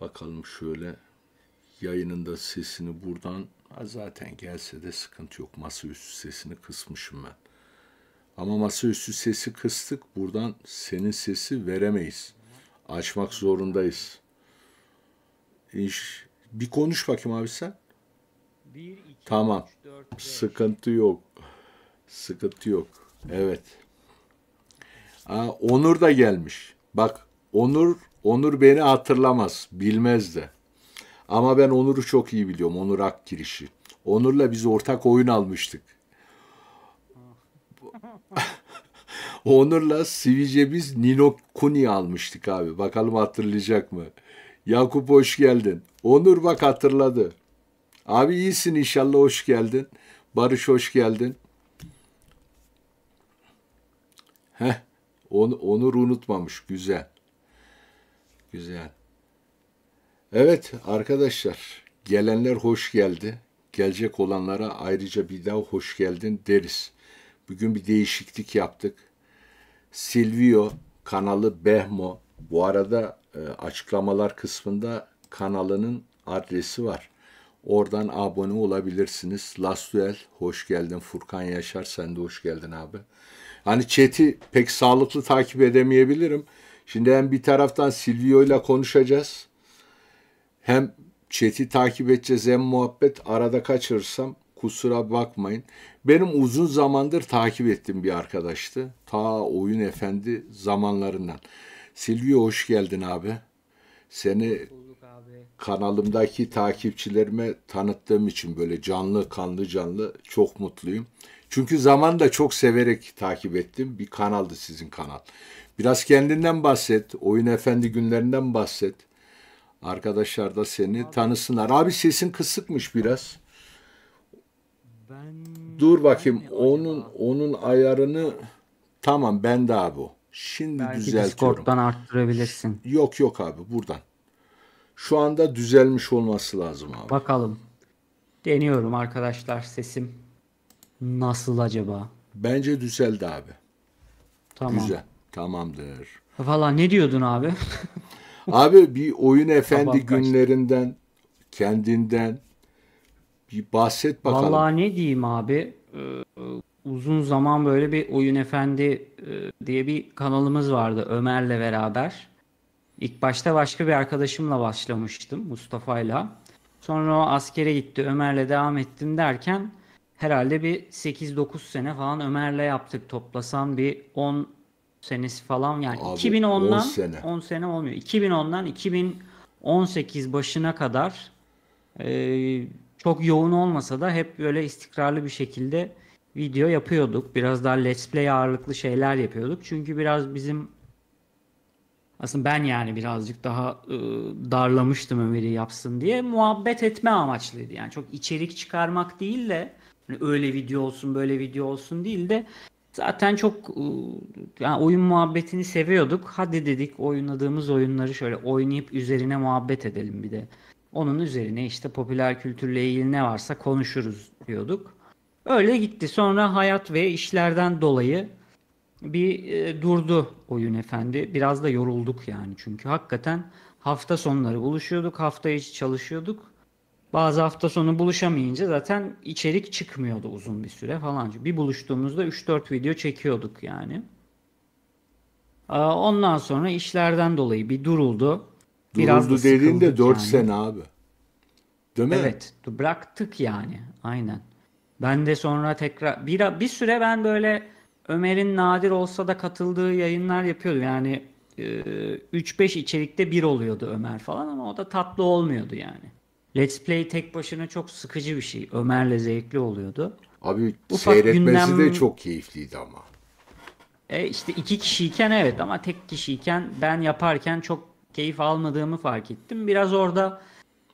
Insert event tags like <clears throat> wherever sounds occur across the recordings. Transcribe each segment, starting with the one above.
Bakalım şöyle yayınında sesini buradan ha zaten gelse de sıkıntı yok. Masaüstü sesini kısmışım ben. Ama masaüstü sesi kıstık. Buradan senin sesi veremeyiz. Açmak zorundayız. İş, bir konuş bakayım abi sen. 1, 2, Tamam. 3, 4, 5. Sıkıntı yok. Sıkıntı yok. Evet. Aa, Onur da gelmiş. Bak Onur Onur beni hatırlamaz, bilmez de. Ama ben Onur'u çok iyi biliyorum. Onur Akgiriş'i. Onur'la biz ortak oyun almıştık. <laughs> Onur'la Sivice biz Nino Kuni almıştık abi. Bakalım hatırlayacak mı? Yakup hoş geldin. Onur bak hatırladı. Abi iyisin inşallah hoş geldin. Barış hoş geldin. Heh, onu, Onur unutmamış. Güzel. Güzel. Evet arkadaşlar gelenler hoş geldi. Gelecek olanlara ayrıca bir daha hoş geldin deriz. Bugün bir değişiklik yaptık. Silvio kanalı Behmo. Bu arada e, açıklamalar kısmında kanalının adresi var. Oradan abone olabilirsiniz. Lastuel hoş geldin. Furkan Yaşar sen de hoş geldin abi. Hani chat'i pek sağlıklı takip edemeyebilirim. Şimdi hem bir taraftan Silvio ile konuşacağız. Hem chat'i takip edeceğiz hem muhabbet arada kaçırırsam kusura bakmayın. Benim uzun zamandır takip ettiğim bir arkadaştı. Ta Oyun Efendi zamanlarından. Silvio hoş geldin abi. Seni kanalımdaki takipçilerime tanıttığım için böyle canlı kanlı canlı çok mutluyum. Çünkü zaman da çok severek takip ettim. Bir kanaldı sizin kanal. Biraz kendinden bahset. Oyun Efendi günlerinden bahset. Arkadaşlar da seni tanısınlar. Abi sesin kısıkmış biraz. Ben Dur bakayım Ben onun acaba? onun ayarını tamam ben de abi o. Şimdi belki düzeltiyorum. Discord'dan arttırabilirsin. Yok yok abi buradan. Şu anda düzelmiş olması lazım abi. Bakalım. Deniyorum arkadaşlar sesim. Nasıl acaba? Bence düzeldi abi. Tamam. Güzel. Tamamdır. Valla ne diyordun abi? <laughs> Abi bir oyun efendi Sabah kaçtı. günlerinden kendinden bir bahset bakalım. Vallahi ne diyeyim abi? Ee, uzun zaman böyle bir Oyun Efendi e, diye bir kanalımız vardı Ömer'le beraber. İlk başta başka bir arkadaşımla başlamıştım Mustafa'yla. Sonra o askere gitti Ömer'le devam ettim derken herhalde bir 8-9 sene falan Ömer'le yaptık. Toplasan bir 10 senesi falan yani Abi, 2010'dan 10 sene. 10 sene olmuyor. 2010'dan 2018 başına kadar ee, çok yoğun olmasa da hep böyle istikrarlı bir şekilde video yapıyorduk. Biraz daha let's play ağırlıklı şeyler yapıyorduk. Çünkü biraz bizim aslında ben yani birazcık daha e, darlamıştım Ömer'i yapsın diye muhabbet etme amaçlıydı. Yani çok içerik çıkarmak değil de hani öyle video olsun böyle video olsun değil de zaten çok e, yani oyun muhabbetini seviyorduk. Hadi dedik oynadığımız oyunları şöyle oynayıp üzerine muhabbet edelim bir de. Onun üzerine işte popüler kültürle ilgili ne varsa konuşuruz diyorduk. Öyle gitti. Sonra hayat ve işlerden dolayı bir e, durdu oyun efendi. Biraz da yorulduk yani. Çünkü hakikaten hafta sonları buluşuyorduk. Hafta içi çalışıyorduk. Bazı hafta sonu buluşamayınca zaten içerik çıkmıyordu uzun bir süre falan. Bir buluştuğumuzda 3-4 video çekiyorduk yani. Ondan sonra işlerden dolayı bir duruldu. Biraz Duruldu dediğin de sıkıldık 4 yani. sene abi. Değil mi? Evet, bıraktık yani. Aynen. Ben de sonra tekrar bir bir süre ben böyle Ömer'in nadir olsa da katıldığı yayınlar yapıyordum. Yani e, 3-5 içerikte bir oluyordu Ömer falan ama o da tatlı olmuyordu yani. Let's Play tek başına çok sıkıcı bir şey. Ömer'le zevkli oluyordu. Abi Ufak seyretmesi gündem- de çok keyifliydi ama. E işte iki kişiyken evet ama tek kişiyken ben yaparken çok keyif almadığımı fark ettim. Biraz orada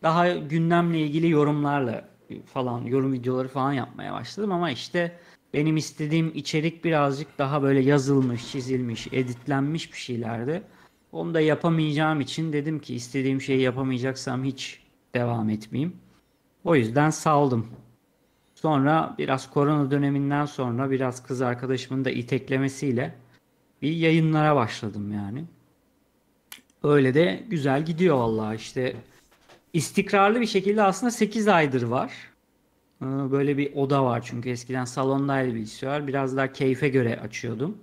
daha gündemle ilgili yorumlarla falan yorum videoları falan yapmaya başladım ama işte benim istediğim içerik birazcık daha böyle yazılmış, çizilmiş, editlenmiş bir şeylerdi. Onu da yapamayacağım için dedim ki istediğim şeyi yapamayacaksam hiç devam etmeyeyim. O yüzden saldım. Sonra biraz korona döneminden sonra biraz kız arkadaşımın da iteklemesiyle bir yayınlara başladım yani. Öyle de güzel gidiyor vallahi işte. İstikrarlı bir şekilde aslında 8 aydır var. Ee, Böyle bir oda var çünkü eskiden salondaydı bilgisayar. Biraz daha keyfe göre açıyordum.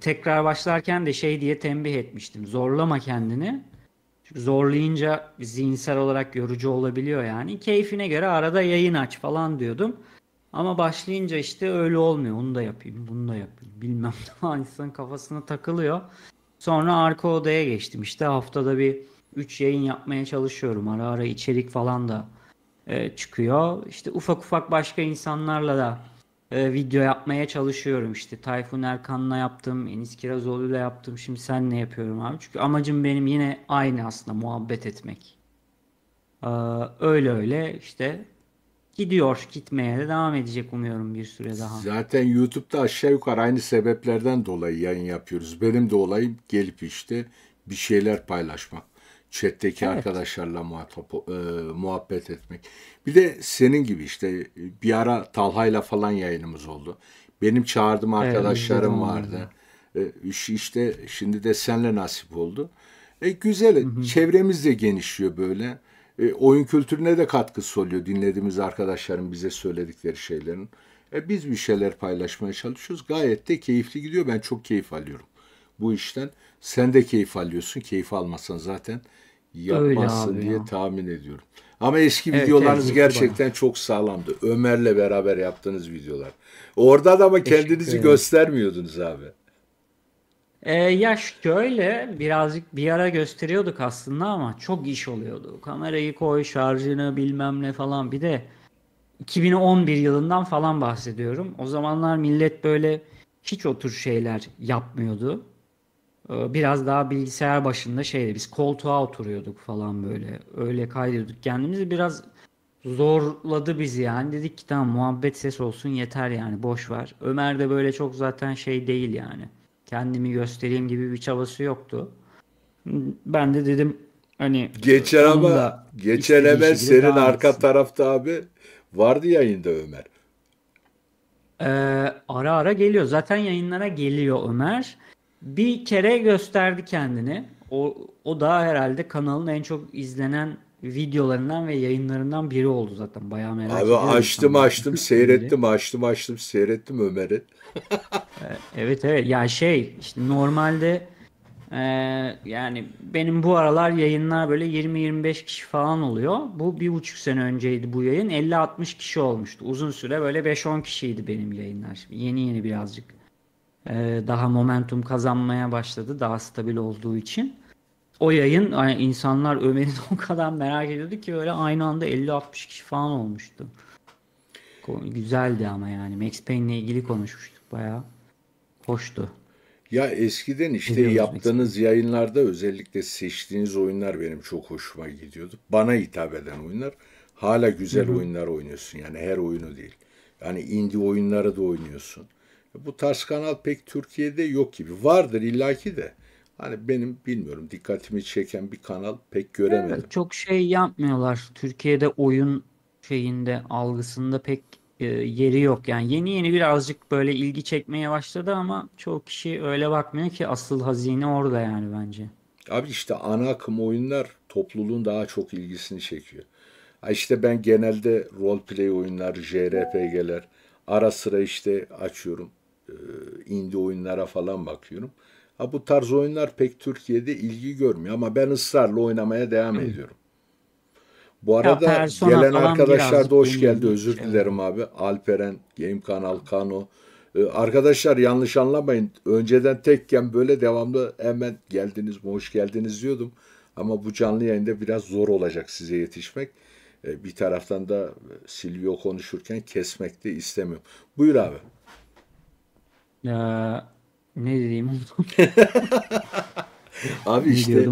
Tekrar başlarken de şey diye tembih etmiştim. Zorlama kendini. Çünkü zorlayınca zihinsel olarak yorucu olabiliyor yani. Keyfine göre arada yayın aç falan diyordum. Ama başlayınca işte öyle olmuyor. Onu da yapayım, bunu da yapayım. Bilmem ne <laughs> insanın kafasına takılıyor. Sonra arka odaya geçtim. İşte haftada bir 3 yayın yapmaya çalışıyorum. Ara ara içerik falan da e, çıkıyor. İşte ufak ufak başka insanlarla da e, video yapmaya çalışıyorum. İşte Tayfun Erkan'la yaptım, Enis Kirazoğlu'yla yaptım. Şimdi senle yapıyorum abi. Çünkü amacım benim yine aynı aslında muhabbet etmek. Ee, öyle öyle işte gidiyor. Gitmeye de devam edecek umuyorum bir süre daha. Zaten YouTube'da aşağı yukarı aynı sebeplerden dolayı yayın yapıyoruz. Benim de olayım gelip işte bir şeyler paylaşmak. Chat'teki Evet. arkadaşlarla muhatap, e, muhabbet etmek. Bir de senin gibi işte bir ara Talha'yla falan yayınımız oldu. Benim çağırdığım arkadaşlarım izledim vardı. E, iş- işte şimdi de senle nasip oldu. E, güzel. Çevremiz de genişliyor böyle. E, oyun kültürüne de katkısı oluyor dinlediğimiz arkadaşların bize söyledikleri şeylerin. E, biz bir şeyler paylaşmaya çalışıyoruz. Gayet de keyifli gidiyor. Ben çok keyif alıyorum bu işten. Sen de keyif alıyorsun. Keyif almasan zaten yapmazsın abi diye ya. tahmin ediyorum. Ama eski Evet, videolarınız evet, gerçekten çok sağlamdı. Ömer'le beraber yaptığınız videolar. Orada da ama kendinizi göstermiyordunuz abi. Ee, ya şöyle birazcık bir ara gösteriyorduk aslında ama çok iş oluyordu. Kamerayı koy, şarjını bilmem ne falan. Bir de 2011 yılından falan bahsediyorum. O zamanlar millet böyle hiç o tür şeyler yapmıyordu. Ee, Biraz daha bilgisayar başında şeydi. Biz koltuğa oturuyorduk falan böyle. Öyle kaydediyorduk kendimizi. Biraz zorladı bizi yani. Dedik ki tamam muhabbet ses olsun yeter yani boş ver. Ömer de böyle çok zaten şey değil yani. Kendimi göstereyim gibi bir çabası yoktu. Ben de dedim hani onun ama istediği hemen senin arka etsin. tarafta abi vardı yayında Ömer. Ee, ara ara geliyor. Zaten yayınlara geliyor Ömer. Bir kere gösterdi kendini. O, o da herhalde kanalın en çok izlenen videolarından ve yayınlarından biri oldu zaten. Bayağı merak Abi ediyorum açtım açtım seyrettim açtım açtım seyrettim Ömer'i. <laughs> Evet evet ya şey işte normalde e, yani benim bu aralar yayınlar böyle 20-25 kişi falan oluyor. Bu bir buçuk sene önceydi bu yayın 50-60 kişi olmuştu. Uzun süre böyle 5-10 kişiydi benim yayınlar. Şimdi yeni yeni birazcık e, daha momentum kazanmaya başladı daha stabil olduğu için. O yayın yani insanlar Ömer'i <laughs> o kadar merak ediyordu ki öyle aynı anda 50-60 kişi falan olmuştu. Güzeldi ama yani Max Payne'le ilgili konuşmuştuk bayağı. Hoştu. Ya eskiden işte Biliyoruz yaptığınız yayınlarda özellikle seçtiğiniz oyunlar benim çok hoşuma gidiyordu. Bana hitap eden oyunlar. Hala güzel oyunlar oynuyorsun yani her oyunu değil. Yani indie oyunları da oynuyorsun. Bu tarz kanal pek Türkiye'de yok gibi. Vardır illaki de. Hani benim bilmiyorum dikkatimi çeken bir kanal pek göremedim. Evet, çok şey yapmıyorlar. Türkiye'de oyun şeyinde algısında pek e, yeri yok. Yani yeni yeni birazcık böyle ilgi çekmeye başladı ama çoğu kişi öyle bakmıyor ki asıl hazine orada yani bence. Abi işte ana akım oyunlar topluluğun daha çok ilgisini çekiyor. Ha işte ben genelde roleplay oyunlar, JRPG'ler, ara sıra işte açıyorum. E, indie oyunlara falan bakıyorum. Ha bu tarz oyunlar pek Türkiye'de ilgi görmüyor ama ben ısrarla oynamaya devam ediyorum. Bu arada Persona gelen arkadaşlar da hoş geldi. Özür çekiyor. dilerim abi. Alperen, Game Kanal, Kano. Ee, Arkadaşlar yanlış anlamayın. Önceden tekken böyle devamlı hemen geldiniz mi, hoş geldiniz diyordum. Ama bu canlı yayında biraz zor olacak size yetişmek. Ee, Bir taraftan da Silvio konuşurken kesmek de istemiyorum. Buyur abi. Ee, ne dediğimi unuttum. <laughs> Abi Ne işte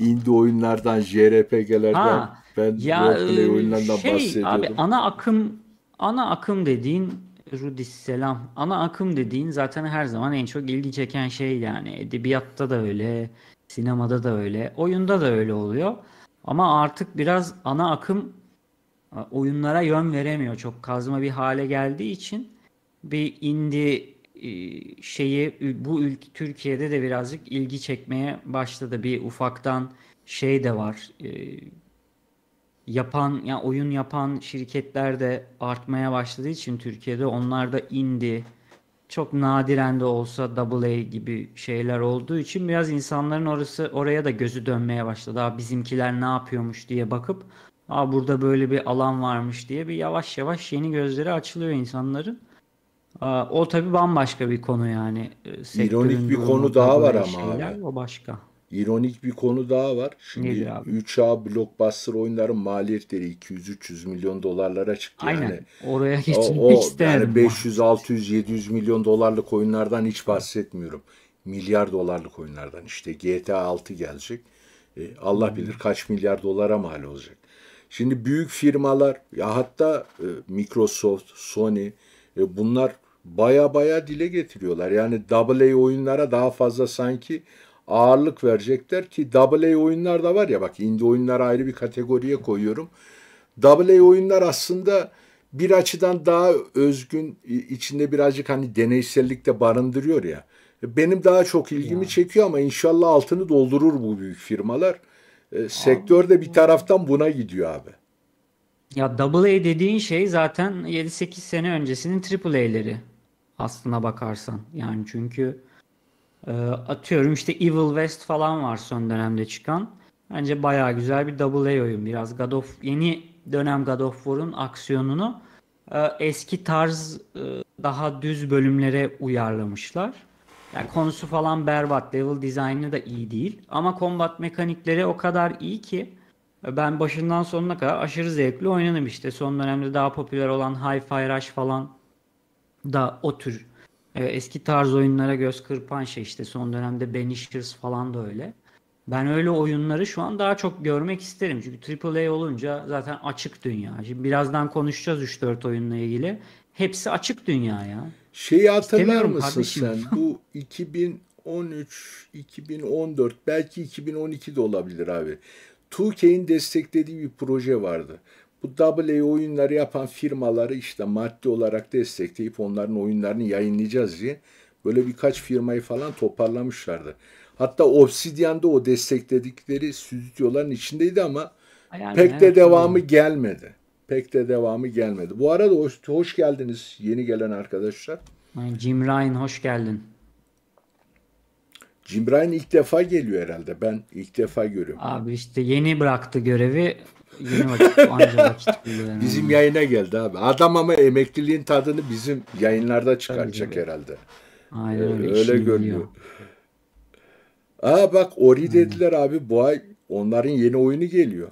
indie oyunlardan, JRPG'lerden Ha, ben ya e, oyunlarından şey bahsediyordum. abi ana akım ana akım dediğin Rudis selam. Ana akım dediğin zaten her zaman en çok ilgi çeken şey yani. Edebiyatta da öyle, sinemada da öyle, oyunda da öyle oluyor. Ama artık biraz ana akım a, oyunlara yön veremiyor. Çok kazma bir hale geldiği için bir indie e, şeyi bu ülke Türkiye'de de birazcık ilgi çekmeye başladı. Bir ufaktan şey de var. E, yapan ya yani oyun yapan şirketler de artmaya başladığı için Türkiye'de onlar da indie çok nadiren de olsa AA gibi şeyler olduğu için biraz insanların orası oraya da gözü dönmeye başladı. Aa, bizimkiler ne yapıyormuş diye bakıp Aa, burada böyle bir alan varmış diye bir yavaş yavaş yeni gözleri açılıyor insanların. O tabii bambaşka bir konu yani. Sektörün İronik bir konu daha var ama şeyler, abi. O başka. İronik bir konu daha var. Şimdi Nedir abi? 3A blockbuster oyunların maliyetleri 200-300 milyon dolarlara çıktı. Aynen. Yani Oraya geçmek o, o, istemedim. Yani 500, 600, 700 milyon dolarlık oyunlardan hiç bahsetmiyorum. Milyar dolarlık oyunlardan. İşte GTA 6 gelecek. E, Allah bilir kaç milyar dolara mal olacak. Şimdi büyük firmalar ya hatta e, Microsoft, Sony e, bunlar baya baya dile getiriyorlar. Yani AA oyunlara daha fazla sanki ağırlık verecekler ki AA oyunlar da var ya bak indie oyunlar ayrı bir kategoriye koyuyorum. AA oyunlar aslında bir açıdan daha özgün içinde birazcık hani deneysellik de barındırıyor ya. Benim daha çok ilgimi ya. çekiyor ama inşallah altını doldurur bu büyük firmalar. E, sektör de bir taraftan buna gidiyor abi. Ya AA dediğin şey zaten 7-8 sene öncesinin AAA'leri aslına bakarsan. Yani çünkü e, atıyorum işte Evil West falan var son dönemde çıkan. Bence bayağı güzel bir AA oyun. Biraz God of yeni dönem God of War'un aksiyonunu e, eski tarz e, daha düz bölümlere uyarlamışlar. Yani konusu falan berbat. Level dizaynı da iyi değil. Ama combat mekanikleri o kadar iyi ki ben başından sonuna kadar aşırı zevkli oynadım işte. Son dönemde daha popüler olan Hi-Fi Rush falan da o tür e, eski tarz oyunlara göz kırpan şey işte. Son dönemde Banishers falan da öyle. Ben öyle oyunları şu an daha çok görmek isterim. Çünkü AAA olunca zaten açık dünya. Şimdi birazdan konuşacağız 3-4 oyunla ilgili. Hepsi açık dünya ya. Şeyi hatırlar mısın kardeşim. sen? Bu 2013, 2014 belki 2012 de olabilir abi. 2K'in desteklediği bir proje vardı. Bu AA oyunları yapan firmaları işte maddi olarak destekleyip onların oyunlarını yayınlayacağız diye böyle birkaç firmayı falan toparlamışlardı. Hatta Obsidian'da o destekledikleri stüdyoların içindeydi ama yani, pek de devamı evet. gelmedi. Pek de devamı gelmedi. Bu arada hoş, hoş geldiniz yeni gelen arkadaşlar. Jim Ryan hoş geldin. Jim Ryan ilk defa geliyor herhalde. Ben ilk defa görüyorum. Abi işte yeni bıraktı görevi. Yeni vakit, anca vakit Bizim yayına geldi abi. Adam ama emekliliğin tadını bizim yayınlarda çıkaracak herhalde. Aynen öyle. Öyle görünüyor. Aa bak Ori Aynen. dediler abi bu ay onların yeni oyunu geliyor.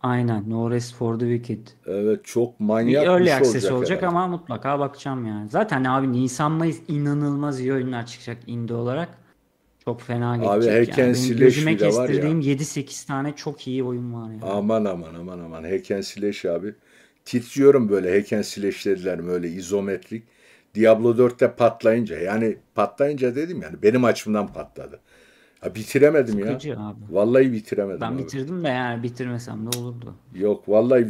Aynen. No Rest for the Wicked. Evet çok manyak bir early şey access olacak, olacak ama mutlaka bakacağım yani. Zaten abi Nisan Mayıs inanılmaz iyi oyunlar çıkacak indie olarak. Çok fena geçecek. Abi Hack yani. Slash gözüme bile var ya. 7-8 tane çok iyi oyun var yani. Aman aman aman aman. And Slash abi. Titriyorum böyle and Slash dediler böyle izometrik. Diablo 4'te patlayınca yani patlayınca dedim yani benim açımdan patladı. Ha, bitiremedim Sıkıcı ya. Abi. Vallahi bitiremedim. Ben abi. bitirdim de yani bitirmesem de olurdu. Yok vallahi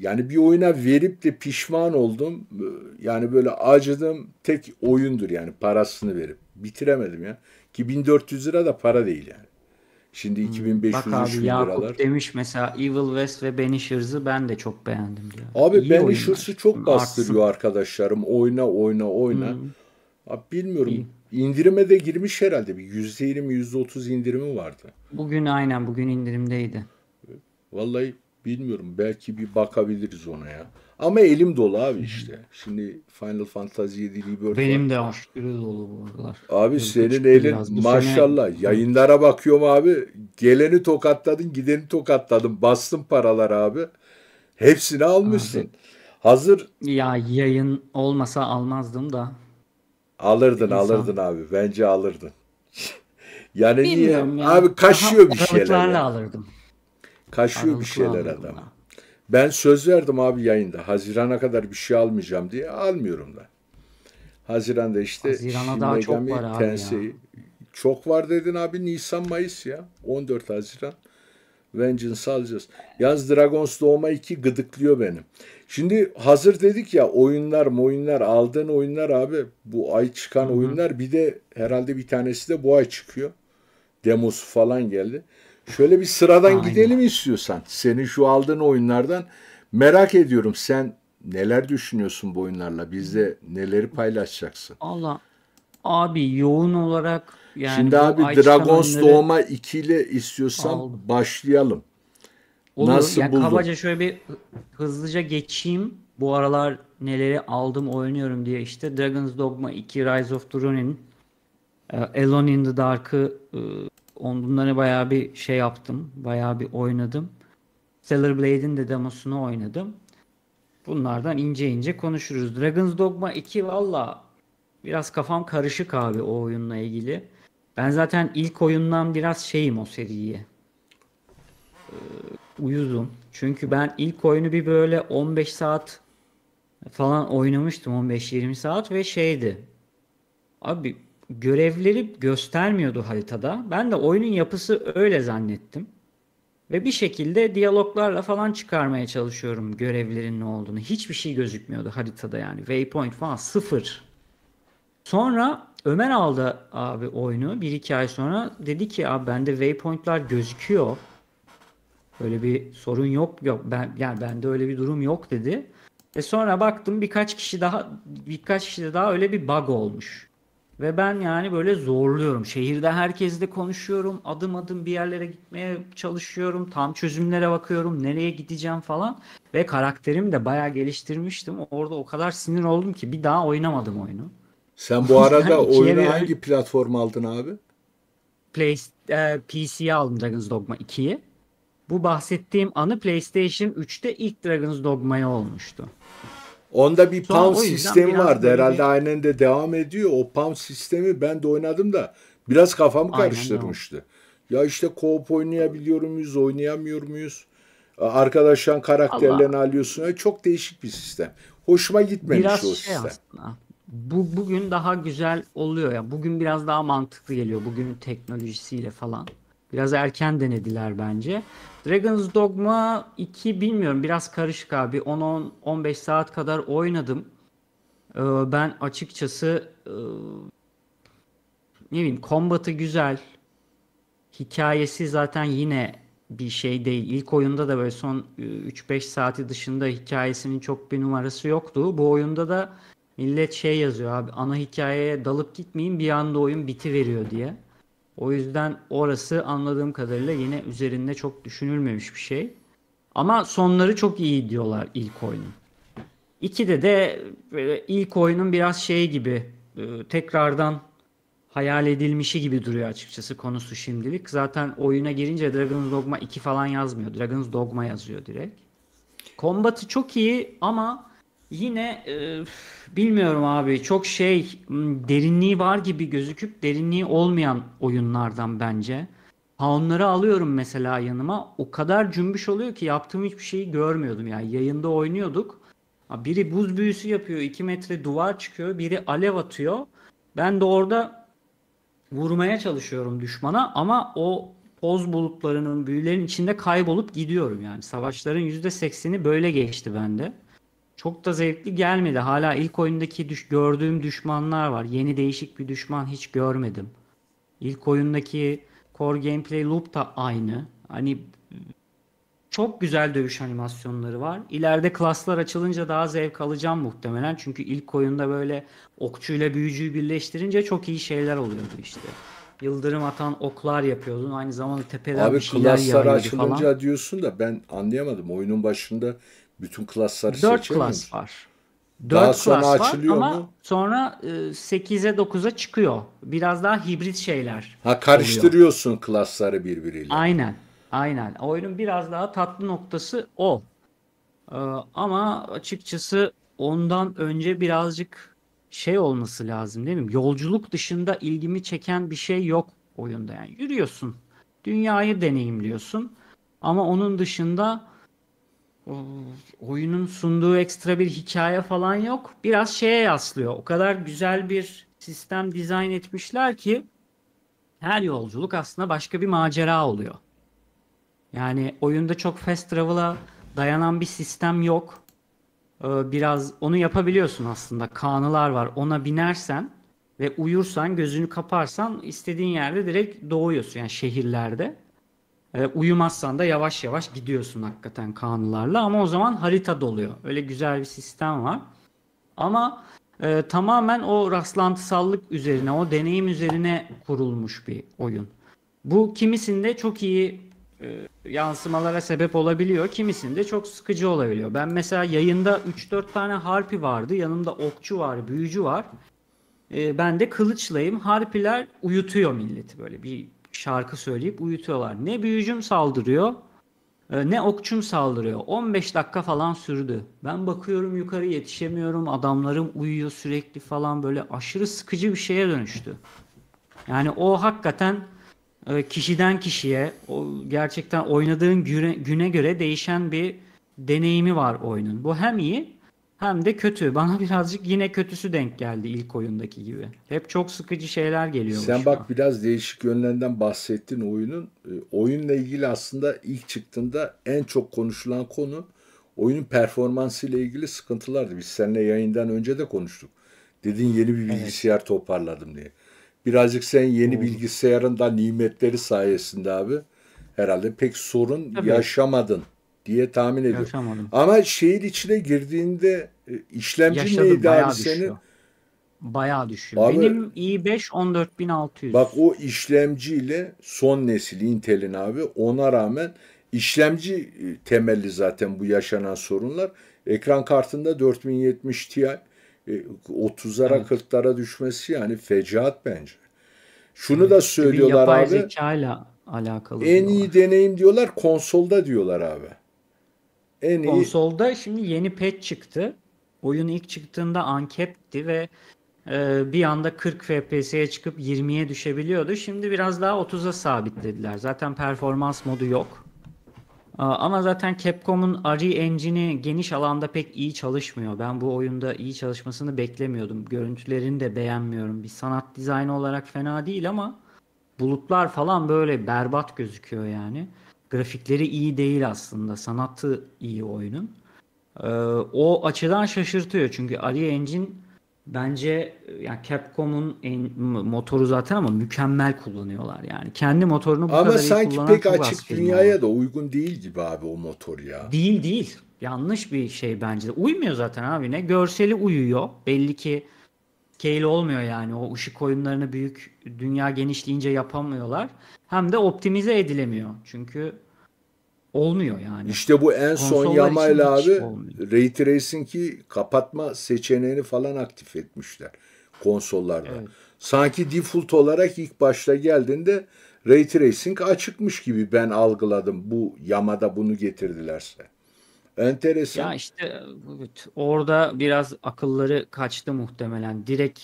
yani bir oyuna verip de pişman oldum. Yani böyle acıdım tek oyundur yani parasını verip. Bitiremedim ya. Ki 1400 lira da para değil yani. Şimdi 2500 hmm. Bak abi Yakup liralar. demiş mesela Evil West ve Banishers'ı ben de çok beğendim diyor. Abi Banishers'ı çok bastırıyor Artsın. arkadaşlarım. Oyna oyna oyna. Hmm. Abi bilmiyorum. İyi. İndirime de girmiş herhalde. Bir %20 %30 indirimi vardı. Bugün aynen bugün indirimdeydi. Vallahi bilmiyorum. Belki bir bakabiliriz ona ya. Ama elim dolu abi işte. Şimdi Final Fantasy 7 Rebirth Benim var. de aşırı dolu bu aralar. Abi Böyle senin elin maşallah. Sene... Yayınlara bakıyorum abi. Geleni tokatladın, gideni tokatladın. Bastın paralar abi. Hepsini almışsın. Abi. Hazır. Ya yayın olmasa almazdım da. Alırdın İnsan. alırdın abi. Bence alırdın. <laughs> yani Bilmiyorum niye? Ya. Abi kaşıyor Daha bir şeyler. Ya. alırdım. Kaşıyor bir şeyler adam. Ben söz verdim abi yayında. Hazirana kadar bir şey almayacağım diye almıyorum da. Haziranda işte Hazirana daha çok var abi Tensei. ya. Çok var dedin abi Nisan Mayıs ya. 14 Haziran. Vengeance alacağız. Yaz Dragons Doğma 2 gıdıklıyor benim. Şimdi hazır dedik ya oyunlar oyunlar aldığın oyunlar abi bu ay çıkan oyunlar bir de herhalde bir tanesi de bu ay çıkıyor. Demosu falan geldi. Şöyle bir sıradan Aynen. gidelim istiyorsan. Senin şu aldığın oyunlardan merak ediyorum sen neler düşünüyorsun bu oyunlarla? Bizde neleri paylaşacaksın? Allah abi yoğun olarak yani Şimdi abi Dragons oyunları Doğma 2 ile istiyorsan Aldım. başlayalım. olur. Nasıl Ya buldun? kabaca şöyle bir hızlıca geçeyim. Bu aralar neleri aldım oynuyorum diye işte Dragon's Dogma 2, Rise of the Ronin, e, Alone in the Dark'ı e, bunları bayağı bir şey yaptım. Bayağı bir oynadım. Stellar Blade'in de demosunu oynadım. Bunlardan ince ince konuşuruz. Dragon's Dogma 2 valla biraz kafam karışık abi o oyunla ilgili. Ben zaten ilk oyundan biraz şeyim o seriye. Ee. Çünkü ben ilk oyunu bir böyle 15 saat falan oynamıştım 15-20 saat ve şeydi. Abi görevleri göstermiyordu haritada. Ben de oyunun yapısı öyle zannettim. Ve bir şekilde diyaloglarla falan çıkarmaya çalışıyorum görevlerin ne olduğunu. Hiçbir şey gözükmüyordu haritada yani. Waypoint falan sıfır. Sonra Ömer aldı abi oyunu bir iki ay sonra. Dedi ki abi bende waypointlar gözüküyor. Öyle bir sorun yok yok ben yani bende öyle bir durum yok dedi. Ve sonra baktım birkaç kişi daha birkaç kişi daha öyle bir bug olmuş. Ve ben yani böyle zorluyorum. Şehirde herkesle konuşuyorum. Adım adım bir yerlere gitmeye çalışıyorum. Tam çözümlere bakıyorum. Nereye gideceğim falan. Ve karakterimi de bayağı geliştirmiştim. Orada o kadar sinir oldum ki bir daha oynamadım oyunu. Sen bu arada <laughs> oyunu bir- hangi platform aldın abi? Play, e, PC'ye aldım Dragon's Dogma 2'yi. Bu bahsettiğim anı PlayStation 3'te ilk Dragon's Dogma'ya olmuştu. Onda bir Sonra pound sistemi vardı. Herhalde bir- aynen de devam ediyor. O pound sistemi ben de oynadım da biraz kafamı Aynen karıştırmıştı. Ya işte co-op oynayabiliyor muyuz, oynayamıyor muyuz? Arkadaşlar karakterlerini alıyorsun. Ya Çok değişik bir sistem. Hoşuma gitmemiş Biraz o şey sistem. aslında. Bu bugün daha güzel oluyor ya. Bugün biraz daha mantıklı geliyor bugünün teknolojisiyle falan. Biraz erken denediler bence. Dragon's Dogma 2 bilmiyorum biraz karışık abi. 10-15 saat kadar oynadım. Ee, Ben açıkçası e, ne bileyim kombatı güzel. Hikayesi zaten yine bir şey değil. İlk oyunda da böyle son e, 3-5 saati dışında hikayesinin çok bir numarası yoktu. Bu oyunda da millet şey yazıyor abi ana hikayeye dalıp gitmeyin bir anda oyun bitiveriyor diye. O yüzden orası anladığım kadarıyla yine üzerinde çok düşünülmemiş bir şey. Ama sonları çok iyi diyorlar ilk oyunun. İkide de böyle ilk oyunun biraz şey gibi e, tekrardan hayal edilmişi gibi duruyor açıkçası konusu şimdilik. Zaten oyuna girince Dragon's Dogma 2 falan yazmıyor. Dragon's Dogma yazıyor direkt. Kombatı çok iyi ama yine e, bilmiyorum abi çok şey derinliği var gibi gözüküp derinliği olmayan oyunlardan bence. Pound'ları alıyorum mesela yanıma. O kadar cümbüş oluyor ki yaptığım hiçbir şeyi görmüyordum yani. Yayında oynuyorduk. Biri buz büyüsü yapıyor. 2 metre duvar çıkıyor. Biri alev atıyor. Ben de orada vurmaya çalışıyorum düşmana ama o toz bulutlarının büyülerin içinde kaybolup gidiyorum yani. Savaşların %80'i böyle geçti bende. Çok da zevkli gelmedi. Hala ilk oyundaki düş gördüğüm düşmanlar var. Yeni değişik bir düşman hiç görmedim. İlk oyundaki core gameplay loop da aynı. Hani çok güzel dövüş animasyonları var. İleride klaslar açılınca daha zevk alacağım muhtemelen. Çünkü ilk oyunda böyle okçuyla büyücüyü birleştirince çok iyi şeyler oluyordu işte. Yıldırım atan oklar yapıyordun. Aynı zamanda tepeden Abi bir şeyler klaslar yağıyordu açılınca falan. diyorsun da ben anlayamadım. Oyunun başında bütün klasları 4 seçemiyor klas musun? var. Daha 4 sonra klas var açılıyor ama mu? sonra e, 8'e 9'a çıkıyor. Biraz daha hibrit şeyler Ha oluyor. karıştırıyorsun klasları birbiriyle. Aynen. Aynen. Oyunun biraz daha tatlı noktası o. Ee, ama açıkçası ondan önce birazcık şey olması lazım değil mi? Yolculuk dışında ilgimi çeken bir şey yok oyunda yani. Yürüyorsun. Dünyayı deneyimliyorsun. Ama onun dışında oyunun sunduğu ekstra bir hikaye falan yok. Biraz şeye yaslıyor. O kadar güzel bir sistem dizayn etmişler ki her yolculuk aslında başka bir macera oluyor. Yani oyunda çok fast travel'a dayanan bir sistem yok. Ee, biraz onu yapabiliyorsun aslında. Kanılar var. Ona binersen ve uyursan, gözünü kaparsan istediğin yerde direkt doğuyorsun. Yani şehirlerde. Ee, uyumazsan da yavaş yavaş gidiyorsun hakikaten kanılarla. Ama o zaman harita doluyor. Öyle güzel bir sistem var. Ama e, tamamen o rastlantısallık üzerine, o deneyim üzerine kurulmuş bir oyun. Bu kimisinde çok iyi e, yansımalara sebep olabiliyor. Kimisinde çok sıkıcı olabiliyor. Ben mesela yayında 3-4 tane harpi vardı. Yanımda okçu var, büyücü var. E, ben de kılıçlayım. Harpiler uyutuyor milleti böyle bir şarkı söyleyip uyutuyorlar. Ne büyücüm saldırıyor e, ne okçum saldırıyor. 15 dakika falan sürdü. Ben bakıyorum yukarı yetişemiyorum. Adamlarım uyuyor sürekli falan böyle aşırı sıkıcı bir şeye dönüştü. Yani o hakikaten e, kişiden kişiye gerçekten oynadığın güne, güne göre değişen bir deneyimi var oyunun. Bu hem iyi hem de kötü. Bana birazcık yine kötüsü denk geldi ilk oyundaki gibi. Hep çok sıkıcı şeyler geliyor. Sen bak biraz değişik yönlerinden bahsettin oyunun. E, oyunla ilgili aslında ilk çıktığında en çok konuşulan konu oyunun performansı ile ilgili sıkıntılardı. Biz seninle yayından önce de konuştuk. Dedin yeni bir bilgisayar evet. toparladım diye. Birazcık sen yeni hmm. bilgisayarın da nimetleri sayesinde abi herhalde pek sorun Tabii. yaşamadın diye tahmin ediyorum. Yaşamadım. Ama şehir içine girdiğinde e, işlemci Yaşadım, neydi abi senin? Bayağı düşüyor. Abi, Benim i5 14600. Bak o işlemciyle son nesil Intel'in abi ona rağmen işlemci e, temelli zaten bu yaşanan sorunlar. Ekran kartında 4070 Ti 30'lara evet. 40'lara düşmesi yani fecaat bence. Şunu evet, da söylüyorlar yapay abi. Yapay ile alakalı. En diyorlar. iyi deneyim diyorlar konsolda diyorlar abi. En Konsolda iyi... şimdi yeni patch çıktı. Oyun ilk çıktığında ankepti ve e, bir anda 40 FPS'ye çıkıp 20'ye düşebiliyordu. Şimdi biraz daha 30'a sabitlediler. Zaten performans modu yok. Ama zaten Capcom'un RE engine'i geniş alanda pek iyi çalışmıyor. Ben bu oyunda iyi çalışmasını beklemiyordum. Görüntülerini de beğenmiyorum. Bir sanat dizaynı olarak fena değil ama bulutlar falan böyle berbat gözüküyor yani. Grafikleri iyi değil aslında. Sanatı iyi oyunun. Ee, o açıdan şaşırtıyor. Çünkü RE Engine bence yani Capcom'un motoru zaten ama mükemmel kullanıyorlar yani. Kendi motorunu bu ama kadar iyi kullanan pek açık dünyaya var. da uygun değil gibi abi o motor ya. Değil değil. Yanlış bir şey bence. Uymuyor zaten abi. Ne görseli uyuyor. Belli ki scale olmuyor yani. O ışık oyunlarını büyük dünya genişleyince yapamıyorlar. Hem de optimize edilemiyor. Çünkü olmuyor yani. İşte bu en son yamayla abi Ray Tracing'i kapatma seçeneğini falan aktif etmişler konsollarda. Evet. Sanki default olarak ilk başta geldiğinde Ray Tracing açıkmış gibi ben algıladım bu yamada bunu getirdilerse. Enteresan. Ya işte evet, orada biraz akılları kaçtı muhtemelen. Direkt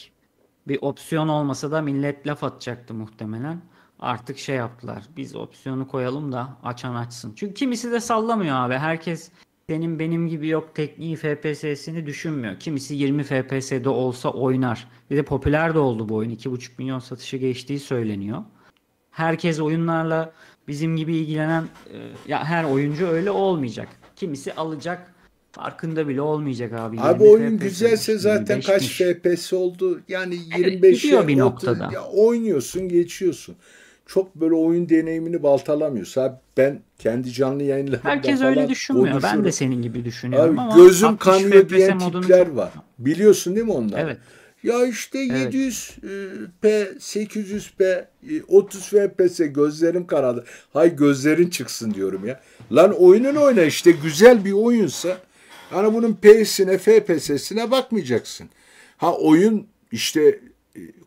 bir opsiyon olmasa da millet laf atacaktı muhtemelen. Artık şey yaptılar. Biz opsiyonu koyalım da açan açsın. Çünkü kimisi de sallamıyor abi. Herkes senin benim gibi yok tekniği FPS'sini düşünmüyor. Kimisi 20 FPS'de olsa oynar. Bir de popüler de oldu bu oyun. 2,5 milyon satışı geçtiği söyleniyor. Herkes oyunlarla bizim gibi ilgilenen e, ya her oyuncu öyle olmayacak. Kimisi alacak farkında bile olmayacak abi. Abi oyun FPS güzelse zaten kaç FPS oldu? Yani 25 evet, bir noktada. Ya oynuyorsun, geçiyorsun. Çok böyle oyun deneyimini baltalamıyorsun. Abi ben kendi canlı yayınlarımda Herkes falan öyle düşünmüyor. Ben de senin gibi düşünüyorum abi, ama gözüm kanıyor diyen tipler var. Biliyorsun değil mi onlar? Evet. Ya işte evet. 700p, 800p, 30 FPS gözlerim karadı. Hay gözlerin çıksın diyorum ya. Lan oyunun oyna işte güzel bir oyunsa yani bunun P'sine, FPS'sine bakmayacaksın. Ha oyun işte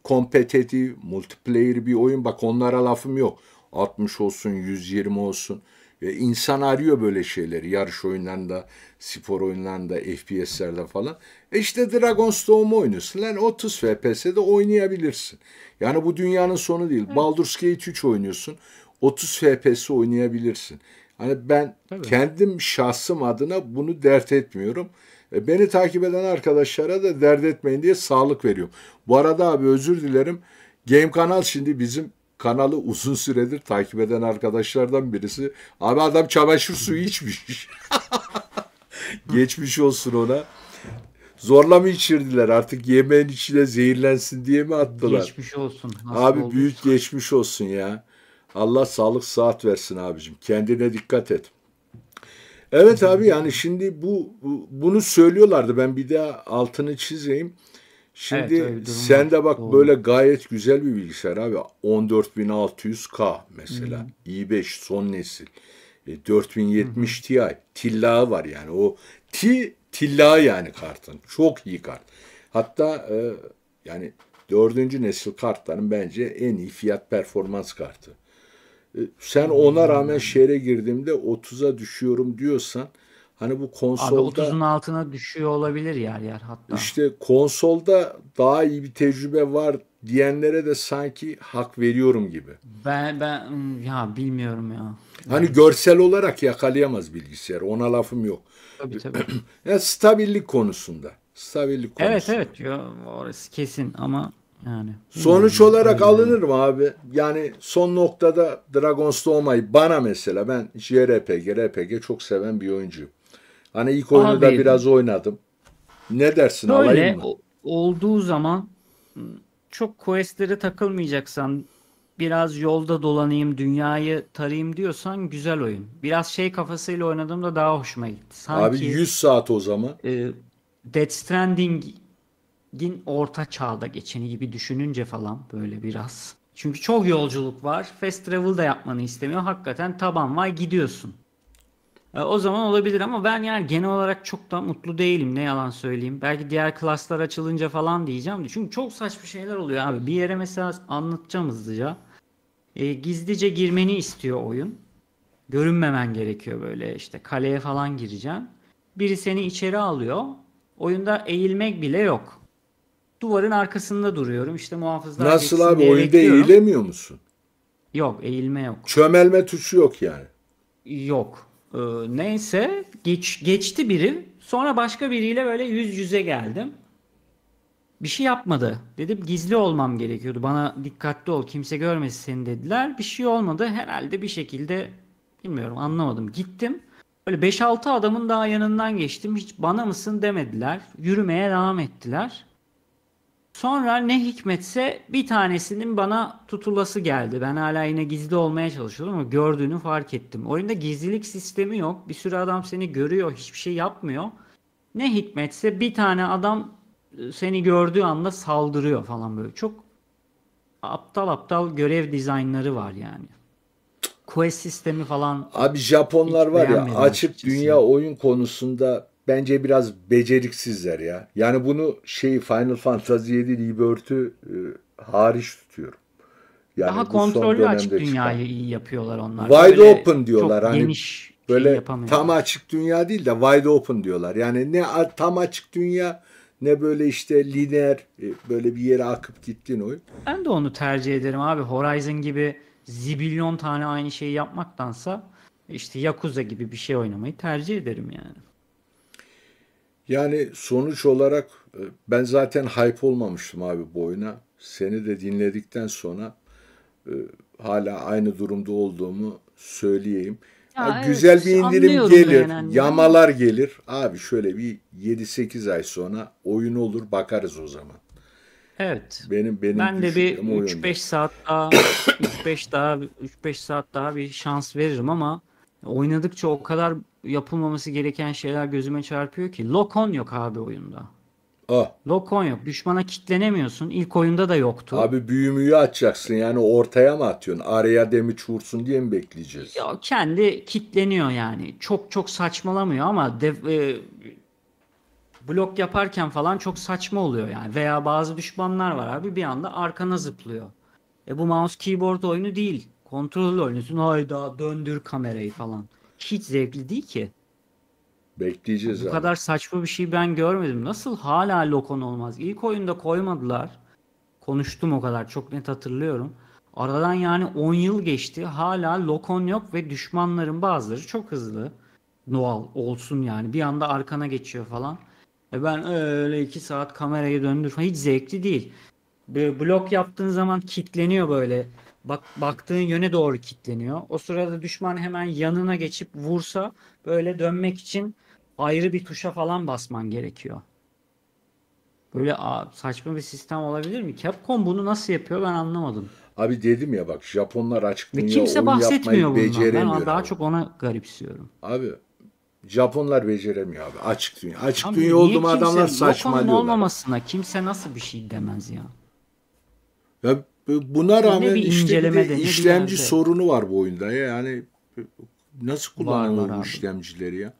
kompetitif, multiplayer bir oyun. Bak onlara lafım yok. 60 olsun, 120 olsun. E, insan arıyor böyle şeyleri. Yarış oyunlarında, spor oyunlarında, FPS'lerde falan. E işte Dragon's Storm oynuyorsun. Lan 30 FPS'de oynayabilirsin. Yani bu dünyanın sonu değil. Baldur's Gate 3 oynuyorsun. 30 FPS oynayabilirsin. Hani ben Tabii. kendim şahsım adına bunu dert etmiyorum. E, beni takip eden arkadaşlara da dert etmeyin diye sağlık veriyorum. Bu arada abi özür dilerim. Game Kanal şimdi bizim kanalı uzun süredir takip eden arkadaşlardan birisi. Abi adam çamaşır suyu içmiş. <laughs> Geçmiş olsun ona. Zorla mı içirdiler? Artık yemeğin içine zehirlensin diye mi attılar? Geçmiş olsun. Nasıl Abi oldu? büyük geçmiş olsun ya. Allah sağlık saat versin abicim. Kendine dikkat et. Evet abi yani şimdi bu- bunu söylüyorlardı. Ben bir daha altını çizeyim. Şimdi Evet, sen de bak Doğru. böyle gayet güzel bir bilgisayar abi. 14600K mesela. i5 son nesil. E, 4070 Ti. Tillağı var yani. O Ti tillağı yani kartın. Çok iyi kart. Hatta e, yani dördüncü nesil kartların bence en iyi fiyat performans kartı. E, Sen ona rağmen şehre girdiğimde 30'a düşüyorum diyorsan hani bu Abi konsolda 30'un altına düşüyor olabilir yer yer hatta. işte konsolda daha iyi bir tecrübe var diyenlere de sanki hak veriyorum gibi. Ben ben ya bilmiyorum ya. Hani görsel olarak yakalayamaz bilgisayar. Ona lafım yok. Tabii <clears throat> tabii. Ya stabillik konusunda. Stabillik konusunda. evet evet yo, orası kesin ama yani. Sonuç olarak alınır mı abi? Yani son noktada Dragon's Dogma'yı bana mesela ben JRPG, RPG çok seven bir oyuncuyum. Hani ilk oyunu da biraz oynadım. Ne dersin Böyle alayım mı? olduğu zaman hmm, çok questlere takılmayacaksan biraz yolda dolanayım, dünyayı tarayayım diyorsan güzel oyun. Biraz şey kafasıyla oynadığımda daha hoşuma gitti. Sanki Abi 100 saat o zaman. e, Death Stranding'in orta çağda geçeni gibi düşününce falan böyle biraz. Çünkü çok yolculuk var. Fast travel da yapmanı istemiyor. Hakikaten taban var gidiyorsun. E, o zaman olabilir ama ben yani genel olarak çok da mutlu değilim ne yalan söyleyeyim. Belki diğer klaslar açılınca falan diyeceğim de. Çünkü çok saçma şeyler oluyor abi. Bir yere mesela anlatacağım hızlıca. E, gizlice girmeni istiyor oyun. Görünmemen gerekiyor böyle işte kaleye falan gireceksin. Biri seni içeri alıyor. Oyunda eğilmek bile yok. Duvarın arkasında duruyorum. İşte muhafızlar Nasıl abi oyunda bekliyorum. eğilemiyor musun? Yok eğilme yok. Çömelme tuşu yok yani. Yok. Ee, neyse geç, geçti biri. Sonra başka biriyle böyle yüz yüze geldim. Bir şey yapmadı. Dedim gizli olmam gerekiyordu. Bana dikkatli ol kimse görmesin seni dediler. Bir şey olmadı. Herhalde bir şekilde bilmiyorum anlamadım. Gittim. Böyle 5-6 adamın daha yanından geçtim. Hiç bana mısın demediler. Yürümeye devam ettiler. Sonra ne hikmetse bir tanesinin bana tutulası geldi. Ben hala yine gizli olmaya çalışıyordum ama gördüğünü fark ettim. Oyunda gizlilik sistemi yok. Bir sürü adam seni görüyor, hiçbir şey yapmıyor. Ne hikmetse bir tane adam e, seni gördüğü anda saldırıyor falan böyle. Çok aptal aptal görev dizaynları var yani. Quest sistemi falan Abi Japonlar var ya açık açıkçası. dünya oyun konusunda bence biraz beceriksizler ya. Yani bunu şey Final Fantasy 7 Rebirth'ü e, hariç tutuyorum. Yani daha kontrollü açık çıkan. dünyayı iyi yapıyorlar onlar. Wide Böyle open diyorlar çok hani geniş şey Böyle yapamıyorlar. tam açık dünya değil de wide open diyorlar. Yani ne tam açık dünya ne böyle işte lineer e, böyle bir yere akıp gittiğin oyun. Ben de onu tercih ederim abi. Horizon gibi zibilyon tane aynı şeyi yapmaktansa işte Yakuza gibi bir şey oynamayı tercih ederim yani. Yani sonuç olarak e, ben zaten hype olmamıştım abi bu oyuna. Seni de dinledikten sonra e, hala aynı durumda olduğumu söyleyeyim. Ya Ha, evet, güzel bir indirim gelir, beğenenleri. yamalar gelir. Abi şöyle bir 7-8 ay sonra oyun olur bakarız o zaman. Evet. Benim benim Ben de bir düşüncem o yönde. 3-5 saat daha 3-5 daha 3-5 saat daha bir şans veririm ama oynadıkça o kadar yapılmaması gereken şeyler gözüme çarpıyor ki. Lokon yok abi oyunda. Ah, Lokon yok. Düşmana kitlenemiyorsun. İlk oyunda da yoktu. abi büyümüyü atacaksın yani ortaya mı atıyorsun? Araya demiç vursun diye mi bekleyeceğiz? Ya kendi kitleniyor yani. Çok çok saçmalamıyor ama dev- e, blok yaparken falan çok saçma oluyor yani. Veya bazı düşmanlar var abi bir anda arkana zıplıyor. E bu mouse keyboard oyunu değil. Kontrollü oynuyorsun. Hayda döndür kamerayı falan. Hiç zevkli değil ki. Bekleyeceğiz Bu abi. kadar saçma bir şey ben görmedim. Nasıl hala Lokon olmaz? İlk oyunda koymadılar. Konuştum o kadar çok net hatırlıyorum. Aradan yani 10 yıl geçti. Hala Lokon yok ve düşmanların bazıları çok hızlı. Doğal olsun yani. Bir anda arkana geçiyor falan. E ben öyle 2 saat kamerayı döndür falan. Hiç zevkli değil. Bir blok yaptığın zaman kitleniyor böyle. Bak baktığın yöne doğru kilitleniyor. O sırada düşman hemen yanına geçip vursa böyle dönmek için ayrı bir tuşa falan basman gerekiyor. Böyle saçma bir sistem olabilir mi? Capcom bunu nasıl yapıyor ben anlamadım. Abi dedim ya bak Japonlar açık Ve dünya kimse bahsetmiyor bundan. Ben daha abi. çok ona garipsiyorum. Abi Japonlar beceremiyor abi. Açık dünya. Açık Abi dünya oldu mu adamlar saçmalıyorlar. olmamasına kimse nasıl bir şey demez ya. Ya buna rağmen bir işte bir de ne bir işlemci yerde. sorunu var bu oyunda ya. Yani nasıl kullanılır var bu işlemcileri ya?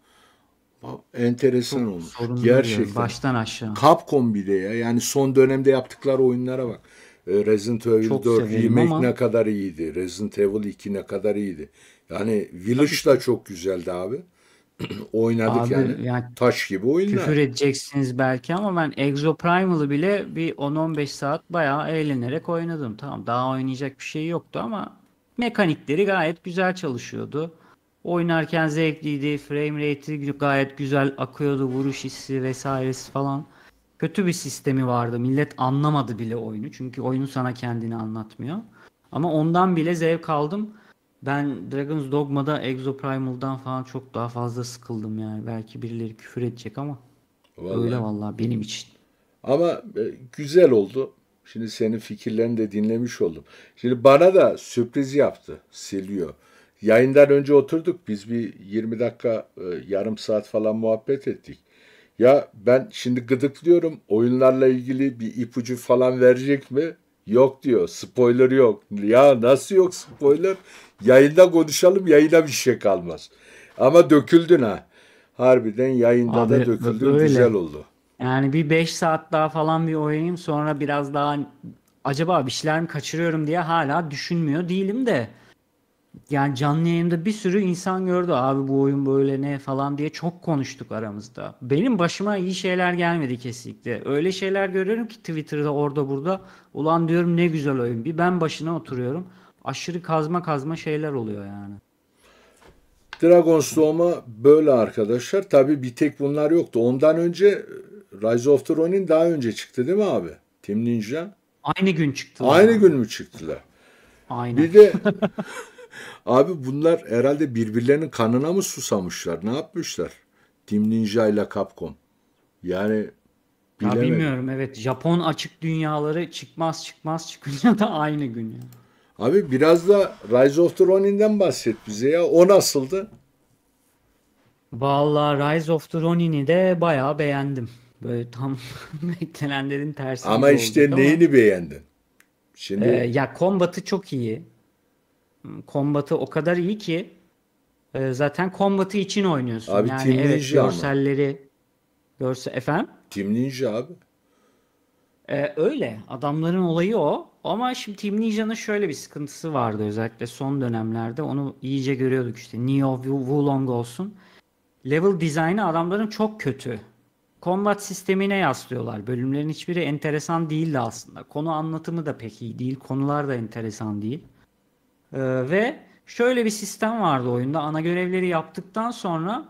Enteresan olmuş. Sorunlu diyor, Gerçekten. baştan aşağı. Capcom bir de ya. Yani son dönemde yaptıkları oyunlara bak. Ee, Resident Evil Çok 4 severim remake ama- ne kadar iyiydi. Resident Evil 2 ne kadar iyiydi. Yani Village da çok güzeldi abi. <clears throat> Oynadık Abi, yani. yani Taş gibi oyunlar. Küfür edeceksiniz belki ama ben Exoprimal'ı bile bir 10-15 saat bayağı eğlenerek oynadım. Tamam daha oynayacak bir şey yoktu ama mekanikleri gayet güzel çalışıyordu. Oynarken zevkliydi. Frame rate'i gayet güzel akıyordu. Vuruş hissi vesairesi falan. Kötü bir sistemi vardı. Millet anlamadı bile oyunu. Çünkü oyunu sana kendini anlatmıyor. Ama ondan bile zevk aldım. Ben Dragon's Dogma'da Exoprimal'dan falan çok daha fazla sıkıldım yani. Belki birileri küfür edecek ama Vallahi. öyle vallahi benim için. Ama e, güzel oldu. Şimdi senin fikirlerini de dinlemiş oldum. Şimdi bana da sürpriz yaptı Silvio. Yayından önce oturduk. Biz bir 20 dakika, e, yarım saat falan muhabbet ettik. Ya ben şimdi gıdıklıyorum. Oyunlarla ilgili bir ipucu falan verecek mi? Yok diyor. Spoiler yok. Ya nasıl yok spoiler? Yayında konuşalım. Yayına bir şey kalmaz. Ama döküldün ha. Harbiden yayında Abi, da döküldün. öyle. Güzel oldu. Yani bir 5 saat daha falan bir oynayayım sonra biraz daha acaba bir şeyler mi kaçırıyorum diye hala düşünmüyor değilim de yani canlı yayında bir sürü insan gördü abi bu oyun böyle ne falan diye çok konuştuk aramızda. Benim başıma iyi şeyler gelmedi kesinlikle. Öyle şeyler görüyorum ki Twitter'da orada burada ulan diyorum ne güzel oyun. Bir ben başına oturuyorum. Aşırı kazma kazma şeyler oluyor yani. Dragon's Dogma böyle arkadaşlar. Tabii bir tek bunlar yoktu. Ondan önce e, Rise of the Ronin daha önce çıktı değil mi abi? Team Ninja. Aynı gün çıktı. Aynı gün mü çıktılar? Aynen. Bir de <laughs> abi bunlar herhalde birbirlerinin kanına mı susamışlar? Ne yapmışlar? Team Ninja ile Capcom. Yani Ya bilemedim. bilmiyorum evet Japon açık dünyaları çıkmaz çıkmaz çıkınca da aynı gün ya. Abi biraz da Rise of the Ronin'den bahset bize ya. O nasıldı? Vallahi Rise of the Ronin'i de bayağı beğendim. Böyle tam <laughs> beklenenlerin tersi Ama işte ama, neyini beğendin? Şimdi e, ya kombatı çok iyi. Kombatı o kadar iyi ki e, zaten kombatı için oynuyorsun. Abi yani Team evet Ninja ama. görselleri görse efendim Team Ninja abi. Ee, öyle. Adamların olayı o. Ama şimdi Team Ninja'nın şöyle bir sıkıntısı vardı özellikle son dönemlerde. Onu iyice görüyorduk işte. Neo Wu- Wulong olsun. Level dizaynı adamların çok kötü. Combat sistemine yaslıyorlar. Bölümlerin hiçbiri enteresan değildi aslında. Konu anlatımı da pek iyi değil. Konular da enteresan değil. Ee, ve şöyle bir sistem vardı oyunda. Ana görevleri yaptıktan sonra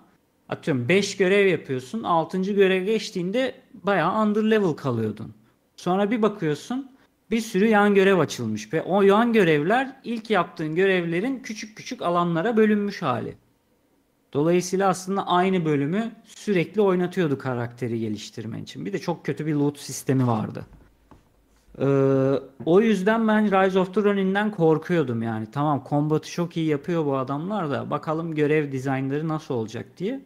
atıyorum 5 görev yapıyorsun. 6. görev geçtiğinde bayağı under level kalıyordun. Sonra bir bakıyorsun bir sürü yan görev açılmış ve o yan görevler ilk yaptığın görevlerin küçük küçük alanlara bölünmüş hali. Dolayısıyla aslında aynı bölümü sürekli oynatıyordu karakteri geliştirmen için. Bir de çok kötü bir loot sistemi vardı. Ee, o yüzden ben Rise of the Ronin'den korkuyordum yani. Tamam kombatı çok iyi yapıyor bu adamlar da bakalım görev dizaynları nasıl olacak diye.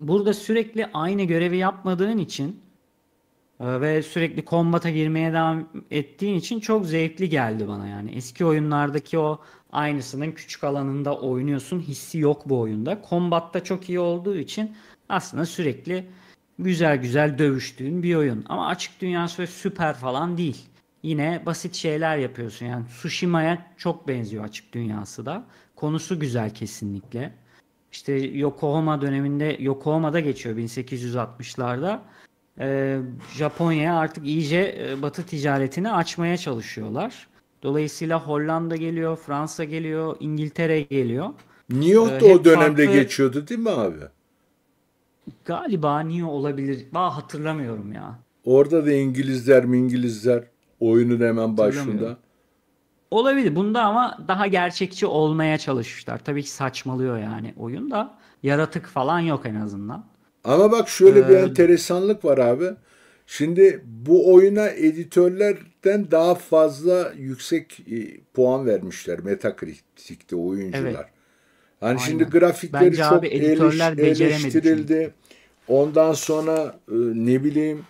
Burada sürekli aynı görevi yapmadığın için ve sürekli kombata girmeye devam ettiğin için çok zevkli geldi bana yani. Eski oyunlardaki o aynısının küçük alanında oynuyorsun hissi yok bu oyunda. Kombatta çok iyi olduğu için aslında sürekli güzel güzel dövüştüğün bir oyun. Ama açık dünyası ve süper falan değil. Yine basit şeyler yapıyorsun. Yani Tsushima'ya çok benziyor açık dünyası da. Konusu güzel kesinlikle. İşte Yokohama döneminde Yokohama'da geçiyor 1860'larda. Ee, Japonya'ya artık iyice e, batı ticaretini açmaya çalışıyorlar. Dolayısıyla Hollanda geliyor, Fransa geliyor, İngiltere geliyor. New York da Ee, o hep dönemde farklı- geçiyordu değil mi abi? Galiba niye olabilir? Bah hatırlamıyorum ya. Orada da İngilizler mi İngilizler oyunun hemen başında. Olabilir. Bunda ama daha gerçekçi olmaya çalışmışlar. Tabii ki saçmalıyor yani oyun da. Yaratık falan yok en azından. Ama bak şöyle bir Ee, enteresanlık var abi. Şimdi bu oyuna editörlerden daha fazla yüksek e, puan vermişler Metacritic'te oyuncular. Evet. Hani şimdi Aynen. grafikleri Bence çok abi editörler eleş- eleştirildi. Ondan sonra e, ne bileyim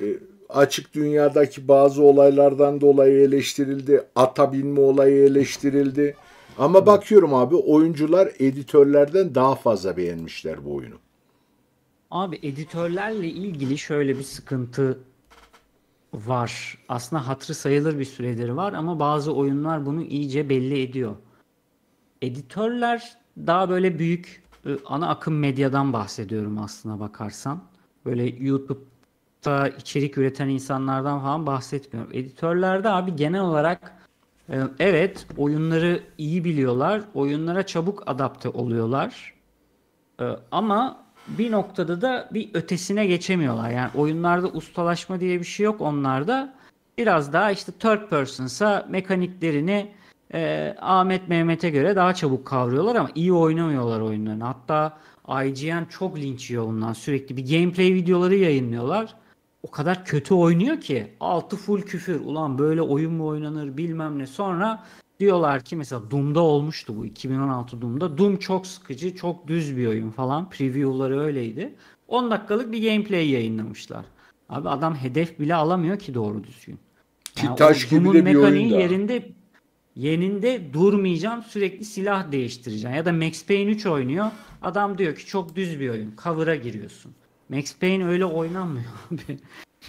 e, açık dünyadaki bazı olaylardan dolayı eleştirildi. Ata binme olayı eleştirildi. Ama bakıyorum abi oyuncular editörlerden daha fazla beğenmişler bu oyunu. Abi editörlerle ilgili şöyle bir sıkıntı var. Aslında hatırı sayılır bir süredir var ama bazı oyunlar bunu iyice belli ediyor. Editörler daha böyle büyük e, ana akım medyadan bahsediyorum aslına bakarsan. Böyle YouTube'da içerik üreten insanlardan falan bahsetmiyorum. Editörlerde abi genel olarak e, evet oyunları iyi biliyorlar. Oyunlara çabuk adapte oluyorlar. Ee, ama bir noktada da bir ötesine geçemiyorlar. Yani oyunlarda ustalaşma diye bir şey yok onlarda. Biraz daha işte third person'sa mekaniklerini e, Ahmet Mehmet'e göre daha çabuk kavruyorlar ama iyi oynamıyorlar oyunlarını. Hatta IGN çok linç yiyor bundan. Sürekli bir gameplay videoları yayınlıyorlar. O kadar kötü oynuyor ki altı full küfür. Ulan böyle oyun mu oynanır bilmem ne. Sonra diyorlar ki mesela Doom'da olmuştu bu 2016 Doom'da. Doom çok sıkıcı, çok düz bir oyun falan. Preview'ları öyleydi. 10 dakikalık bir gameplay yayınlamışlar. Abi adam hedef bile alamıyor ki doğru düzgün. Yani taş gibi de bir oyun yerinde yeninde durmayacağım sürekli silah değiştireceğim. Ya da Max Payne 3 oynuyor. Adam diyor ki çok düz bir oyun. Cover'a giriyorsun. Max Payne öyle oynanmıyor abi.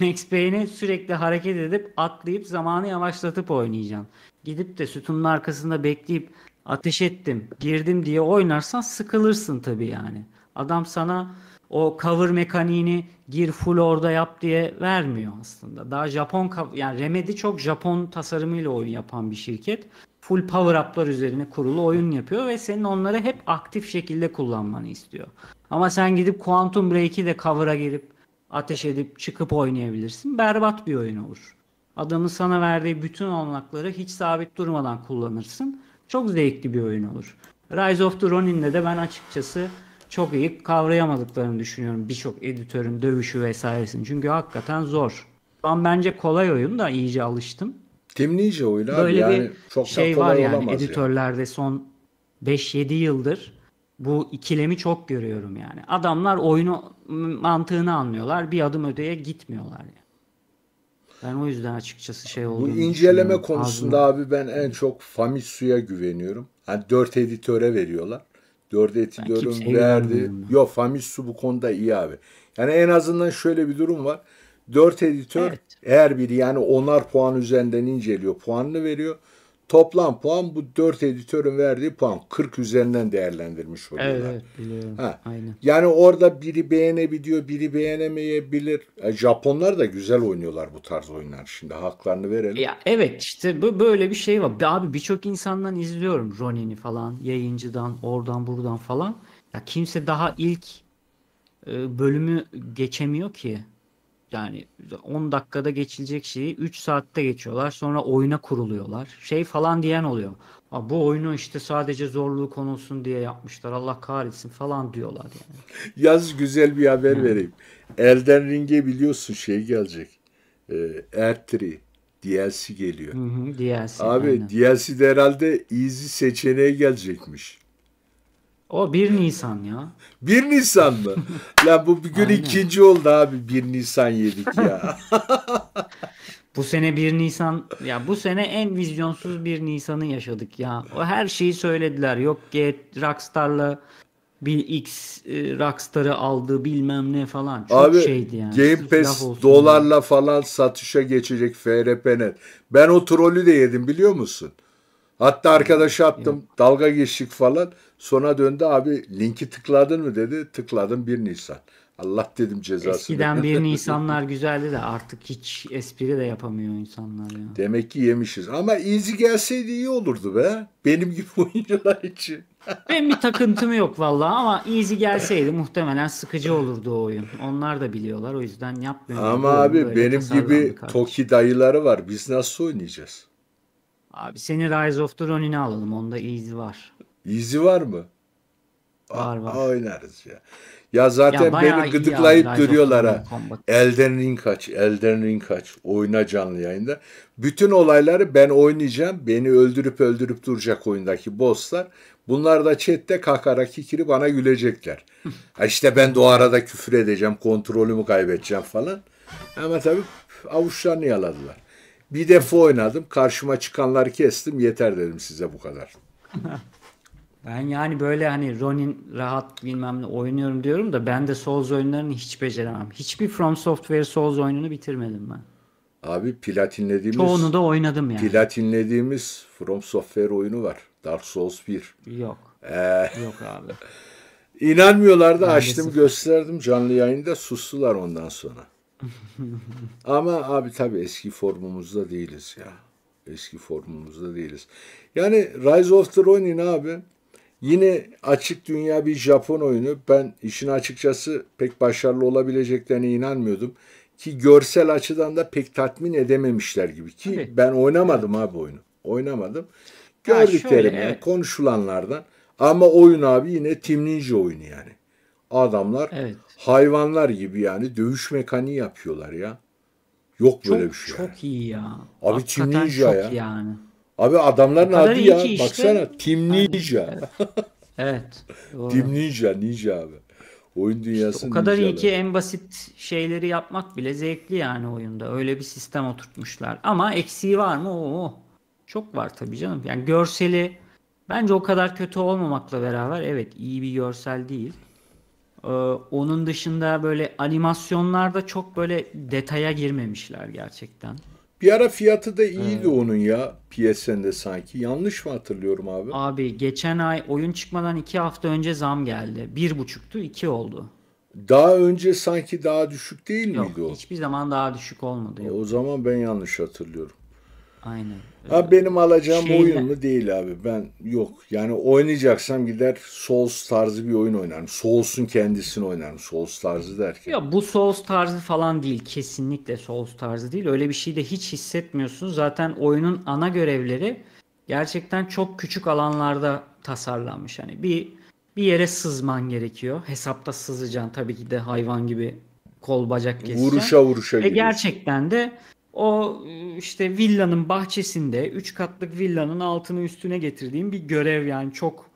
<laughs> Max Payne'i sürekli hareket edip atlayıp zamanı yavaşlatıp oynayacaksın. Gidip de sütunun arkasında bekleyip ateş ettim, girdim diye oynarsan sıkılırsın tabii yani. Adam sana o cover mekaniğini gir full orada yap diye vermiyor aslında. Daha Japon yani Remedy çok Japon tasarımıyla oyun yapan bir şirket. Full power up'lar üzerine kurulu oyun yapıyor ve senin onları hep aktif şekilde kullanmanı istiyor. Ama sen gidip Quantum Break'i de cover'a girip ateş edip çıkıp oynayabilirsin. Berbat bir oyun olur. Adamın sana verdiği bütün olanakları hiç sabit durmadan kullanırsın. Çok zevkli bir oyun olur. Rise of the Ronin'de de ben açıkçası çok iyi kavrayamadıklarını düşünüyorum birçok editörün dövüşü vesairesini. Çünkü hakikaten zor. An bence kolay oyun da iyice alıştım. Tim Ninja oyunu Böyle yani bir çok şey var yani editörlerde son 5-7 yıldır bu ikilemi çok görüyorum yani. Adamlar oyunu mantığını anlıyorlar. Bir adım öteye gitmiyorlar yani. Ben o yüzden açıkçası şey Bu olduğunu inceleme düşünüyorum. konusunda Ağzına- abi ben en çok Famitsu'ya güveniyorum. Hani dört editöre veriyorlar. Dört editörün ben. Yok Famitsu bu konuda iyi abi. Yani en azından şöyle bir durum var. Dört editör Evet. eğer biri yani onar puan üzerinden inceliyor. Puanını veriyor. Toplam puan bu dört editörün verdiği puan. 40 üzerinden değerlendirmiş oluyorlar. Evet, biliyorum. Ha. Aynen. Yani orada biri beğenebiliyor, biri beğenemeyebilir. E, Japonlar da güzel oynuyor bu tarz oyunlar. Şimdi haklarını verelim. Ya evet işte bu böyle bir şey var. Abi birçok insandan izliyorum Ronin'i falan, yayıncıdan, oradan buradan falan. Ya kimse daha ilk e, bölümü geçemiyor ki. Yani 10 dakikada geçilecek şeyi 3 saatte geçiyorlar. Sonra oyuna kuruluyorlar. Şey falan diyen oluyor. "Aa, bu oyunu işte sadece zorluğu konulsun diye yapmışlar. Allah kahretsin falan diyorlar yani. Yaz güzel bir haber vereyim. Elden Ring'e biliyorsun şey gelecek. E, R3 DLC geliyor. Hı hı, DLC. Abi aynen. DLC'de herhalde easy seçeneği gelecekmiş. O 1 Nisan ya. 1 Nisan mı? Lan bu bir gün Aynen. ikinci oldu abi. 1 Nisan yedik ya. <laughs> Bu sene 1 Nisan ya bu sene en vizyonsuz 1 Nisan'ı yaşadık ya. O her şeyi söylediler. Yok ki Rockstar'la bir X e, Rockstar'ı aldı bilmem ne falan. Çok Abi şeydi yani. Game Pass dolarla falan satışa geçecek FRP'net. Ben o trolü de yedim biliyor musun? Hatta arkadaşa attım. Dalga geçtik falan. Sonra döndü abi linki tıkladın mı dedi. Tıkladım 1 Nisan. Allah dedim diye. cezasını. Eskiden 1 <laughs> Nisanlar güzeldi de artık hiç espri de yapamıyor insanlar ya. Demek ki yemişiz. Ama easy gelseydi iyi olurdu be. Benim gibi <laughs> oyuncular için. <laughs> Benim bir takıntım yok vallahi ama easy gelseydi muhtemelen sıkıcı olurdu o oyun. Onlar da biliyorlar o yüzden yapmıyorum. Ama abi benim gibi kardeşim. Toki dayıları var. Biz nasıl oynayacağız? Abi seni Rise of the Ronin'e alalım. Onda easy var. Easy var mı? Var, var. Oynarız ya. Ya zaten Ya beni gıdıklayıp abi duruyorlar ha. Elden Ring kaç, Elden Ring kaç. Oyna canlı yayında. Bütün olayları ben oynayacağım. Beni öldürüp öldürüp duracak oyundaki bosslar. Bunlar da chatte kakara kikiri bana gülecekler. <laughs> ha işte ben de o arada küfür edeceğim, kontrolümü kaybedeceğim falan. Ama tabii avuçlarını yaladılar. Bir defa oynadım. Karşıma çıkanları kestim. Yeter dedim size bu kadar. Ben yani böyle hani Ronin rahat bilmem ne oynuyorum diyorum da ben de Souls oyunlarını hiç beceremem. Hiçbir From Software Souls oyununu bitirmedim ben. Abi platinlediğimiz Çoğunu da oynadım yani. platinlediğimiz From Software oyunu var. Dark Souls 1. Yok. Ee, Yok abi. <laughs> İnanmıyorlardı açtım gösterdim canlı yayında sustular ondan sonra. <laughs> Ama abi tabii eski formumuzda değiliz ya. Eski formumuzda değiliz. Yani Rise of the Ronin abi yine açık dünya bir Japon oyunu. Ben işin açıkçası pek başarılı olabileceklerine inanmıyordum. Ki görsel açıdan da pek tatmin edememişler gibi. Ki Tabii. ben oynamadım abi oyunu. Oynamadım. Ya Gördüklerimden, şöyle, evet. konuşulanlardan. Ama oyun abi yine Team Ninja oyunu yani. Adamlar Evet. Hayvanlar gibi yani dövüş mekaniği yapıyorlar ya. Yok böyle Çok bir şey. çok iyi ya. Abi Hakikaten Team Ninja çok ya. yani. Abi adamların adı ya. işte- Baksana Team Ninja. Evet. Doğru. Team Ninja, Ninja abi. Oyun dünyası O kadar iyi ki en basit şeyleri yapmak bile zevkli yani oyunda. Öyle bir sistem oturtmuşlar. Ama eksiği var mı? Oo, çok var tabii canım. Yani görseli bence o kadar kötü olmamakla beraber evet iyi bir görsel değil. Ee, onun dışında böyle animasyonlarda çok böyle detaya girmemişler gerçekten. Bir ara fiyatı da iyiydi onun ya. PSN'de sanki. Yanlış mı hatırlıyorum abi? Abi geçen ay oyun çıkmadan iki hafta önce zam geldi. Bir buçuktu iki oldu. Daha önce sanki daha düşük değil Yok miydi o? hiçbir zaman daha düşük olmadı. Yok. O zaman ben yanlış hatırlıyorum. Aynen. Ha benim alacağım Şeyle- oyun mu değil abi. Ben yok. Yani oynayacaksam gider Souls tarzı bir oyun oynarım. Souls'un kendisini oynarım. Souls tarzı derken. Ya bu Souls tarzı falan değil. Kesinlikle Souls tarzı değil. Öyle bir şey de hiç hissetmiyorsun. Zaten oyunun ana görevleri gerçekten çok küçük alanlarda tasarlanmış. Hani bir bir yere sızman gerekiyor. Hesapta sızacaksın tabii ki de hayvan gibi kol bacak keseceksin. Vuruşa vuruşa gidiyorsun. gerçekten de o e, işte villanın bahçesinde 3 katlık villanın altını üstüne getirdiğim bir görev yani çok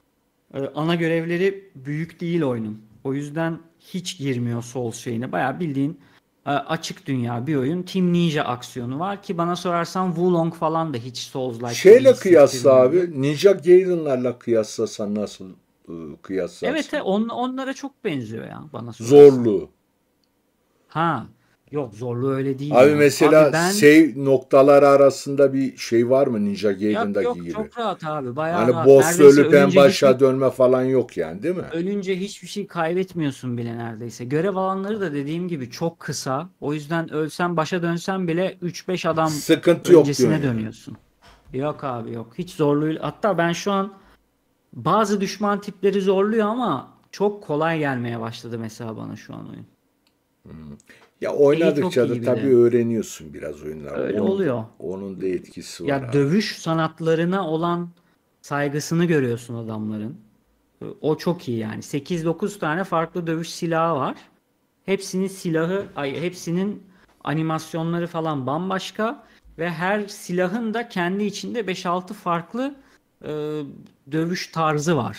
ana görevleri büyük değil oyunun. O yüzden hiç girmiyor Souls şeyine. Bayağı bildiğin açık dünya bir oyun. Team Ninja aksiyonu var ki bana sorarsan Wulong falan da hiç Souls-like Şeyle kıyasla abi. Ninja Gaiden'larla kıyaslasan nasıl ıı, kıyaslarsın? Evet on, onlara çok benziyor ya bana sorarsan. Zorluğu. Ha. Yok zorluğu öyle değil. Abi ya. mesela Abi ben- save noktaları arasında bir şey var mı Ninja Yok Gaiden'daki yok gibi? çok rahat abi. Bayağı Hani rahat. boss ölüp en başa hiçbir- dönme falan yok yani değil mi? ölünce hiçbir şey kaybetmiyorsun bile neredeyse. Görev alanları da dediğim gibi çok kısa. O yüzden ölsen başa dönsen bile 3-5 adam Sıkıntı yok öncesine yani. dönüyorsun. Yok abi yok. Hiç zorluğu. Hatta ben şu an bazı düşman tipleri zorluyor ama çok kolay gelmeye başladı mesela bana şu an oyun. Ya oynadıkça da tabii de. öğreniyorsun biraz oyunlar. Öyle Onun- oluyor. Onun da etkisi var. Ya abi. dövüş sanatlarına olan saygısını görüyorsun adamların. O çok iyi yani. 8-9 tane farklı dövüş silahı var. Hepsinin silahı, ay hepsinin animasyonları falan bambaşka ve her silahın da kendi içinde 5-6 farklı e, dövüş tarzı var.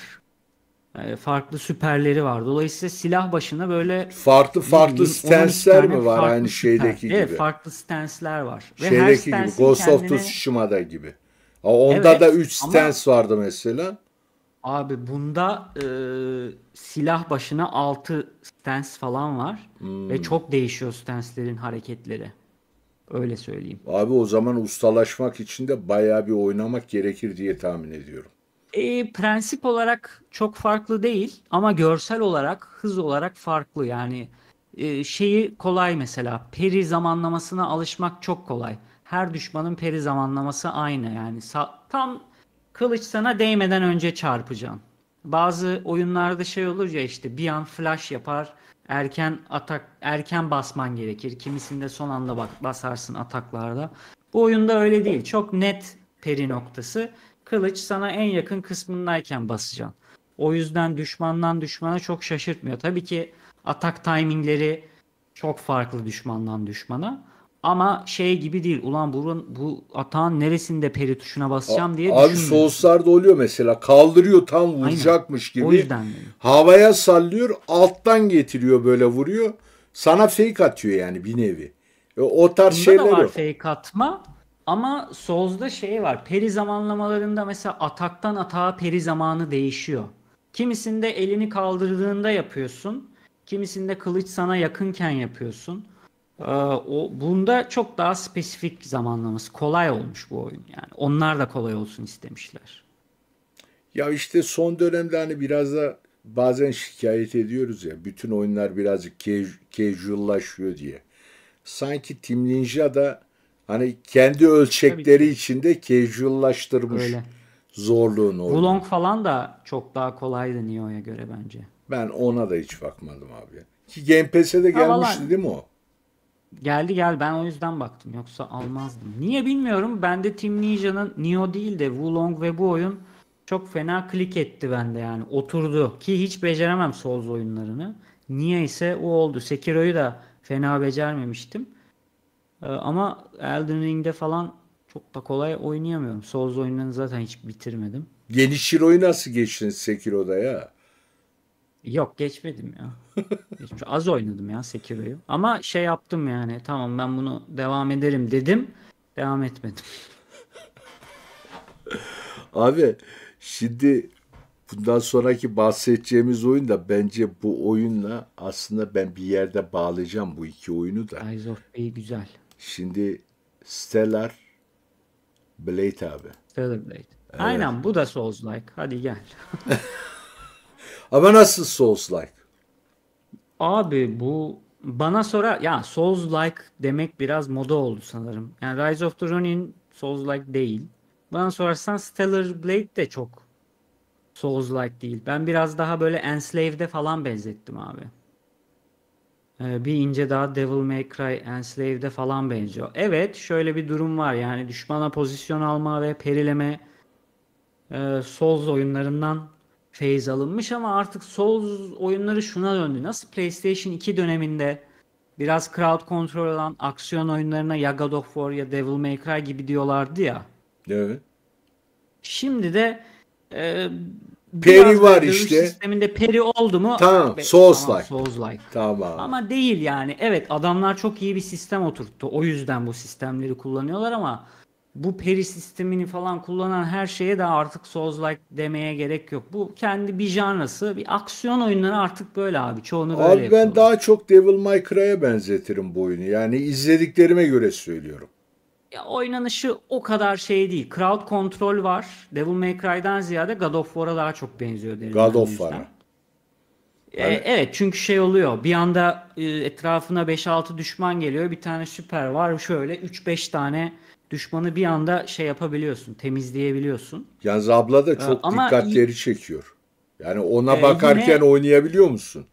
E, farklı süperleri var. Dolayısıyla silah başına böyle Farklı farklı bildiğin 12 stansler tane mi var aynı süper. şeydeki Evet, gibi? farklı stansler var. Ve her Şeydeki gibi Ghost of Tsushima'da gibi. Onda Evet, da 3 ama- stans vardı mesela. Abi bunda e, silah başına 6 stance falan var Hmm. ve çok değişiyor stance'lerin hareketleri. Öyle söyleyeyim. Abi o zaman ustalaşmak için de bayağı bir oynamak gerekir diye tahmin ediyorum. E, prensip olarak çok farklı değil ama görsel olarak, hız olarak farklı. Yani e, şeyi kolay mesela. Peri zamanlamasına alışmak çok kolay. Her düşmanın peri zamanlaması aynı yani. Sa- tam kılıç sana değmeden önce çarpacaksın. Bazı oyunlarda şey olur ya işte bir an flash yapar, erken atak erken basman gerekir. Kimisinde son anda bak basarsın ataklarda. Bu oyunda öyle değil. Çok net peri noktası. Kılıç sana en yakın kısmındayken basacaksın. O yüzden düşmandan düşmana çok şaşırtmıyor. Tabii ki atak timingleri çok farklı düşmandan düşmana. Ama şey gibi değil. Ulan bunun bu atağın neresinde peri tuşuna basacağım diye Abi düşünmüyorsun. Souls'larda oluyor mesela. Kaldırıyor tam vuracakmış gibi. O yüzden? Havaya sallıyor, alttan getiriyor böyle vuruyor. Sana fake atıyor yani bir nevi. E, o tarz Bunda şeyler da var yok. fake atma. Ama Souls'da şey var. Peri zamanlamalarında mesela ataktan atağa peri zamanı değişiyor. Kimisinde elini kaldırdığında yapıyorsun. Kimisinde kılıç sana yakınken yapıyorsun. Ee, o bunda çok daha spesifik zamanlaması. Kolay olmuş bu oyun yani. Onlar da kolay olsun istemişler. Ya işte son dönemde hani biraz da bazen şikayet ediyoruz ya. Bütün oyunlar birazcık ca- casual'laşıyor diye. Sanki Team Ninja da hani kendi ölçekleri içinde casual'laştırmış Öyle. zorluğunu. Wulong falan da çok daha kolaydı Nioh'ya göre bence. Ben ona da hiç bakmadım abi. Ki Game Pass'e de gelmişti değil mi o? Geldi gel ben o yüzden baktım yoksa almazdım. Niye bilmiyorum. Bende Team Ninja'nın Nioh değil de Wulong ve bu oyun çok fena klik etti bende yani. Oturdu ki hiç beceremem Souls oyunlarını. Niye ise o oldu. Sekiro'yu da fena becermemiştim. Ee, ama Elden Ring'de falan çok da kolay oynayamıyorum. Souls oyunlarını zaten hiç bitirmedim. Yeni Shiro'yu nasıl geçtiniz Sekiro'da ya? Yok geçmedim ya. <laughs> Geçmiş. Az oynadım ya Sekiro'yu. Ama şey yaptım yani tamam ben bunu devam ederim dedim. Devam etmedim. <laughs> Abi şimdi bundan sonraki bahsedeceğimiz oyun da bence bu oyunla aslında ben bir yerde bağlayacağım bu iki oyunu da. Eyes of P güzel. Şimdi Stellar Blade abi. Stellar Blade. Aynen bu da Souls-like. Hadi gel. <laughs> Ama nasıl Souls-like? Abi bu bana sonra ya Souls-like demek biraz moda oldu sanırım. Yani Rise of the Ronin Souls-like değil. Bana sorarsan Stellar Blade de çok Souls-like değil. Ben biraz daha böyle Enslaved'e falan benzettim abi. Ee, bir ince daha Devil May Cry Enslaved'e falan benziyor. Evet şöyle bir durum var yani düşmana pozisyon alma ve perileme e, Souls oyunlarından feyiz alınmış ama artık Souls oyunları şuna döndü. Nasıl PlayStation 2 döneminde biraz crowd control olan aksiyon oyunlarına ya God of War ya Devil May Cry gibi diyorlardı ya. Evet. Şimdi de e, Peri var işte. sisteminde peri oldu mu? Tamam, Be- Souls-like. tamam, Souls-like. Tamam. Ama değil yani. Evet adamlar çok iyi bir sistem oturttu. O yüzden bu sistemleri kullanıyorlar ama bu peri sistemini falan kullanan her şeye de artık Souls-like demeye gerek yok. Bu kendi bir janrası. Bir aksiyon oyunları artık böyle abi. Çoğunu böyle Abi ben yapıyorlar. daha çok Devil May Cry'a benzetirim bu oyunu. Yani izlediklerime göre söylüyorum. Ya oynanışı o kadar şey değil. Crowd control var. Devil May Cry'dan ziyade God of War'a daha çok benziyor derim God of. War'a. E, evet çünkü şey oluyor. Bir anda e, etrafına 5-6 düşman geliyor. Bir tane süper var. Şöyle 3-5 tane düşmanı bir anda şey yapabiliyorsun. Temizleyebiliyorsun. Yalnız abla da çok ama dikkatleri çekiyor. Yani ona Ee, bakarken yine- oynayabiliyor musun?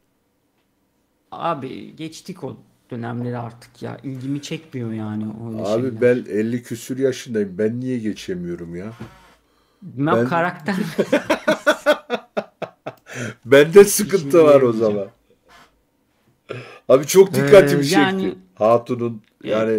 Abi geçtik o dönemleri artık ya. İlgimi çekmiyor yani öyle Abi şeyler. ben 50 küsür yaşındayım. Ben niye geçemiyorum ya? Bilmem ben- karakter <laughs> Bende sıkıntı var o zaman. Abi çok dikkatimi Ee, çekti. yani- Hatunun yani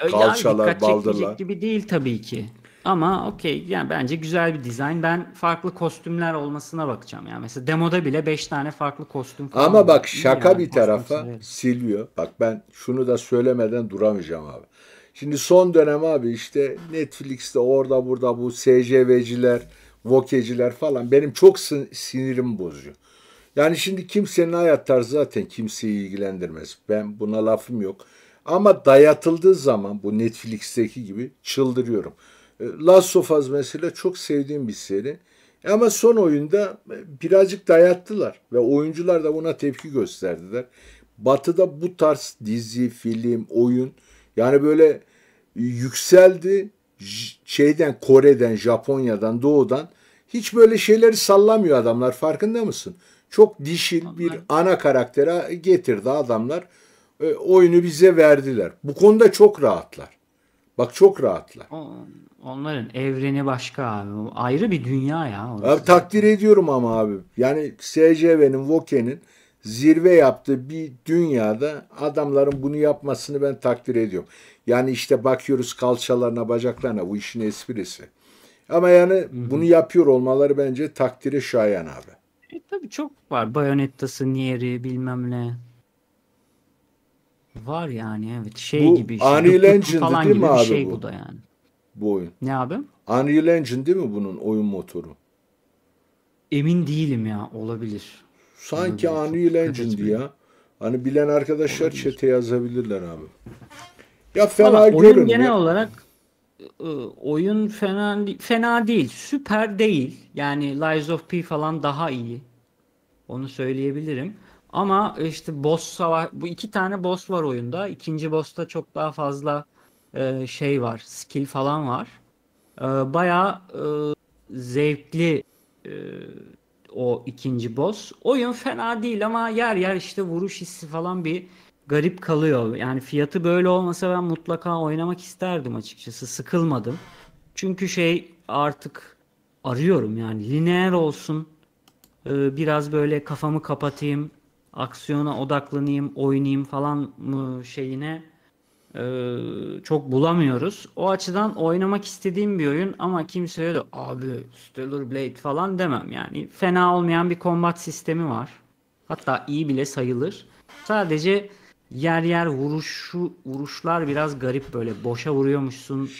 e, kalçalar, abi, dikkat baldırlar. gibi değil tabii ki. Ama okey yani bence güzel bir dizayn. Ben farklı kostümler olmasına bakacağım. Yani mesela demoda bile 5 tane farklı kostüm falan Ama bak şaka yani, bir kostüm tarafa severim. Silvio. Bak ben şunu da söylemeden duramayacağım abi. Şimdi son dönem abi işte Netflix'te orada burada bu SCV'ciler, Vokeciler falan benim çok sin- sinirimi bozuyor. Yani şimdi kimsenin hayat tarzı zaten kimseyi ilgilendirmez. Ben buna lafım yok. Ama dayatıldığı zaman bu Netflix'teki gibi çıldırıyorum. Last of Us mesela çok sevdiğim bir seri. Ama son oyunda e, birazcık dayattılar ve oyuncular da buna tepki gösterdiler. Batı'da bu tarz dizi, film, oyun yani böyle yükseldi şeyden Kore'den, Japonya'dan, Doğu'dan hiç böyle şeyleri sallamıyor adamlar farkında mısın? Çok dişil bir ana karaktere getirdi adamlar. E, oyunu bize verdiler. Bu konuda çok rahatlar. Bak çok rahatlar. Onların evreni başka abi. Ayrı bir dünya ya. orası. Abi takdir ediyorum ama abi. Yani SCV'nin, Voke'nin zirve yaptığı bir dünyada adamların bunu yapmasını ben takdir ediyorum. Yani işte bakıyoruz kalçalarına, bacaklarına bu işin esprisi. Ama yani bunu yapıyor olmaları bence takdire şayan abi. E, tabii çok var. Bayonettası, Nier'i bilmem ne. Var yani evet. Şey Bu gibi. işte, Unreal falan değil gibi mi abi şey bu? bu da yani. Bu oyun. Ne abi? Unreal Engine değil mi bunun oyun motoru? Emin değilim ya. Olabilir. Sanki. Unreal Engine'di ya. Hani bilen arkadaşlar çete yazabilirler abi. Ya fena Valla oyun görünmüyor. genel olarak e, oyun fena fena değil. Süper değil. Yani Lies of P falan daha iyi. Onu söyleyebilirim. Ama işte boss savaş bu iki tane boss var oyunda. İkinci boss'ta çok daha fazla e, şey var. Skill falan var. E, bayağı e, zevkli e, o ikinci boss. Oyun fena değil ama yer yer işte vuruş hissi falan bir garip kalıyor. Yani fiyatı böyle olmasa ben mutlaka oynamak isterdim açıkçası. Sıkılmadım. Çünkü şey artık arıyorum yani lineer olsun. Ee, biraz böyle kafamı kapatayım, aksiyona odaklanayım, oynayayım falan mı şeyine ee, çok bulamıyoruz. O açıdan oynamak istediğim bir oyun ama kimse öyle abi Stellar Blade falan demem yani. Fena olmayan bir combat sistemi var. Hatta iyi bile sayılır. Sadece yer yer vuruşu vuruşlar biraz garip böyle boşa vuruyormuşsun gibi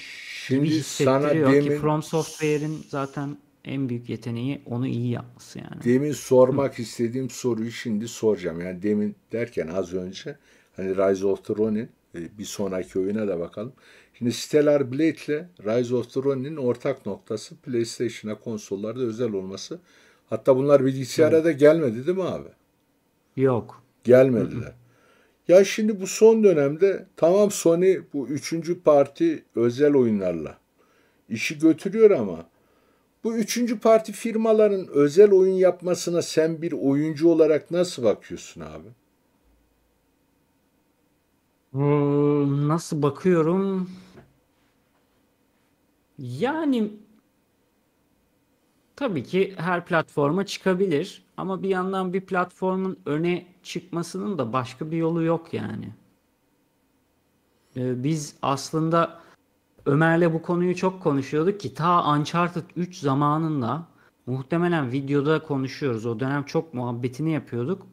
Şimdi sana hissettiriyor ki demin From Software'in zaten en büyük yeteneği onu iyi yapması yani. Demin sormak istediğim soruyu şimdi soracağım. Yani demin derken az önce hani Rise of the Ronin e, bir sonraki oyuna da bakalım. Şimdi Stellar Blade ile Rise of the Ronin'in ortak noktası PlayStation'a konsollarda özel olması. Hatta bunlar bilgisayara da gelmedi değil mi abi? Yok. Gelmediler. Ya şimdi bu son dönemde tamam Sony bu üçüncü parti özel oyunlarla işi götürüyor ama bu üçüncü parti firmaların özel oyun yapmasına sen bir oyuncu olarak nasıl bakıyorsun abi? Hmm, Nasıl bakıyorum? Yani tabii ki her platforma çıkabilir ama bir yandan bir platformun öne çıkmasının da başka bir yolu yok yani. Ee, Biz aslında Ömer'le bu konuyu çok konuşuyorduk ki ta Uncharted 3 zamanında muhtemelen videoda konuşuyoruz. O dönem çok muhabbetini yapıyorduk.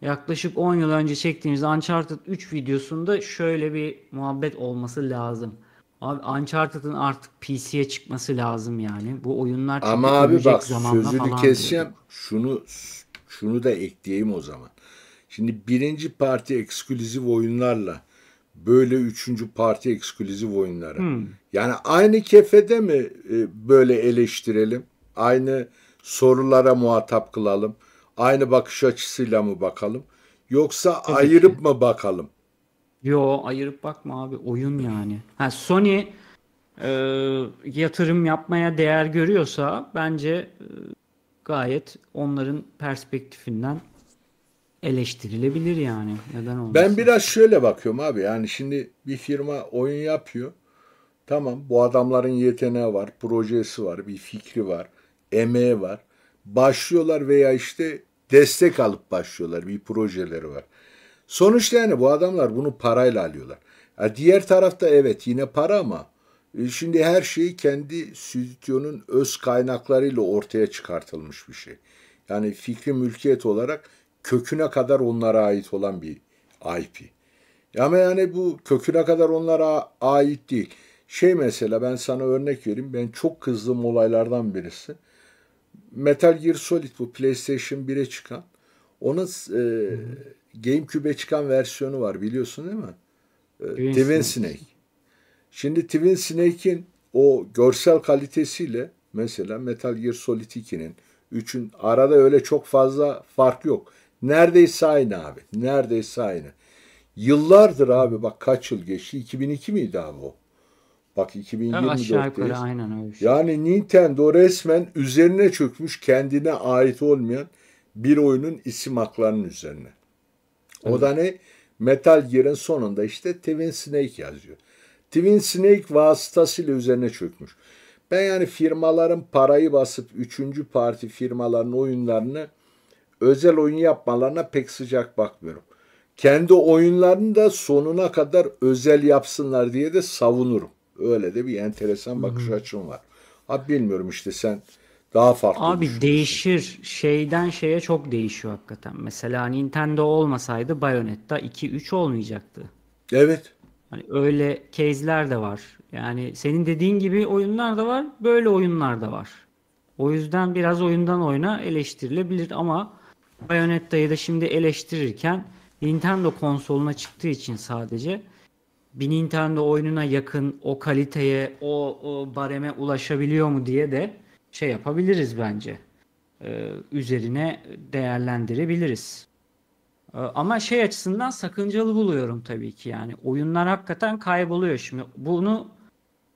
Yaklaşık 10 yıl önce çektiğimiz Uncharted 3 videosunda şöyle bir muhabbet olması lazım. Abi Uncharted'ın artık PC'ye çıkması lazım yani. Bu oyunlar çünkü Ama abi bak sözünü keseceğim. diyorduk. Şunu şunu da ekleyeyim o zaman. Şimdi birinci parti ekskluzif oyunlarla böyle üçüncü parti ekskluzif oyunlara. Hmm. Yani aynı kefede mi e, böyle eleştirelim? Aynı sorulara muhatap kılalım? Aynı bakış açısıyla mı bakalım? Yoksa Tabii ayırıp ki. mı bakalım? Yo ayırıp bakma abi oyun yani. Ha Sony e, yatırım yapmaya değer görüyorsa bence e, gayet onların perspektifinden eleştirilebilir yani. Neden Ben olmasın? biraz şöyle bakıyorum abi. Yani şimdi bir firma oyun yapıyor. Tamam bu adamların yeteneği var, projesi var, bir fikri var, emeği var. Başlıyorlar veya işte destek alıp başlıyorlar. Bir projeleri var. Sonuçta yani bu adamlar bunu parayla alıyorlar. Ha, diğer tarafta evet yine para ama e, şimdi her şey kendi stüdyonun öz kaynaklarıyla ortaya çıkartılmış bir şey. Yani fikri mülkiyet olarak köküne kadar onlara ait olan bir IP. Ama yani bu köküne kadar onlara ait değil. Şey mesela ben sana örnek vereyim. Ben çok kızdığım olaylardan birisi. Metal Gear Solid bu PlayStation 1'e çıkan. Onun e, GameCube'e çıkan versiyonu var biliyorsun değil mi? E, Twin Twin Snake. Snake. Şimdi Twin Snake'in o görsel kalitesiyle mesela Metal Gear Solid 2'nin 3'ün arada öyle çok fazla fark yok. Neredeyse aynı abi. Neredeyse aynı. Yıllardır abi bak kaç yıl geçti? 2002 miydi abi o? Bak Ha, aşağı yukarı 2024'teyiz. aynen öyle şey. Yani Nintendo resmen üzerine çökmüş kendine ait olmayan bir oyunun isim haklarının üzerine. O da ne? Metal Gear'ın sonunda işte Twin Snake yazıyor. Twin Snake vasıtasıyla üzerine çökmüş. Ben yani firmaların parayı basıp üçüncü parti firmaların oyunlarını özel oyun yapmalarına pek sıcak bakmıyorum. Kendi oyunlarını da sonuna kadar özel yapsınlar diye de savunurum. Öyle de bir enteresan bakış açım var. Abi bilmiyorum işte sen daha farklı Abi değişir. Şeyden şeye çok değişiyor hakikaten. Mesela Nintendo olmasaydı Bayonetta 2-3 olmayacaktı. Evet. Hani öyle case'ler de var. Yani senin dediğin gibi oyunlar da var, böyle oyunlar da var. O yüzden biraz oyundan oyuna eleştirilebilir ama Bayonetta'yı da şimdi eleştirirken Nintendo konsoluna çıktığı için sadece bir Nintendo oyununa yakın o kaliteye, o, o bareme ulaşabiliyor mu diye de şey yapabiliriz bence. Ee, üzerine değerlendirebiliriz. Ee, Ama şey açısından sakıncalı buluyorum tabii ki yani. Oyunlar hakikaten kayboluyor şimdi. Bunu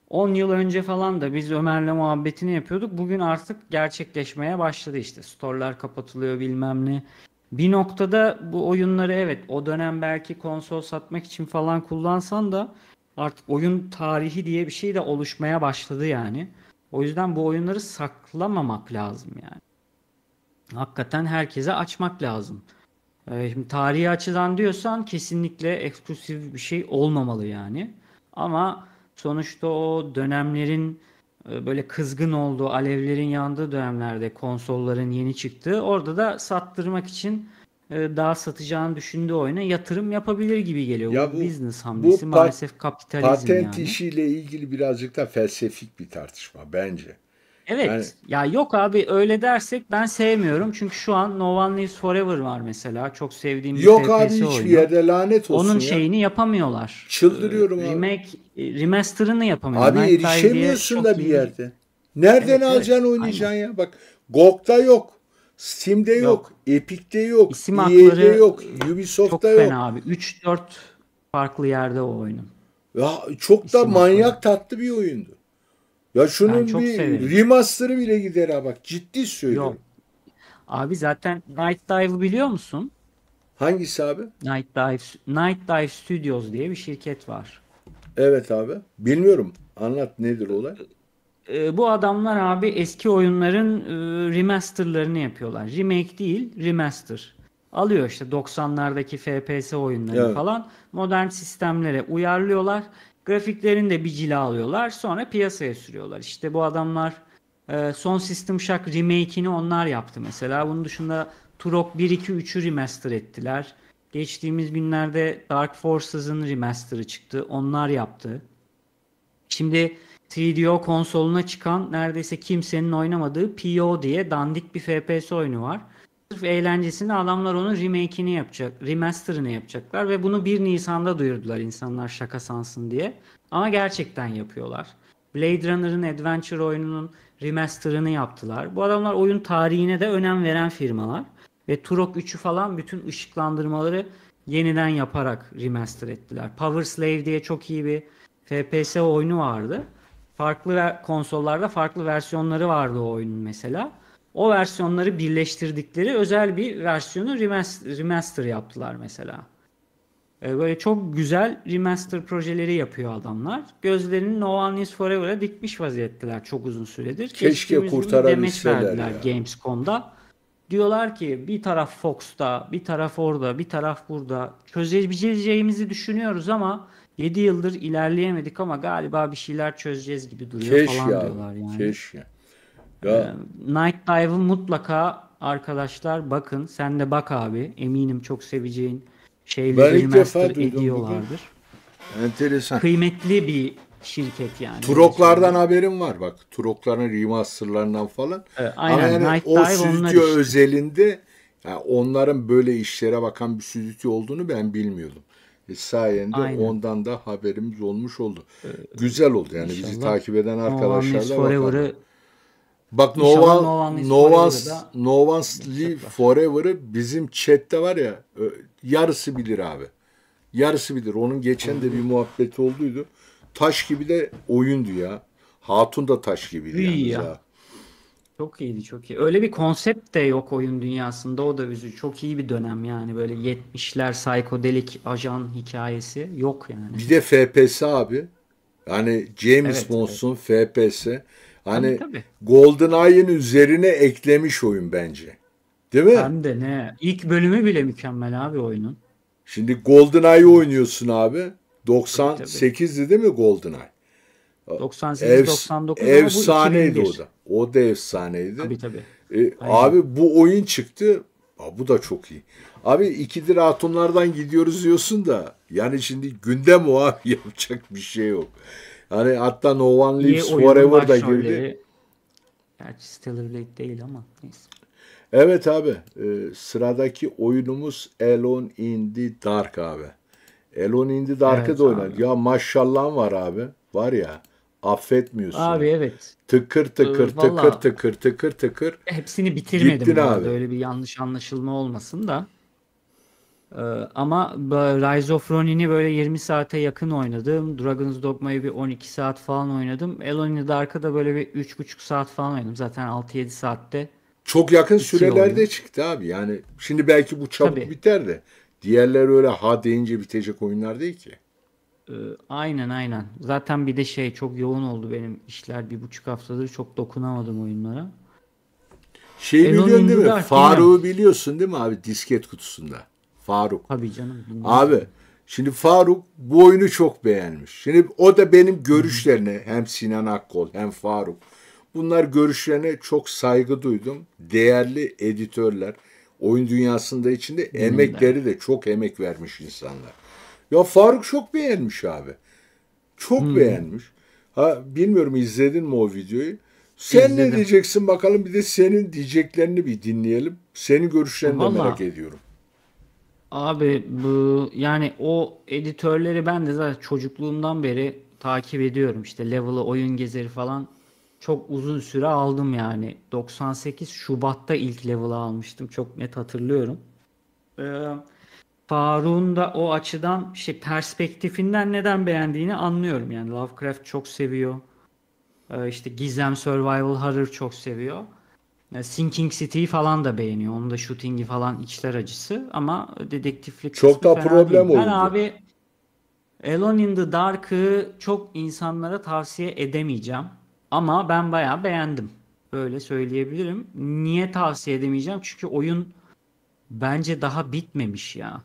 10 yıl önce falan da biz Ömer'le muhabbetini yapıyorduk. Bugün artık gerçekleşmeye başladı işte. Store'lar kapatılıyor bilmem ne. Bir noktada bu oyunları evet o dönem belki konsol satmak için falan kullansan da artık oyun tarihi diye bir şey de oluşmaya başladı yani. O yüzden bu oyunları saklamamak lazım yani. Hakikaten herkese açmak lazım. Ee, Şimdi tarihi açıdan diyorsan kesinlikle eksklusif bir şey olmamalı yani. Ama sonuçta o dönemlerin e, böyle kızgın olduğu, alevlerin yandığı dönemlerde konsolların yeni çıktığı, orada da sattırmak için e, daha satacağını düşündüğü oyuna yatırım yapabilir gibi geliyor. Ya bu bu- business hamlesi pat- maalesef kapitalizm Patent yani. işiyle ilgili birazcık da felsefik bir tartışma bence. Evet. Yani- Ya yok abi öyle dersek ben sevmiyorum. Çünkü şu an No One Lives Forever var mesela. Çok sevdiğim bir Yok FPS abi hiçbir oyunu. yerde lanet olsun Onun ya. şeyini yapamıyorlar. Çıldırıyorum Ee, abi. Remake, e, remaster'ını yapamıyorlar. Abi Night erişemiyorsun çok da bir iyi yerde. Nereden Evet, evet. alacaksın oynayacaksın ya? Bak GOG'da yok. Steam'de yok. Yok. Epic'te yok. İsim EA'de hakları yok. Çok Ubisoft'ta yok. fena abi. 3-4 farklı yerde o oyunun. Ya çok da İsim manyak tatlı bir oyundu. Ya şunun çok bir severim. remaster'ı bile gider ha bak. Ciddi söylüyorum. Yok. Abi zaten Night Dive'ı biliyor musun? Hangisi abi? Night Dive, Night Dive Studios diye bir şirket var. Evet abi. Bilmiyorum. Anlat nedir olay? Ee, bu adamlar abi eski oyunların e, remasterlarını yapıyorlar. Remake değil, remaster. Alıyor işte 90'lardaki FPS oyunlarını Evet. falan modern sistemlere uyarlıyorlar. Grafiklerini de bir cila alıyorlar. Sonra piyasaya sürüyorlar. İşte bu adamlar e, son System Shock remake'ini onlar yaptı mesela. Bunun dışında Turok 1 2 3'ü remaster ettiler. Geçtiğimiz günlerde Dark Forces'ın remaster'ı çıktı. Onlar yaptı. Şimdi 3DO konsoluna çıkan neredeyse kimsenin oynamadığı PO diye dandik bir FPS oyunu var. Sırf eğlencesine adamlar onun remake'ini yapacak, remaster'ını yapacaklar ve bunu 1 Nisan'da duyurdular insanlar şaka sansın diye. Ama gerçekten yapıyorlar. Blade Runner'ın Adventure oyununun remaster'ını yaptılar. Bu adamlar oyun tarihine de önem veren firmalar. Ve Turok 3'ü falan bütün ışıklandırmaları yeniden yaparak remaster ettiler. Power Slave diye çok iyi bir FPS oyunu vardı. Farklı konsollarda farklı versiyonları vardı o oyunun mesela. O versiyonları birleştirdikleri özel bir versiyonu remas- remaster yaptılar mesela. Ee, Böyle çok güzel remaster projeleri yapıyor adamlar. Gözlerini No One Lives Forever'a dikmiş vaziyetteler çok uzun süredir. Keşke kurtarabilseler ya. Gamescom'da. Diyorlar ki bir taraf Fox'ta, bir taraf orada, bir taraf burada. Çözebileceğimizi düşünüyoruz ama 7 yıldır ilerleyemedik ama galiba bir şeyler çözeceğiz gibi duruyor Keşke falan ya. diyorlar yani. Keşke. Ee, Ya Night Dive'ı mutlaka arkadaşlar bakın. Sen de bak abi. Eminim çok seveceğin şeyleri duydum ediyorlardır. enteresan. Kıymetli bir şirket yani. Turoklardan haberim var bak. Turokların remasterlarından falan. Evet, Ama aynen. yani Night o Dive onlar stüdyo işte. özelinde yani onların böyle işlere bakan bir stüdyo olduğunu ben bilmiyordum. E, sayende Aynen. ondan da haberimiz olmuş oldu. Güzel oldu yani bizi İnşallah takip eden arkadaşlar da. Forever'ı Bak No İnşallah One, No One Lives no One, Forever'ı da no One Live Forever'ı bizim chatte var ya yarısı bilir abi. Yarısı bilir. Onun geçen de bir muhabbeti olduydu. Taş gibi de oyundu ya. Hatun da taş gibiydi İyi yalnız ya. ha. çok iyiydi çok iyi. Öyle bir konsept de yok oyun dünyasında. O da üzücü. Çok iyi bir dönem yani. Böyle 70'ler psikodelik ajan hikayesi yok yani. Bir de FPS abi. Yani James Evet, Bond'sun FPS. Hani Tabii, tabii. GoldenEye'ın üzerine eklemiş oyun bence. Değil mi? Hem de ne? İlk bölümü bile mükemmel abi oyunun. Şimdi GoldenEye oynuyorsun abi. 98'di değil mi GoldenEye? 98 Efs- 99 ama bu efsaneydi 2001. o da. O da efsaneydi. Tabii tabii. E, abi bu oyun çıktı. Aa, bu da çok iyi. Abi ikidir atomlardan gidiyoruz diyorsun da yani şimdi gündem o abi <laughs> yapacak bir şey yok. Yani hatta No One Lives Forever da girdi. Gerçi Stellar Blade değil ama neyse. Evet abi e, sıradaki oyunumuz Alone in the Dark abi. Alone in the Dark'ı Evet da oynar. abi. Ya maşallah var abi. Var ya affetmiyorsun. Abi evet. Tıkır tıkır Ee, tıkır valla- tıkır tıkır tıkır. Hepsini bitirmedim Gittin bu arada. abi. Öyle bir yanlış anlaşılma olmasın da. Ee, ama Rise of Ronin'i böyle 20 saate yakın oynadım. Dragon's Dogma'yı bir 12 saat falan oynadım. Dark'ı da böyle bir 3,5 saat falan oynadım. Zaten 6-7 saatte. Çok yakın sürelerde oyun. çıktı abi. Yani şimdi belki bu çabuk Tabii. biter de. Diğerleri öyle ha deyince bitecek oyunlar değil ki. Ee, aynen aynen. Zaten bir de şey çok yoğun oldu benim işler. Bir buçuk haftadır çok dokunamadım oyunlara. Alone biliyorsun değil mi? Faruk'u biliyorsun değil mi abi? Disket kutusunda. Faruk. Tabii canım. Abi şimdi Faruk bu oyunu çok beğenmiş. Şimdi o da benim görüşlerine hem Sinan Akkol hem Faruk bunlar görüşlerine çok saygı duydum. Değerli editörler oyun dünyasında içinde emekleri de çok emek vermiş insanlar. Ya Faruk çok beğenmiş abi. Çok beğenmiş. Ha bilmiyorum izledin mi o videoyu? Sen ne İzledim. diyeceksin bakalım bir de senin diyeceklerini bir dinleyelim. Senin görüşlerini Vallahi- merak ediyorum. Abi bu yani o editörleri ben de zaten çocukluğumdan beri takip ediyorum. İşte Level'ı, Oyun Gezeri falan çok uzun süre aldım yani. 98 Şubat'ta ilk Level'ı almıştım. Çok net hatırlıyorum. Ee, Faruk'un da o açıdan şey perspektifinden neden beğendiğini anlıyorum. Yani Lovecraft çok seviyor. Ee, işte gizem, survival, horror çok seviyor. Sinking City'yi falan da beğeniyor. Onun da shooting'i falan içler acısı ama dedektiflik Çok da problem değil. Ben abi Alone in the Dark'ı çok insanlara tavsiye edemeyeceğim. Ama ben bayağı beğendim. Böyle söyleyebilirim. Niye tavsiye edemeyeceğim? Çünkü oyun bence daha bitmemiş ya.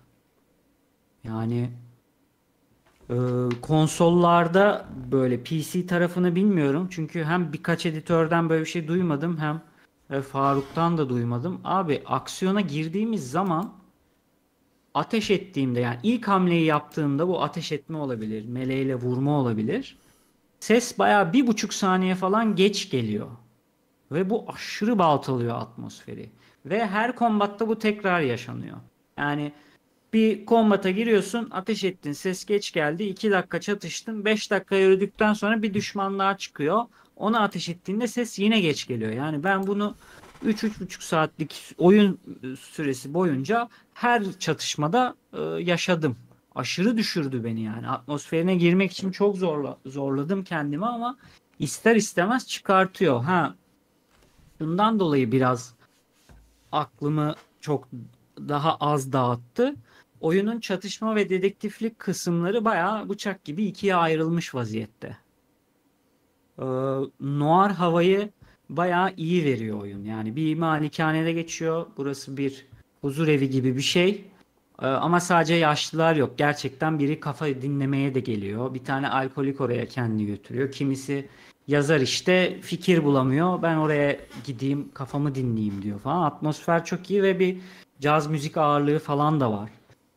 Yani ee, konsollarda böyle PC tarafını bilmiyorum. Çünkü hem birkaç editörden böyle bir şey duymadım hem e, Faruk'tan da duymadım. Abi aksiyona girdiğimiz zaman ateş ettiğimde yani ilk hamleyi yaptığımda bu ateş etme olabilir. Meleğiyle vurma olabilir. Ses bayağı bir buçuk saniye falan geç geliyor. Ve bu aşırı baltalıyor atmosferi. Ve her kombatta bu tekrar yaşanıyor. Yani bir kombata giriyorsun, ateş ettin, ses geç geldi, 2 dakika çatıştın, 5 dakika yürüdükten sonra bir düşman daha çıkıyor. Ona ateş ettiğinde ses yine geç geliyor. Yani ben bunu 3-3,5 saatlik oyun süresi boyunca her çatışmada e, yaşadım. Aşırı düşürdü beni yani. Atmosferine girmek için çok zorla, zorladım kendimi ama ister istemez çıkartıyor. Ha bundan dolayı biraz aklımı çok daha az dağıttı. Oyunun çatışma ve dedektiflik kısımları bayağı bıçak gibi ikiye ayrılmış vaziyette. Ee, noir havayı bayağı iyi veriyor oyun. Yani bir malikanede geçiyor. Burası bir huzur evi gibi bir şey. Ee, ama sadece yaşlılar yok. Gerçekten biri kafa dinlemeye de geliyor. Bir tane alkolik oraya kendini götürüyor. Kimisi yazar işte fikir bulamıyor. Ben oraya gideyim kafamı dinleyeyim diyor falan. Atmosfer çok iyi ve bir caz müzik ağırlığı falan da var.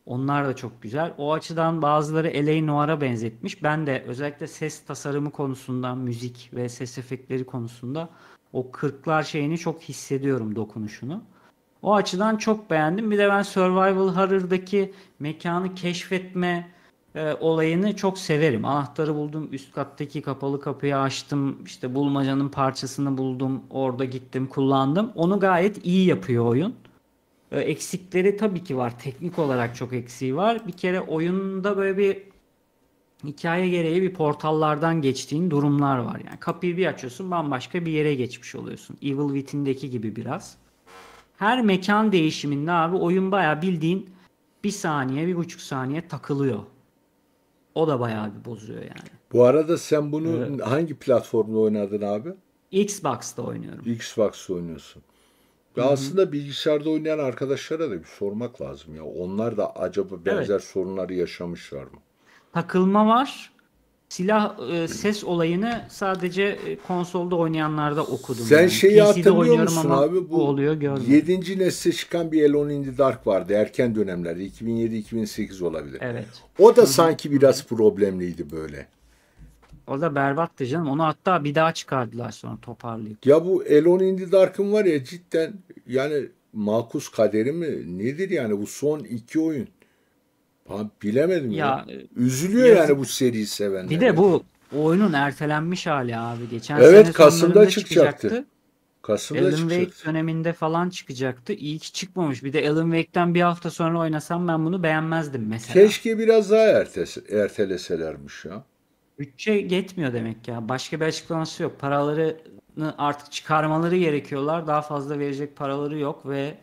Onlar da çok güzel. O açıdan bazıları L.A. Noir'a benzetmiş. Ben de özellikle ses tasarımı konusundan, müzik ve ses efektleri konusunda o kırklar şeyini çok hissediyorum dokunuşunu. O açıdan çok beğendim. Bir de ben Survival Horror'daki mekanı keşfetme e, olayını çok severim. Anahtarı buldum, üst kattaki kapalı kapıyı açtım, işte bulmacanın parçasını buldum, orada gittim, kullandım. Onu gayet iyi yapıyor oyun. E, Eksikleri tabii ki var. Teknik olarak çok eksiği var. Bir kere oyunda böyle bir hikaye gereği bir portallardan geçtiğin durumlar var. Yani kapıyı bir açıyorsun bambaşka bir yere geçmiş oluyorsun. Evil Within'deki gibi biraz. Her mekan değişiminde abi oyun bayağı bildiğin bir saniye, bir buçuk saniye takılıyor. O da bayağı bir bozuyor yani. Bu arada sen bunu hangi platformda oynadın abi? Xbox'ta oynuyorum. Xbox oynuyorsun. Ya aslında bilgisayarda oynayan arkadaşlara da bir sormak lazım ya. Onlar da acaba benzer sorunları yaşamışlar mı? Takılma var. Silah e, ses olayını sadece e, konsolda oynayanlarda okudum. Sen yani. şeyi PC'de hatırlıyor musun ama abi? bu oluyor görmedim. 7. nesle çıkan bir Alone in the Dark vardı erken dönemlerde. 2007-2008 olabilir. Evet. O da sanki biraz problemliydi böyle. O da berbattı canım. Onu hatta bir daha çıkardılar sonra toparlayıp. Ya bu Alone in the Dark'ın var ya cidden yani makus kaderi mi nedir yani bu son iki oyun. Bilemedim ya. Ya, Üzülüyor yazık. yani bu seriyi sevenler. Bir de bu oyunun ertelenmiş hali abi. Geçen Evet, sene Kasım'da sonlarında çıkacaktı. Kasım'da Alan Wake çıkacak. döneminde falan çıkacaktı. İyi ki çıkmamış. Bir de Alan Wake'den bir hafta sonra oynasam ben bunu beğenmezdim mesela. Keşke biraz daha ertese, erteleselermiş ya. Bütçe yetmiyor demek ya. Başka bir açıklaması yok. Paralarını artık çıkarmaları gerekiyorlar. Daha fazla verecek paraları yok ve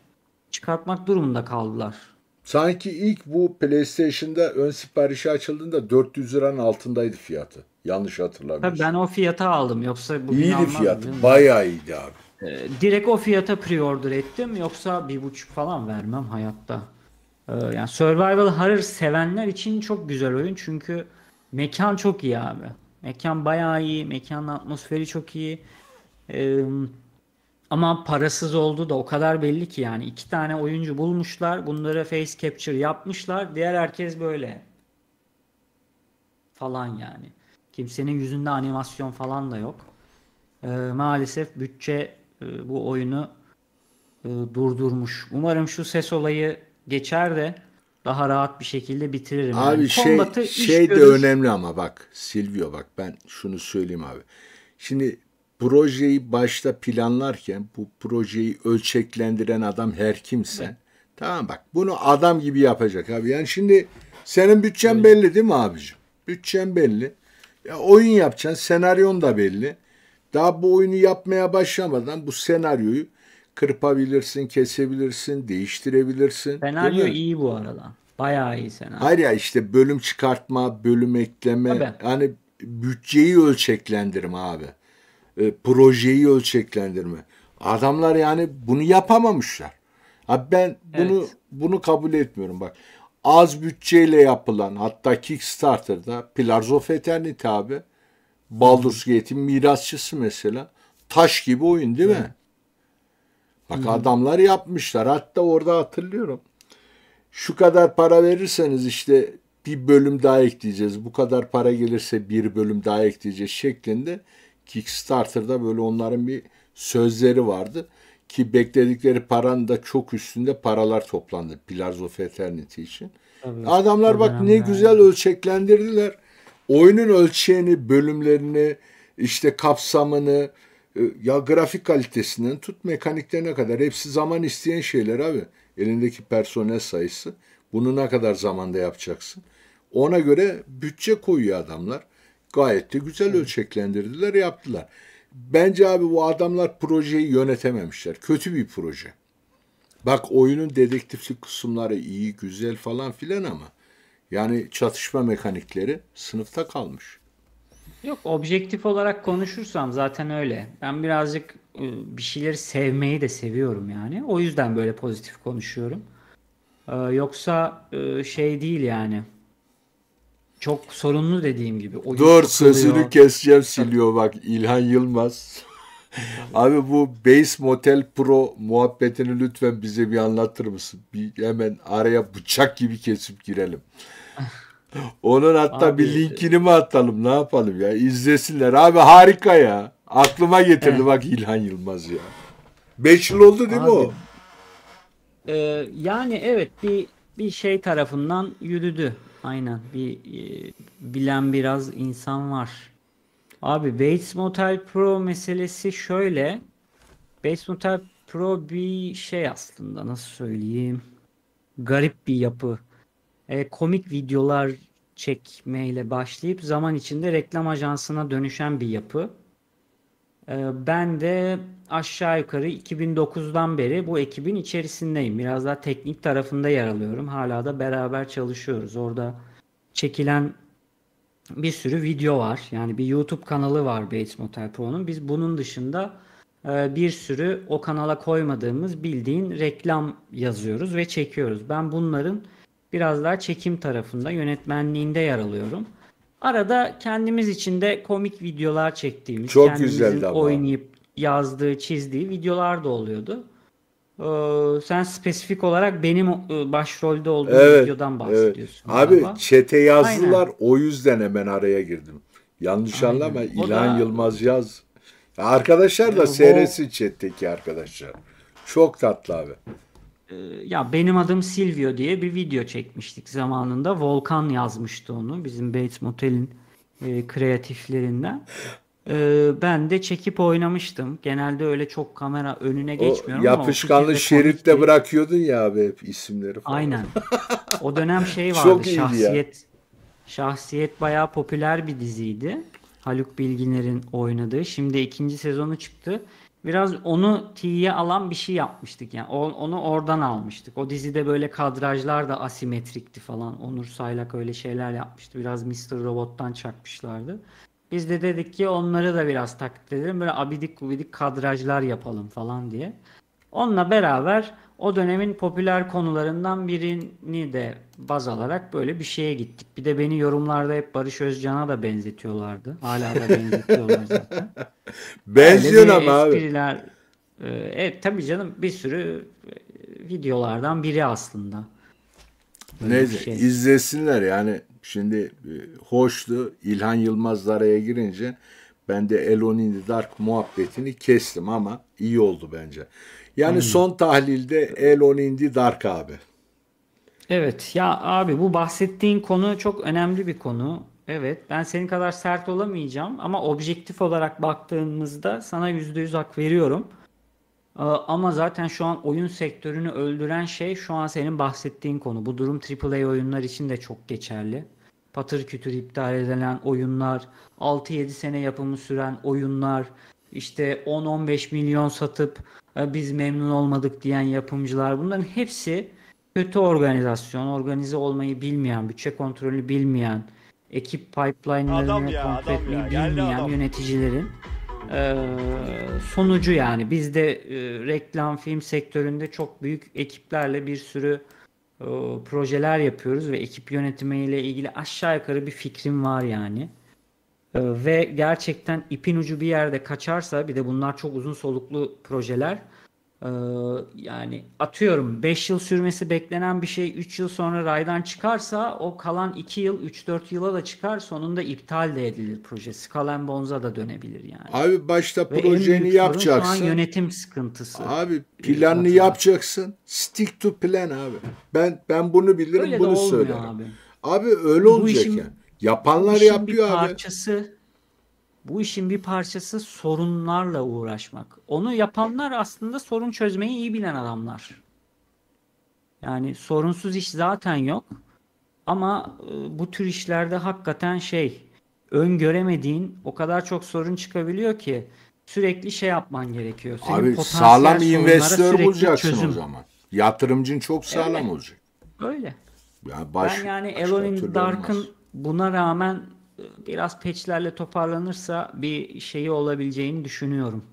çıkartmak durumunda kaldılar. Sanki ilk bu PlayStation'da ön siparişi açıldığında 400 liranın altındaydı fiyatı. Yanlış Tabii hatırlamıyorsam. ben o fiyata aldım. Yoksa bugün İyiydi fiyatı. Bayağı iyiydi abi. Ee, direkt o fiyata pre-order ettim. Yoksa bir buçuk falan vermem hayatta. Ee, yani Survival Horror sevenler için çok güzel oyun. Çünkü mekan çok iyi abi. Mekan bayağı iyi. Mekanın atmosferi çok iyi. Ee, ama parasız olduğu da o kadar belli ki yani. iki tane oyuncu bulmuşlar. Bunlara face capture yapmışlar. Diğer herkes böyle. Falan yani. Kimsenin yüzünde animasyon falan da yok. Ee, maalesef bütçe e, bu oyunu e, durdurmuş. Umarım şu ses olayı geçer de daha rahat bir şekilde bitiririm. Abi Yani şey şey de görür. önemli ama bak Silvio bak ben şunu söyleyeyim abi. Şimdi projeyi başta planlarken bu projeyi ölçeklendiren adam her kimse tamam bak bunu adam gibi yapacak abi. Yani şimdi senin bütçen belli değil mi abicim? Bütçen belli. Ya oyun yapacaksın, senaryon da belli. Daha bu oyunu yapmaya başlamadan bu senaryoyu kırpabilirsin, kesebilirsin, değiştirebilirsin. Senaryo iyi bu arada. Bayağı iyi senaryo. Hayır ya işte bölüm çıkartma, bölüm ekleme, Tabii. hani bütçeyi ölçeklendirme abi. E, projeyi ölçeklendirme. Adamlar yani bunu yapamamışlar. Abi ben bunu Evet. bunu kabul etmiyorum bak. Az bütçeyle yapılan hatta Kickstarter'da Pillars of Eternity abi Baldur's Gate'in mirasçısı mesela. Taş gibi oyun değil mi? Bak adamlar yapmışlar. Hatta orada hatırlıyorum şu kadar para verirseniz işte bir bölüm daha ekleyeceğiz. Bu kadar para gelirse bir bölüm daha ekleyeceğiz şeklinde Kickstarter'da böyle onların bir sözleri vardı. Ki bekledikleri paranın da çok üstünde paralar toplandı Pillars of Eternity için. Tabii. Adamlar bak ne güzel ölçeklendirdiler. Oyunun ölçeğini, bölümlerini, işte kapsamını, e, ya grafik kalitesinden tut mekaniklerine kadar hepsi zaman isteyen şeyler abi. Elindeki personel sayısı. Bunu ne kadar zamanda yapacaksın? Ona göre bütçe koyuyor adamlar. Gayet de güzel ölçeklendirdiler, yaptılar. Bence abi bu adamlar projeyi yönetememişler. Kötü bir proje. Bak oyunun dedektiflik kısımları iyi, güzel falan filan ama yani çatışma mekanikleri sınıfta kalmış. Yok objektif olarak konuşursam zaten öyle. Ben birazcık e, bir şeyleri sevmeyi de seviyorum yani. O yüzden böyle pozitif konuşuyorum. Ee, Yoksa e, şey değil yani. Çok sorunlu dediğim gibi. Oyun Dur sözünü keseceğim siliyor bak İlhan Yılmaz. <laughs> Abi bu Base Motel Pro muhabbetini lütfen bize bir anlatır mısın? Bir hemen araya bıçak gibi kesip girelim. <laughs> Onun hatta Abi, bir linkini mi atalım ne yapalım ya izlesinler. Abi harika ya. Aklıma getirdi bak İlhan Yılmaz ya. 5 yıl oldu değil mi Abi, o? Ee, yani evet bir bir şey tarafından yürüdü. Aynen bir e, bilen biraz insan var. Abi Bates Motel Pro meselesi şöyle. Bates Motel Pro bir şey aslında nasıl söyleyeyim. Garip bir yapı. E, komik videolar çekmeyle başlayıp zaman içinde reklam ajansına dönüşen bir yapı. Ee, Ben de aşağı yukarı 2009'dan beri bu ekibin içerisindeyim. Biraz daha teknik tarafında yer alıyorum. Hala da beraber çalışıyoruz. Orada çekilen bir sürü video var. Yani bir YouTube kanalı var Bates Motel Pro'nun. Biz bunun dışında e, bir sürü o kanala koymadığımız bildiğin reklam yazıyoruz ve çekiyoruz. Ben bunların biraz daha çekim tarafında, yönetmenliğinde yer alıyorum. Arada kendimiz için de komik videolar çektiğimiz, Çok kendimizin güzeldi ama. oynayıp yazdığı, çizdiği videolar da oluyordu. Ee, sen spesifik olarak benim e, başrolde olduğum Evet, videodan evet. bahsediyorsun. Abi galiba. çete yazdılar o yüzden hemen araya girdim. Yanlış Aynen. anlama. İlhan da- Yılmaz yaz. Ya Arkadaşlar da Ee, seyretsin chat'teki arkadaşlar. Çok tatlı abi. Ee, Ya benim adım Silvio diye bir video çekmiştik zamanında. Volkan yazmıştı onu. Bizim Bates Motel'in e, kreatiflerinden. Ee, ben de çekip oynamıştım. Genelde öyle çok kamera önüne O geçmiyorum ama o yapışkanlı fikir de şeritte komikti. bırakıyordun ya abi hep isimleri falan. Aynen. O dönem şey <laughs> vardı. Çok iyiydi ya. Şahsiyet Şahsiyet bayağı popüler bir diziydi. Haluk Bilginer'in oynadığı. Şimdi ikinci sezonu çıktı. Biraz onu tiye alan bir şey yapmıştık yani. Onu oradan almıştık. O dizide böyle kadrajlar da asimetrikti falan. Onur Saylak öyle şeyler yapmıştı. Biraz Mr. Robot'tan çakmışlardı. Biz de dedik ki onları da biraz taklit edelim. Böyle abidik gubidik kadrajlar yapalım falan diye. Onunla beraber o dönemin popüler konularından birini de baz alarak böyle bir şeye gittik. Bir de beni yorumlarda hep Barış Özcan'a da benzetiyorlardı. Hala da benzetiyorlar <laughs> zaten. Bir ama abi. espriler, e, evet tabii canım bir sürü e, videolardan biri aslında. Böyle bir Neyse şey. izlesinler yani. Şimdi e, hoştu. İlhan Yılmaz araya girince ben de Alone in the Dark muhabbetini kestim ama iyi oldu bence. Yani son tahlilde Alone in the Dark abi. Evet ya abi bu bahsettiğin konu çok önemli bir konu. Evet ben senin kadar sert olamayacağım ama objektif olarak baktığımızda sana yüzde yüz hak veriyorum. Ee, Ama zaten şu an oyun sektörünü öldüren şey şu an senin bahsettiğin konu. Bu durum AAA oyunlar için de çok geçerli. Patır kütür iptal edilen oyunlar, 6-7 sene yapımı süren oyunlar, işte 10-15 milyon satıp "E, biz memnun olmadık diyen yapımcılar bunların hepsi kötü organizasyon, organize olmayı bilmeyen, bütçe kontrolünü bilmeyen, ekip pipeline'larını kontrol etmeyi bilmeyen adam. yöneticilerin eee, sonucu yani. Biz de eee, reklam film sektöründe çok büyük ekiplerle bir sürü eee, projeler yapıyoruz ve ekip yönetimiyle ilgili aşağı yukarı bir fikrim var yani. Eee, ve gerçekten ipin ucu bir yerde kaçarsa bir de bunlar çok uzun soluklu projeler. Eee, yani atıyorum 5 yıl sürmesi beklenen bir şey 3 yıl sonra raydan çıkarsa o kalan 2 yıl 3-4 yıla da çıkar sonunda iptal de edilir proje. Skull and Bones'a da dönebilir yani. Abi başta Ve en projeni sorun şu an yapacaksın. yönetim sıkıntısı. Abi Ee, planını zaten. yapacaksın. Stick to plan abi. Ben ben bunu bilirim, Öyle bunu söylerim. abi. Abi öyle Bu olacak işin- yani. Yapanlar yapıyor bir abi. parçası bu işin bir parçası sorunlarla uğraşmak. Onu yapanlar aslında sorun çözmeyi iyi bilen adamlar. Yani sorunsuz iş zaten yok. Ama e, bu tür işlerde hakikaten şey öngöremediğin o kadar çok sorun çıkabiliyor ki sürekli şey yapman gerekiyor. Senin Abi sağlam investör bulacaksın çözüm. o zaman. Yatırımcın çok sağlam Öyle. olacak. Öyle. Yani baş, Ben yani the Dark'ın buna rağmen biraz patchlerle toparlanırsa bir şeyi olabileceğini düşünüyorum.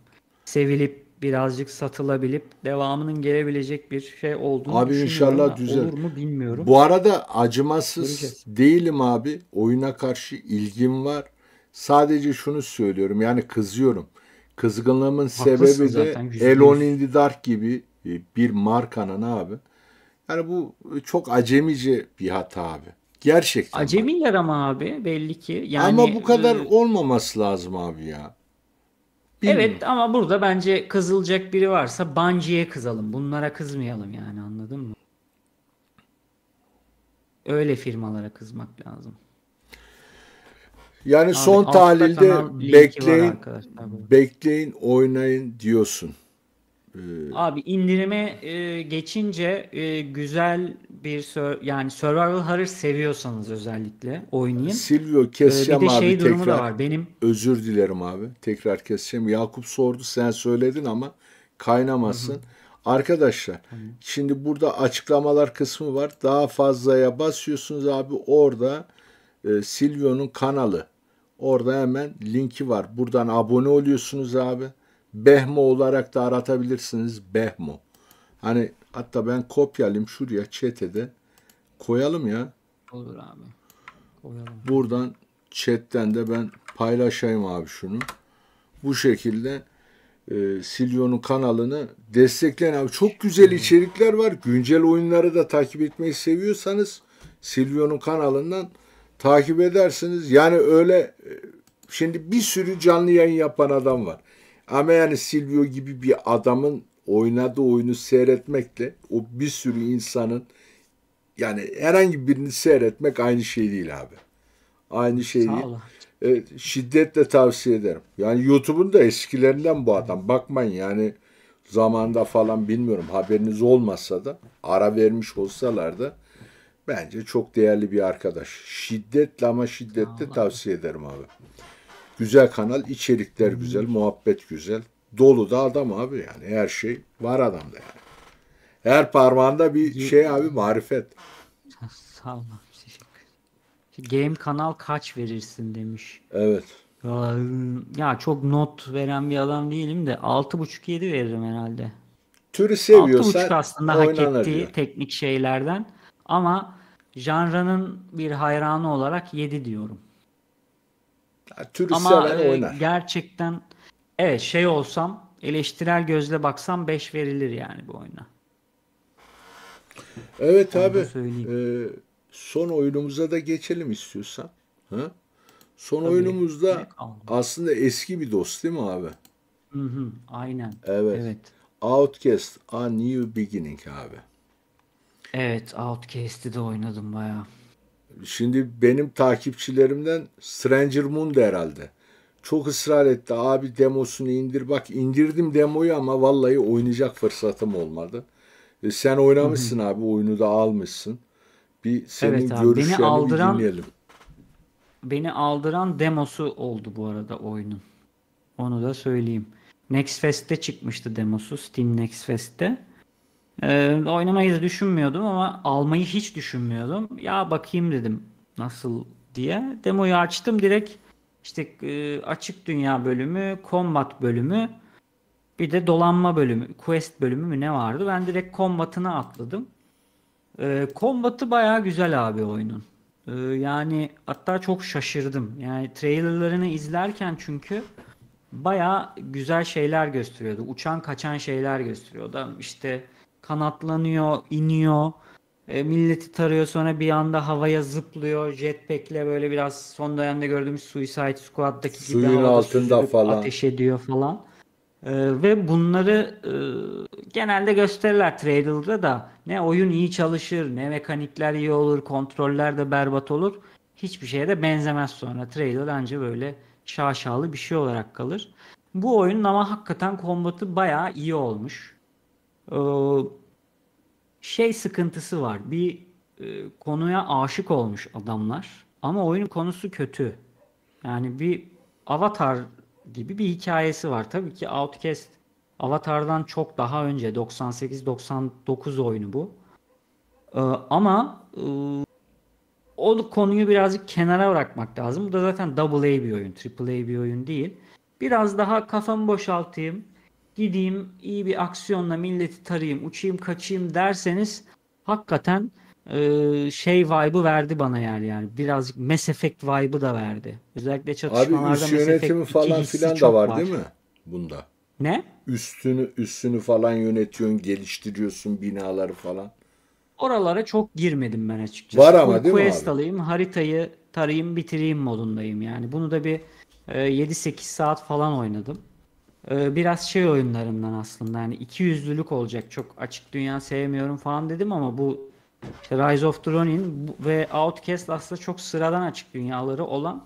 Sevilip birazcık satılabilip devamının gelebilecek bir şey olduğunu Abi düşünüyorum inşallah ama düzel. Olur mu bilmiyorum. Bu arada acımasız Göreceğiz. değilim abi. Oyuna karşı ilgim var. Sadece şunu söylüyorum. Yani kızıyorum. Kızgınlığımın Haklısın sebebi zaten, de. Alone in the Dark gibi e, bir markanın abi. Yani bu çok acemice bir hata abi. Gerçekten. bak. Acemiler ama abi belli ki. Yani Ama bu kadar e, olmaması lazım abi ya. Bilmiyorum. Evet ama burada bence kızılacak biri varsa Bungie'ye kızalım. Bunlara kızmayalım yani anladın mı? Öyle firmalara kızmak lazım. Yani Abi son tahlilde bekleyin, bekleyin, oynayın diyorsun. Abi indirime e, geçince e, güzel bir sör- yani survival horror seviyorsanız özellikle oynayın. Silvio E, bir keseceğim de abi şey durumu da tekrar. var. Benim Özür dilerim abi. Tekrar keseceğim. Yakup sordu sen söyledin ama kaynamasın. Arkadaşlar şimdi burada açıklamalar kısmı var. Daha fazlaya basıyorsunuz abi orada e, Silvio'nun kanalı. Orada hemen linki var. Buradan abone oluyorsunuz abi. Behmo olarak da aratabilirsiniz. Behmo. Hani hatta ben kopyalayayım şuraya chat'e koyalım ya. Olur abi. Koyalım. Buradan chatten de ben paylaşayım abi şunu. Bu şekilde e, Silvio'nun kanalını destekleyin abi. Çok güzel içerikler var. Güncel oyunları da takip etmeyi seviyorsanız Silvio'nun kanalından takip edersiniz. Yani öyle e, şimdi bir sürü canlı yayın yapan adam var. Ama yani Silvio gibi bir adamın oynadığı oyunu seyretmekle o bir sürü insanın yani herhangi birini seyretmek aynı şey değil abi. Aynı şey Sağ değil. ol. Evet, şiddetle tavsiye ederim. Yani YouTube'un da eskilerinden bu adam. Bakmayın yani zamanda falan bilmiyorum haberiniz olmasa da ara vermiş olsalar da bence çok değerli bir arkadaş. Şiddetle ama şiddetle tavsiye ederim abi. Güzel kanal, içerikler güzel, muhabbet güzel. Dolu da adam abi yani. Her şey var adamda yani. Her parmağında bir şey abi marifet. <laughs> Sağ ol. ederim. Game kanal kaç verirsin demiş. Evet. Ya, çok not veren bir adam değilim de 6.5-7 veririm herhalde. Türü 6.5 seviyorsan aslında hak ettiği diyor. teknik şeylerden ama janranın bir hayranı olarak 7 diyorum. Türü Ama seven e, oynar. gerçekten evet şey olsam eleştirel gözle baksam 5 verilir yani bu oyuna. Evet Onu abi. e, son oyunumuza da geçelim istiyorsan. Ha? Son Tabii, oyunumuzda aslında eski bir dost değil mi abi? Hı hı, aynen. Evet. Evet. Outcast A New Beginning abi. Evet, Outcast'i de oynadım bayağı. Şimdi benim takipçilerimden Stranger Moon da herhalde. Çok ısrar etti. Abi demosunu indir. Bak indirdim demoyu ama vallahi oynayacak fırsatım olmadı. E, sen oynamışsın abi. Oyunu da almışsın. Bir senin Evet abi, beni görüşlerini bir aldıran- dinleyelim. Beni aldıran demosu oldu bu arada oyunun. Onu da söyleyeyim. Next Fest'te çıkmıştı demosu. Steam Next Fest'te. Ee, oynamayı düşünmüyordum ama almayı hiç düşünmüyordum. Ya bakayım dedim nasıl diye. Demoyu açtım direkt. İşte e, açık dünya bölümü, combat bölümü, bir de dolanma bölümü, quest bölümü mü ne vardı? Ben direkt combat'ına atladım. Ee, combat'ı bayağı güzel abi oyunun. Ee, yani hatta çok şaşırdım. Yani trailerlarını izlerken çünkü bayağı güzel şeyler gösteriyordu. Uçan kaçan şeyler gösteriyordu. İşte kanatlanıyor, iniyor. E, milleti tarıyor sonra bir anda havaya zıplıyor. Jetpack'le böyle biraz son dönemde gördüğümüz Suicide Squad'daki gibi Suyun havada altında süzülüp falan. ateş ediyor falan. Ee, ve bunları e, genelde gösterirler trailer'da da ne oyun iyi çalışır, ne mekanikler iyi olur, kontroller de berbat olur. Hiçbir şeye de benzemez sonra. Trailer anca böyle şaşalı bir şey olarak kalır. Bu oyunun ama hakikaten kombatı bayağı iyi olmuş. Ee, şey sıkıntısı var. Bir e, konuya aşık olmuş adamlar. Ama oyunun konusu kötü. Yani bir Avatar gibi bir hikayesi var. Tabii ki Outcast Avatar'dan çok daha önce 98-99 oyunu bu. Ee, ama e, o konuyu birazcık kenara bırakmak lazım. Bu da zaten AA bir oyun, AAA bir oyun değil. Biraz daha kafamı boşaltayım, gideyim iyi bir aksiyonla milleti tarayayım, uçayım kaçayım derseniz hakikaten e, şey vibe'ı verdi bana yani yani birazcık Mass Effect vibe'ı da verdi. Özellikle Abi çatışmalarda üst Mass Effect yönetimi 2 falan filan da çok var, değil mi bunda? Ne? Üstünü üstünü falan yönetiyorsun, geliştiriyorsun binaları falan. Oralara çok girmedim ben açıkçası. Var ama Full değil mi quest abi? alayım, haritayı tarayayım, bitireyim modundayım yani. Bunu da bir e, 7-8 saat falan oynadım. E, biraz şey oyunlarından aslında yani iki yüzlülük olacak. Çok açık dünya sevmiyorum falan dedim ama bu işte Rise of the Ronin ve Outcast aslında çok sıradan açık dünyaları olan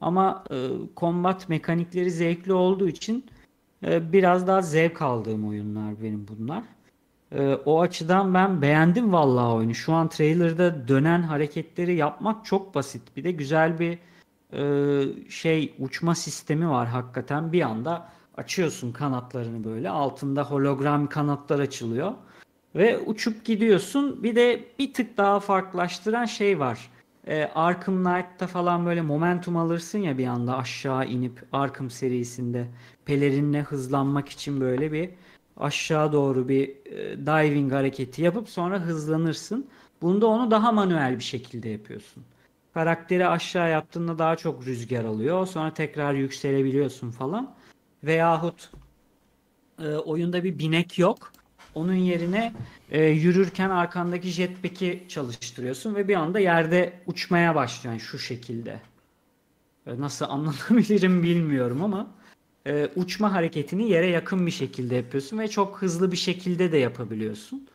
ama e, combat mekanikleri zevkli olduğu için e, biraz daha zevk aldığım oyunlar benim bunlar. Ee, o açıdan ben beğendim vallahi oyunu. Şu an trailer'da dönen hareketleri yapmak çok basit. Bir de güzel bir e, şey uçma sistemi var hakikaten. Bir anda açıyorsun kanatlarını böyle. Altında hologram kanatlar açılıyor. Ve uçup gidiyorsun. Bir de bir tık daha farklılaştıran şey var. e, Arkham Knight'ta falan böyle momentum alırsın ya bir anda aşağı inip Arkham serisinde pelerinle hızlanmak için böyle bir aşağı doğru bir e, diving hareketi yapıp sonra hızlanırsın. Bunda onu daha manuel bir şekilde yapıyorsun. Karakteri aşağı yaptığında daha çok rüzgar alıyor. Sonra tekrar yükselebiliyorsun falan. Veyahut e, oyunda bir binek yok. Onun yerine e, yürürken arkandaki jetpack'i çalıştırıyorsun ve bir anda yerde uçmaya başlıyorsun şu şekilde. E, nasıl anlatabilirim bilmiyorum ama e, uçma hareketini yere yakın bir şekilde yapıyorsun ve çok hızlı bir şekilde de yapabiliyorsun.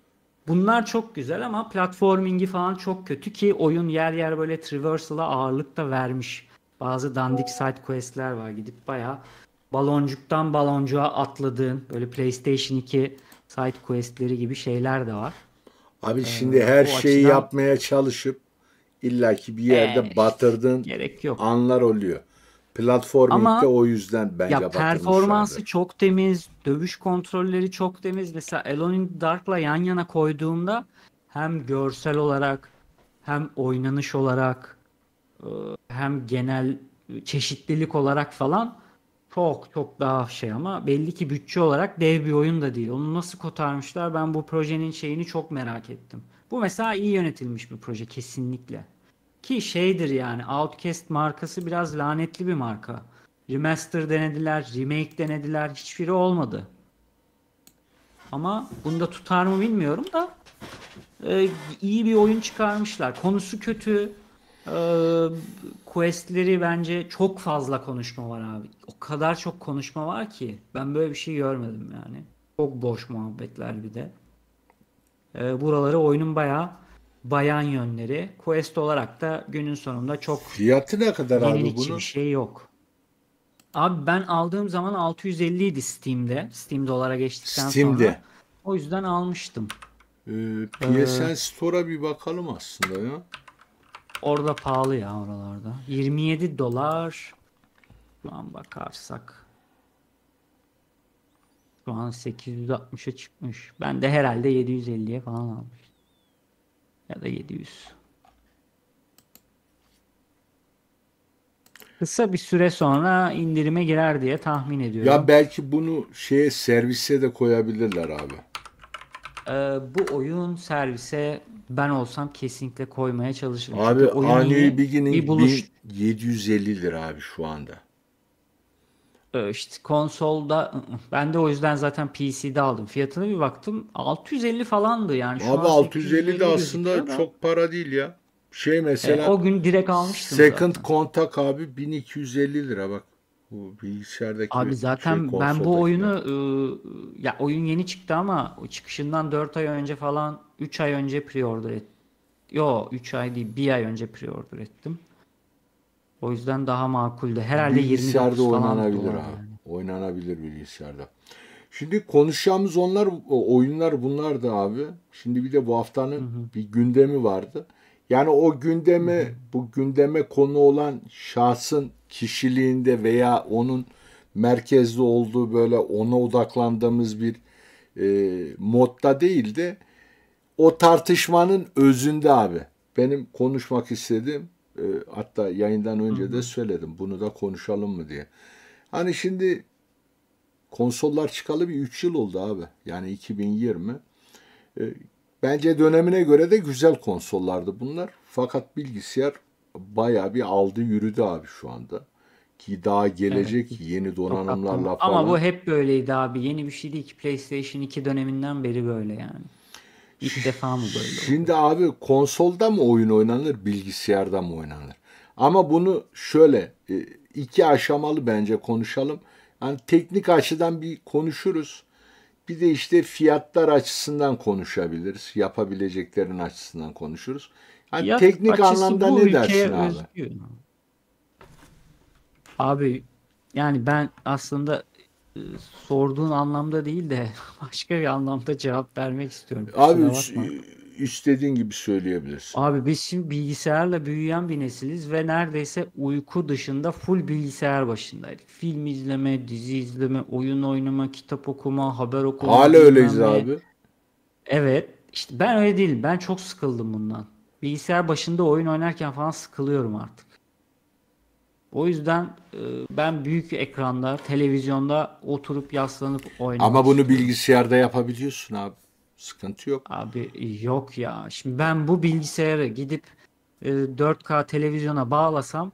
Bunlar çok güzel ama platformingi falan çok kötü ki oyun yer yer böyle traversal'a ağırlık da vermiş. Bazı dandik side quest'ler var gidip bayağı baloncuktan baloncuğa atladığın böyle PlayStation 2 side quest'leri gibi şeyler de var. Abi şimdi her şeyi açıdan- yapmaya çalışıp illaki bir yerde Ee, batırdığın Gerek yok. anlar oluyor. Platforming'de o yüzden bence Ya performansı çok temiz, dövüş kontrolleri çok temiz. Mesela Alone in Dark'la yan yana koyduğumda hem görsel olarak hem oynanış olarak e, hem genel çeşitlilik olarak falan çok çok daha şey ama belli ki bütçe olarak dev bir oyun da değil. Onu nasıl kotarmışlar ben bu projenin şeyini çok merak ettim. Bu mesela iyi yönetilmiş bir proje kesinlikle. Ki şeydir yani Outcast markası biraz lanetli bir marka. Remaster denediler, remake denediler, hiçbiri olmadı. Ama bunda tutar mı bilmiyorum da e, iyi bir oyun çıkarmışlar. Konusu kötü. E, questleri bence çok fazla konuşma var abi. O kadar çok konuşma var ki ben böyle bir şey görmedim yani. Çok boş muhabbetler bir de. E, buraları oyunun bayağı bayan yönleri. Quest olarak da günün sonunda çok Fiyatı ne kadar abi bunun? bir şey yok. Abi ben aldığım zaman 650 idi Steam'de. Steam dolara geçtikten Steam'de. sonra. O yüzden almıştım. Ee, PSN Store'a bir bakalım aslında ya. Orada pahalı ya oralarda. 27 dolar. Şu an bakarsak. Şu an 860'a çıkmış. Ben de herhalde 750'ye falan almış. Ya da 700. Kısa bir süre sonra indirime girer diye tahmin ediyorum. Ya belki bunu şeye servise de koyabilirler abi. Ee, bu oyun servise ben olsam kesinlikle koymaya çalışırım. Abi Çünkü Beginning bir buluş. 1750 lira abi şu anda. Ee, işte konsolda ben de o yüzden zaten PC'de aldım. Fiyatına bir baktım 650 falandı yani. Şu Abi an 650 de 850 aslında da. çok para değil ya. Şey Ee, mesela o gün direkt almıştım Second zaten. Contact abi 1250 lira bak. Bu bilgisayardaki Abi zaten şey, ben bu oyunu ıı, ya oyun yeni çıktı ama çıkışından 4 ay önce falan 3 ay önce pre-order ettim. Yo 3 ay değil 1 ay önce pre-order ettim. O yüzden daha makuldü. Herhalde bilgisayarda 29 falan oynanabilir dolar abi. yani. Oynanabilir bilgisayarda. Şimdi konuşacağımız onlar oyunlar bunlar da abi. Şimdi bir de bu haftanın bir gündemi vardı. Yani o gündeme bu gündeme konu olan şahsın kişiliğinde veya onun merkezde olduğu böyle ona odaklandığımız bir e, modda değil de o tartışmanın özünde abi. Benim konuşmak istediğim e, hatta yayından önce de söyledim bunu da konuşalım mı diye. Hani şimdi konsollar çıkalı bir 3 yıl oldu abi. Yani 2020. E, bence dönemine göre de güzel konsollardı bunlar. Fakat bilgisayar bayağı bir aldı yürüdü abi şu anda. Ki daha gelecek yeni Çok donanımlarla aklıma- falan. Ama bu hep böyleydi abi. Yeni bir şey değil ki PlayStation 2 döneminden beri böyle yani. İlk defa mı böyle oldu? Şimdi abi konsolda mı oyun oynanır, bilgisayarda mı oynanır? Ama bunu şöyle e, iki aşamalı bence konuşalım. Yani teknik açıdan bir konuşuruz. Bir de işte fiyatlar açısından konuşabiliriz. Yapabileceklerin açısından konuşuruz. Yani Fiyat teknik anlamda ne dersin abi? özgü. Abi yani ben aslında e, sorduğun anlamda değil de <laughs> başka bir anlamda cevap vermek istiyorum. Abi istediğin gibi söyleyebilirsin. Abi biz şimdi bilgisayarla büyüyen bir nesiliz ve neredeyse uyku dışında full bilgisayar başındaydık. Film izleme, dizi izleme, oyun oynama, kitap okuma, haber okuma, Hala öyleyiz abi. Evet. işte ben öyle değilim. Ben çok sıkıldım bundan. Bilgisayar başında oyun oynarken falan sıkılıyorum artık. O yüzden e, ben büyük ekranda, televizyonda oturup yaslanıp oynamak Ama bunu istiyorum. bilgisayarda yapabiliyorsun abi. Sıkıntı yok. Abi yok ya. Şimdi ben bu bilgisayarı gidip e, 4K televizyona bağlasam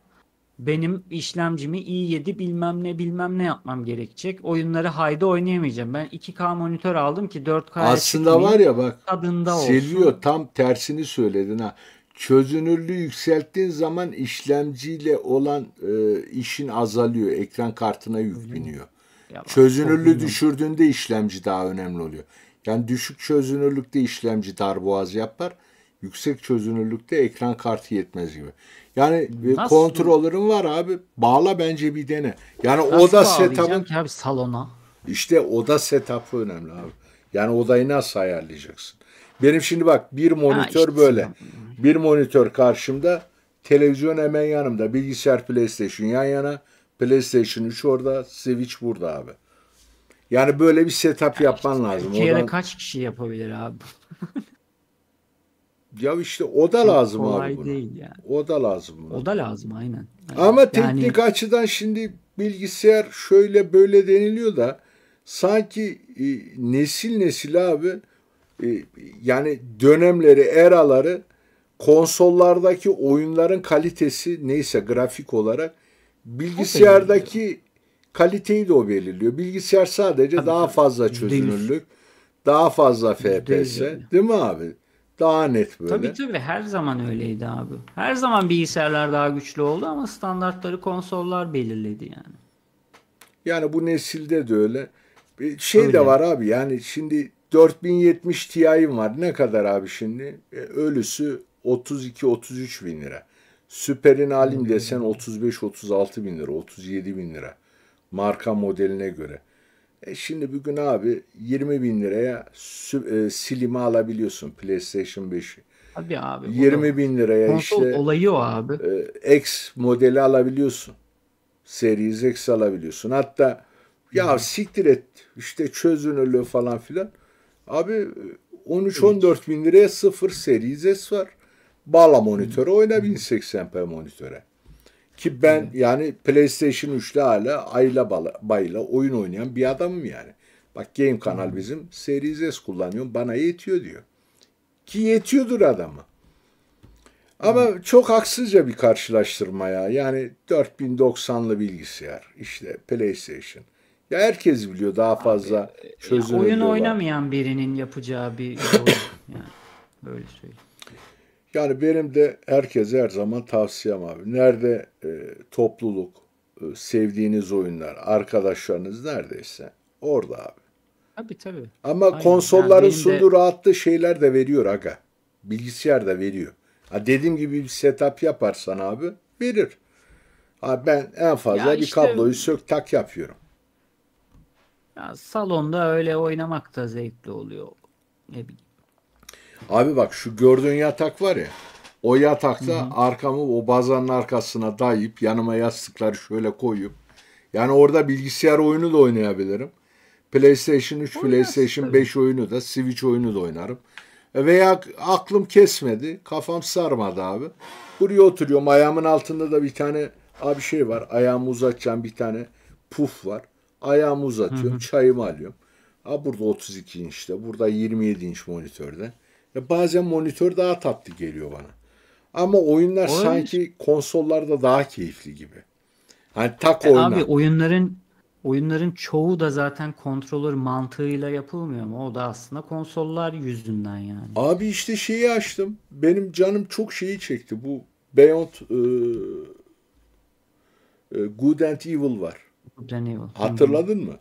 benim işlemcimi i7 bilmem ne bilmem ne yapmam gerekecek. Oyunları hayda oynayamayacağım. Ben 2K monitör aldım ki 4K'ya Aslında var ya bak Tadında olsun. Silvio tam tersini söyledin ha. Çözünürlüğü yükselttiğin zaman işlemciyle olan e, işin azalıyor. Ekran kartına yük biniyor. Ya Çözünürlüğü düşürdüğünde işlemci daha önemli oluyor. Yani düşük çözünürlükte işlemci darboğaz yapar. Yüksek çözünürlükte ekran kartı yetmez gibi. Yani e, Nasıl? kontrolörün var abi. Bağla bence bir dene. Yani Nasıl oda setup'ın abi salona? işte oda setup'ı önemli abi. Yani odayı nasıl ayarlayacaksın? Benim şimdi bak bir monitör işte böyle. sinema. Bir monitör karşımda, televizyon hemen yanımda. Bilgisayar PlayStation yan yana, PlayStation 3 orada, Switch burada abi. Yani böyle bir setup yapman lazım. Türkiye'de Odan- kaç kişi yapabilir abi? <laughs> ya işte oda Çok lazım kolay abi buna. değil yani. Oda lazım buna. O da lazım aynen. Ama yani teknik açıdan şimdi bilgisayar şöyle böyle deniliyor da sanki e, nesil nesil abi e, yani dönemleri, eraları konsollardaki oyunların kalitesi neyse grafik olarak bilgisayardaki kaliteyi de o belirliyor. Bilgisayar sadece Tabii, daha fazla çözünürlük, daha fazla FPS, değil mi abi? Daha net böyle. Tabii tabii her zaman öyleydi abi. Her zaman bilgisayarlar daha güçlü oldu ama standartları konsollar belirledi yani. Yani bu nesilde de öyle. Bir şey Öyle. de var abi yani şimdi 4070 Ti'm var. Ne kadar abi şimdi? E, ölüsü 32-33 bin lira. Süperini alayım desen 35-36 bin lira, 37 bin lira. Marka modeline göre. E şimdi bugün abi 20 bin liraya e, Slim'i alabiliyorsun PlayStation 5'i. Tabii abi. da 20 bin liraya Konsol işte olayı o abi. e, X modeli alabiliyorsun. Series X alabiliyorsun. Hatta ya siktir et işte çözünürlüğü falan filan. Abi 13-14 bin liraya sıfır Series S var. Bağla monitöre oyna 1080p monitöre. Ki ben yani PlayStation 3'le hala ayla bayla oyun oynayan bir adamım yani. Bak Game Kanal bizim Series S kullanıyorum bana yetiyor diyor. Ki yetiyordur adamı. Ama çok haksızca bir karşılaştırma ya. Yani 4090'lı bilgisayar, işte PlayStation. Ya herkes biliyor daha fazla Ya çözünürlüğü oyun var. oynamayan birinin yapacağı bir <coughs> oyun yani. Böyle söyleyeyim. Yani benim de herkese her zaman tavsiyem abi. Nerede e, topluluk, e, sevdiğiniz oyunlar, arkadaşlarınız neredeyse orada abi. Tabii tabii. Ama Aynen. konsolların Yani benim de- sunduğu rahatlığı şeyler de veriyor aga. Bilgisayar da veriyor. Ha dediğim gibi bir setup yaparsan abi verir. Ha ben en fazla Ya bir işte- kabloyu sök tak yapıyorum. Ya salonda öyle oynamak da zevkli oluyor. Ne bileyim. Abi bak şu gördüğün yatak var ya. O yatakta arkamı o bazanın arkasına dayayıp yanıma yastıkları şöyle koyup yani orada bilgisayar oyunu da oynayabilirim. PlayStation 3, Oynarsın PlayStation tabii. 5 oyunu da, Switch oyunu da oynarım. E Veya aklım kesmedi, kafam sarmadı abi. Buraya oturuyorum, ayağımın altında da bir tane abi şey var. Ayağımı uzatacağım bir tane puf var. Ayağımı uzatıyorum, çayımı alıyorum. Ha burada 32 inçte, burada 27 inç monitörde. Ya bazen monitör daha tatlı geliyor bana. Ama oyunlar Olabilir. sanki konsollarda daha keyifli gibi. Hani tak E oyna. abi oyunların oyunların çoğu da zaten kontrolör mantığıyla yapılmıyor mu? O da aslında konsollar yüzünden yani. Abi işte şeyi açtım. Benim canım çok şeyi çekti. Bu Beyond e, e, Good and Evil var. Resident Evil. Hı hı. Hatırladın mı?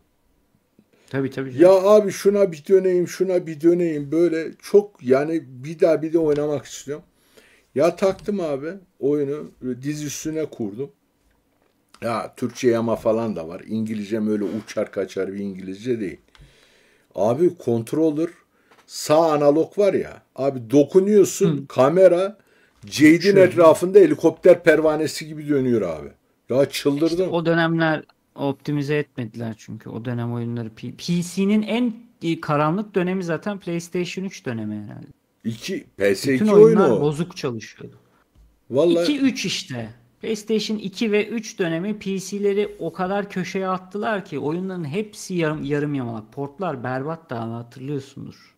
Tabii tabii. Ya abi şuna bir döneyim, şuna bir döneyim. Böyle çok yani bir daha bir de oynamak istiyorum. Ya taktım abi oyunu diz üstüne kurdum. Ya Türkçe yama falan da var. İngilizcem öyle uçar kaçar bir İngilizce değil. Abi controller sağ analog var ya. Abi dokunuyorsun kamera Jade'in etrafında helikopter pervanesi gibi dönüyor abi. Ya çıldırdım. O dönemler optimize etmediler çünkü o dönem oyunları PC'nin en e, karanlık dönemi zaten PlayStation 3 dönemi herhalde. 2 PS2 Bütün oyunu oyunlar o. bozuk çalışıyordu. Vallahi 2-3 işte. PlayStation 2 ve 3 dönemi PC'leri o kadar köşeye attılar ki oyunların hepsi yarım, yarım yamalak. Portlar berbat da hatırlıyorsundur.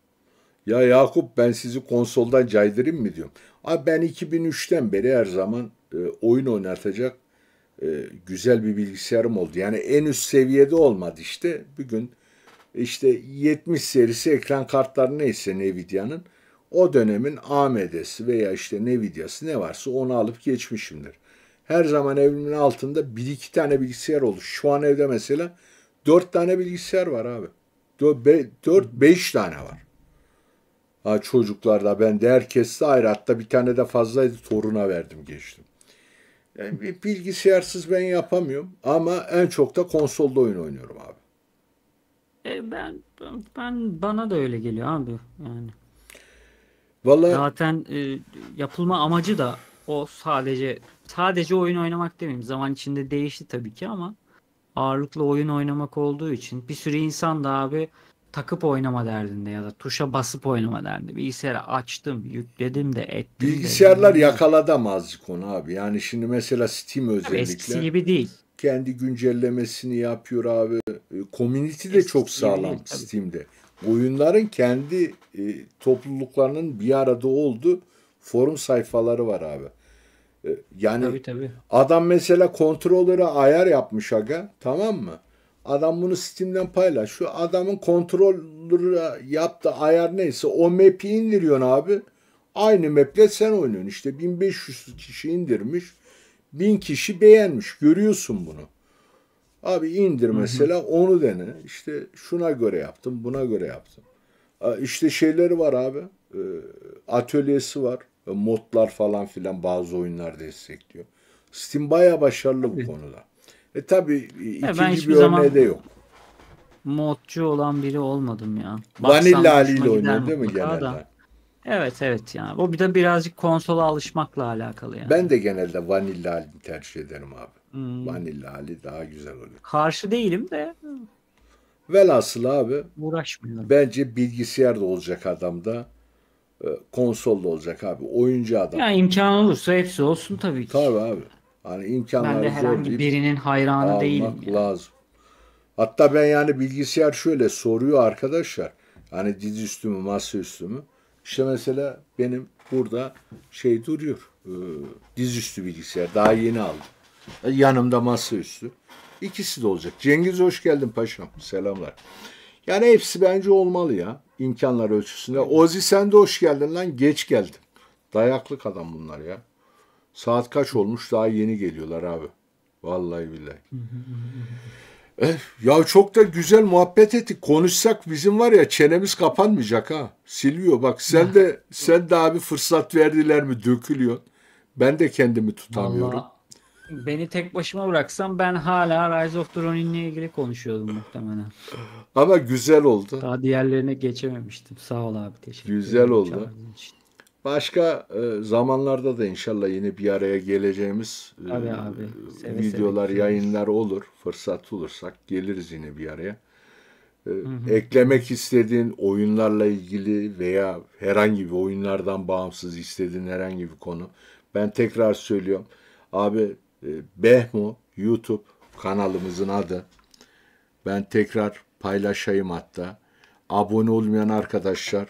Ya Yakup ben sizi konsoldan caydırayım mı diyorum. Abi ben 2003'ten beri her zaman e, oyun oynatacak e, güzel bir bilgisayarım oldu. Yani en üst seviyede olmadı işte. Bir gün işte 70 serisi ekran kartları neyse Nvidia'nın o dönemin AMD'si veya işte Nvidia'sı ne varsa onu alıp geçmişimdir. Her zaman evimin altında bir iki tane bilgisayar olur. Şu an evde mesela dört tane bilgisayar var abi. Dört, beş tane var. Ha çocuklarda ben de herkes ayrı. Hatta bir tane de fazlaydı toruna verdim geçtim. Yani bir bilgisayarsız ben yapamıyorum. Ama en çok da konsolda oyun oynuyorum abi. E ben, ben ben bana da öyle geliyor abi yani. Vallahi Zaten e, yapılma amacı da o sadece sadece oyun oynamak demeyeyim. Zaman içinde değişti tabii ki ama ağırlıklı oyun oynamak olduğu için bir sürü insan da abi takıp oynama derdinde ya da tuşa basıp oynama derdinde. Bilgisayarı açtım, yükledim de ettim de. bilgisayarlar yakaladı ama azıcık onu abi. Yani şimdi mesela Steam özellikle eskisi gibi değil. kendi güncellemesini yapıyor abi. E, Community de Eskisi çok sağlam değil. Steam'de. Oyunların kendi e, topluluklarının bir arada olduğu forum sayfaları var abi. E, Yani Tabii tabii. Adam mesela kontrolöre ayar yapmış aga tamam mı? Adam bunu Steam'den paylaşıyor. Adamın kontrolöre yaptığı ayar neyse o map'i indiriyorsun abi. Aynı map'le sen oynuyorsun. İşte 1500 kişi indirmiş. 1000 kişi beğenmiş. Görüyorsun bunu. Abi indir mesela onu dene. İşte şuna göre yaptım, buna göre yaptım. İşte şeyleri var abi. Ee, Atölyesi var. Modlar falan filan bazı oyunlar destekliyor. Steam baya başarılı bu konuda. E tabi ikinci hiçbir bir örneği de yok. Modcu olan biri olmadım ya. Baksam Vanilla haliyle oynuyor değil mi genelde? da. Evet evet yani. O bir de birazcık konsola alışmakla alakalı yani. Ben de genelde vanilla halini tercih ederim abi. Hmm. Vanilla hali daha güzel oluyor. Karşı değilim de Velhasıl abi uğraşmıyorum. bence bilgisayar da olacak adamda. e, Konsol da olacak abi. Oyuncu adam. Ya imkan olursa hepsi olsun tabii ki. Tabii abi. Hani Ben imkanları de zor herhangi birinin hayranı değilim. yani. lazım. Hatta ben yani bilgisayar şöyle soruyor arkadaşlar. Hani dizüstü mü masaüstü mü? İşte mesela benim burada şey duruyor. E, dizüstü bilgisayar. Daha yeni aldım. E, yanımda masaüstü. İkisi de olacak. Cengiz hoş geldin paşam. Selamlar. Yani hepsi bence olmalı ya. imkanlar ölçüsünde. Ozi sen de hoş geldin lan. Geç geldin. Dayaklık adam bunlar ya. Saat kaç olmuş daha yeni geliyorlar abi. Vallahi billahi. Eh, ya çok da güzel muhabbet ettik. Konuşsak bizim var ya çenemiz kapanmayacak ha. Silvio bak sen de <laughs> sen de abi fırsat verdiler mi dökülüyor. Ben de kendimi tutamıyorum. Vallahi beni tek başıma bıraksam ben hala Rise of the Ronin'le ilgili konuşuyordum muhtemelen. Ama güzel oldu. Daha diğerlerine geçememiştim. Sağ ol abi. Teşekkür Güzel ederim oldu. Başka e, zamanlarda da inşallah yine bir araya geleceğimiz e, Tabii abi, seve videolar, seve. yayınlar olur. Fırsat bulursak geliriz yine bir araya. E, eklemek istediğin oyunlarla ilgili veya herhangi bir oyunlardan bağımsız istediğin herhangi bir konu. Ben tekrar söylüyorum. Abi e, Behmo YouTube kanalımızın adı. Ben tekrar paylaşayım hatta. Abone olmayan arkadaşlar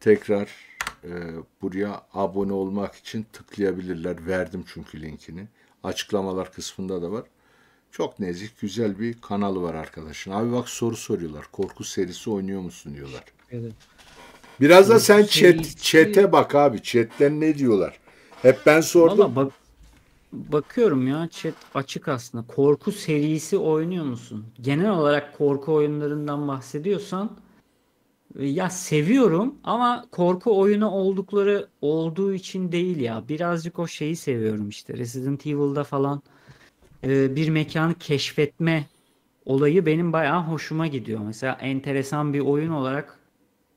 tekrar e, buraya abone olmak için tıklayabilirler. Verdim çünkü linkini. Açıklamalar kısmında da var. Çok nezik, güzel bir kanalı var arkadaşın. Abi bak soru soruyorlar. Korku serisi oynuyor musun diyorlar. Evet. Biraz da sen chat, chat'e bak abi. Chat'ten ne diyorlar? Hep ben sordum. Valla bak bakıyorum ya chat açık aslında. Korku serisi oynuyor musun? Genel olarak korku oyunlarından bahsediyorsan ya seviyorum ama korku oyunu oldukları olduğu için değil ya. Birazcık o şeyi seviyorum işte. Resident Evil'da falan e, bir mekanı keşfetme olayı benim bayağı hoşuma gidiyor. Mesela enteresan bir oyun olarak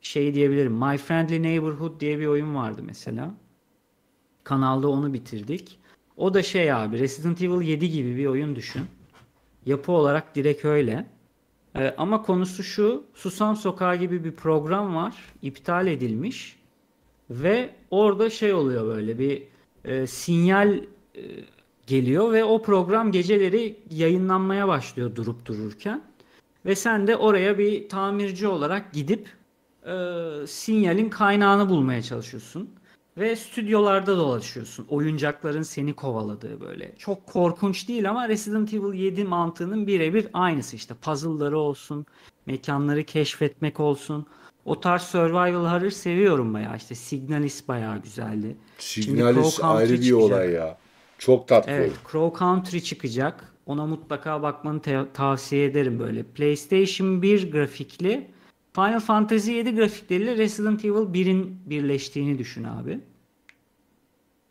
şey diyebilirim. My Friendly Neighborhood diye bir oyun vardı mesela. Kanalda onu bitirdik. O da şey abi Resident Evil 7 gibi bir oyun düşün. Yapı olarak direkt öyle. Ee, ama konusu şu. Susam Sokağı gibi bir program var. iptal edilmiş. Ve orada şey oluyor böyle bir e, sinyal e, geliyor ve o program geceleri yayınlanmaya başlıyor durup dururken. Ve sen de oraya bir tamirci olarak gidip e, sinyalin kaynağını bulmaya çalışıyorsun. Ve stüdyolarda dolaşıyorsun. Oyuncakların seni kovaladığı böyle. Çok korkunç değil ama Resident Evil 7 mantığının birebir aynısı işte. Puzzle'ları olsun, mekanları keşfetmek olsun. O tarz survival horror seviyorum bayağı. İşte Signalis bayağı güzeldi. Signalis ayrı bir çıkacak. olay ya. Çok tatlı Evet. Crow Country çıkacak. Ona mutlaka bakmanı tavsiye ederim böyle. PlayStation 1 grafikli Final Fantasy 7 grafikleriyle Resident Evil 1'in birleştiğini düşün abi.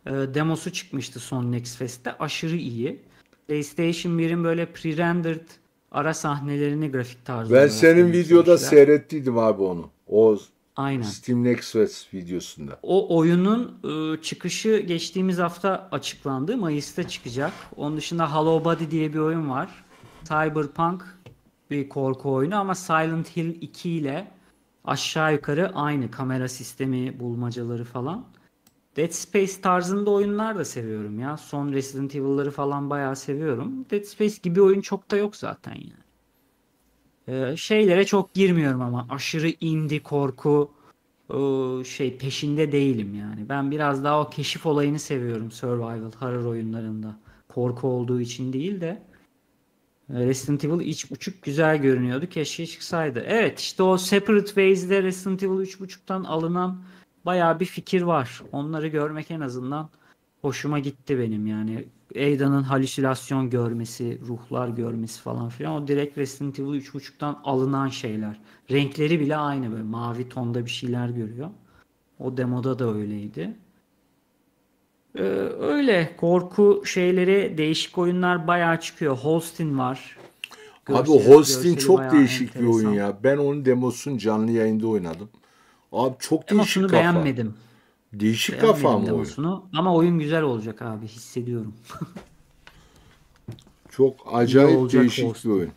Ee, demosu çıkmıştı son Next Fest'te. Aşırı iyi. PlayStation 1'in böyle pre-rendered ara sahnelerini grafik tarzı Ben senin videoda seyrettiydim abi onu. O Aynen. Steam Next Fest videosunda. O oyunun e, çıkışı geçtiğimiz hafta açıklandı. Mayıs'ta çıkacak. Onun dışında Hollow Body diye bir oyun var. Cyberpunk bir korku oyunu ama Silent Hill 2 ile aşağı yukarı aynı kamera sistemi, bulmacaları falan. Dead Space tarzında oyunlar da seviyorum ya. Son Resident Evil'ları falan bayağı seviyorum. Dead Space gibi oyun çok da yok zaten yani. Ee, şeylere çok girmiyorum ama aşırı indie korku şey peşinde değilim yani. Ben biraz daha o keşif olayını seviyorum survival horror oyunlarında. Korku olduğu için değil de Resident Evil iç buçuk güzel görünüyordu. Keşke çıksaydı. Evet işte o Separate Ways'de Resident Evil 3.5'tan alınan bayağı bir fikir var. Onları görmek en azından hoşuma gitti benim yani. Ada'nın halüsinasyon görmesi, ruhlar görmesi falan filan o direkt Resident Evil 3.5'tan alınan şeyler. Renkleri bile aynı böyle mavi tonda bir şeyler görüyor. O demoda da öyleydi. Ee, öyle korku şeyleri değişik oyunlar bayağı çıkıyor. Holstein var. Abi Görseli- Holstein görseli çok değişik bir oyun enteresan. ya. Ben onun demosunu canlı yayında oynadım. Abi çok değişik Demosunu kafa. beğenmedim. Değişik Beğenmedim kafa mı oyun? demosunu. Ama oyun güzel olacak abi hissediyorum. <laughs> Çok acayip değişik Holstein. bir oyun.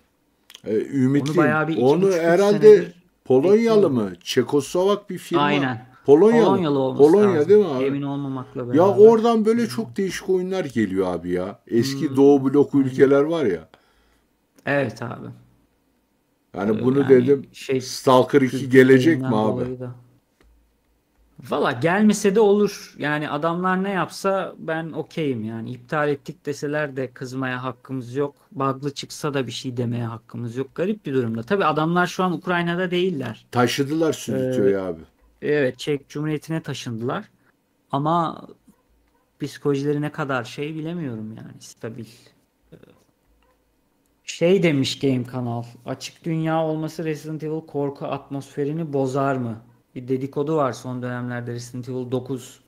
Ee, ümitliyim. bayağı bir iki Onu üç herhalde Polonyalı mı? Çekoslovak bir firma. Aynen. Polonyalı. Polonyalı olması Polonya lazım. değil mi abi? Emin olmamakla beraber. Ya oradan böyle çok değişik oyunlar geliyor abi ya. Eski Hmm. Doğu bloku ülkeler var ya. Evet abi. Yani bunu Yani dedim. şey, Stalker 2 kültür gelecek mi abi? da. Valla gelmese de olur. Yani adamlar ne yapsa ben okeyim yani. İptal ettik deseler de kızmaya hakkımız yok. Bug'lı çıksa da bir şey demeye hakkımız yok. Garip bir durumda. Tabii adamlar şu an Ukrayna'da değiller. Taşıdılar stüdyoyu abi. Evet Çek Cumhuriyeti'ne taşındılar. Ama psikolojileri ne kadar şey bilemiyorum yani stabil. Şey demiş Game Kanal. Açık dünya olması Resident Evil korku atmosferini bozar mı? Bir dedikodu var son dönemlerde Resident Evil 9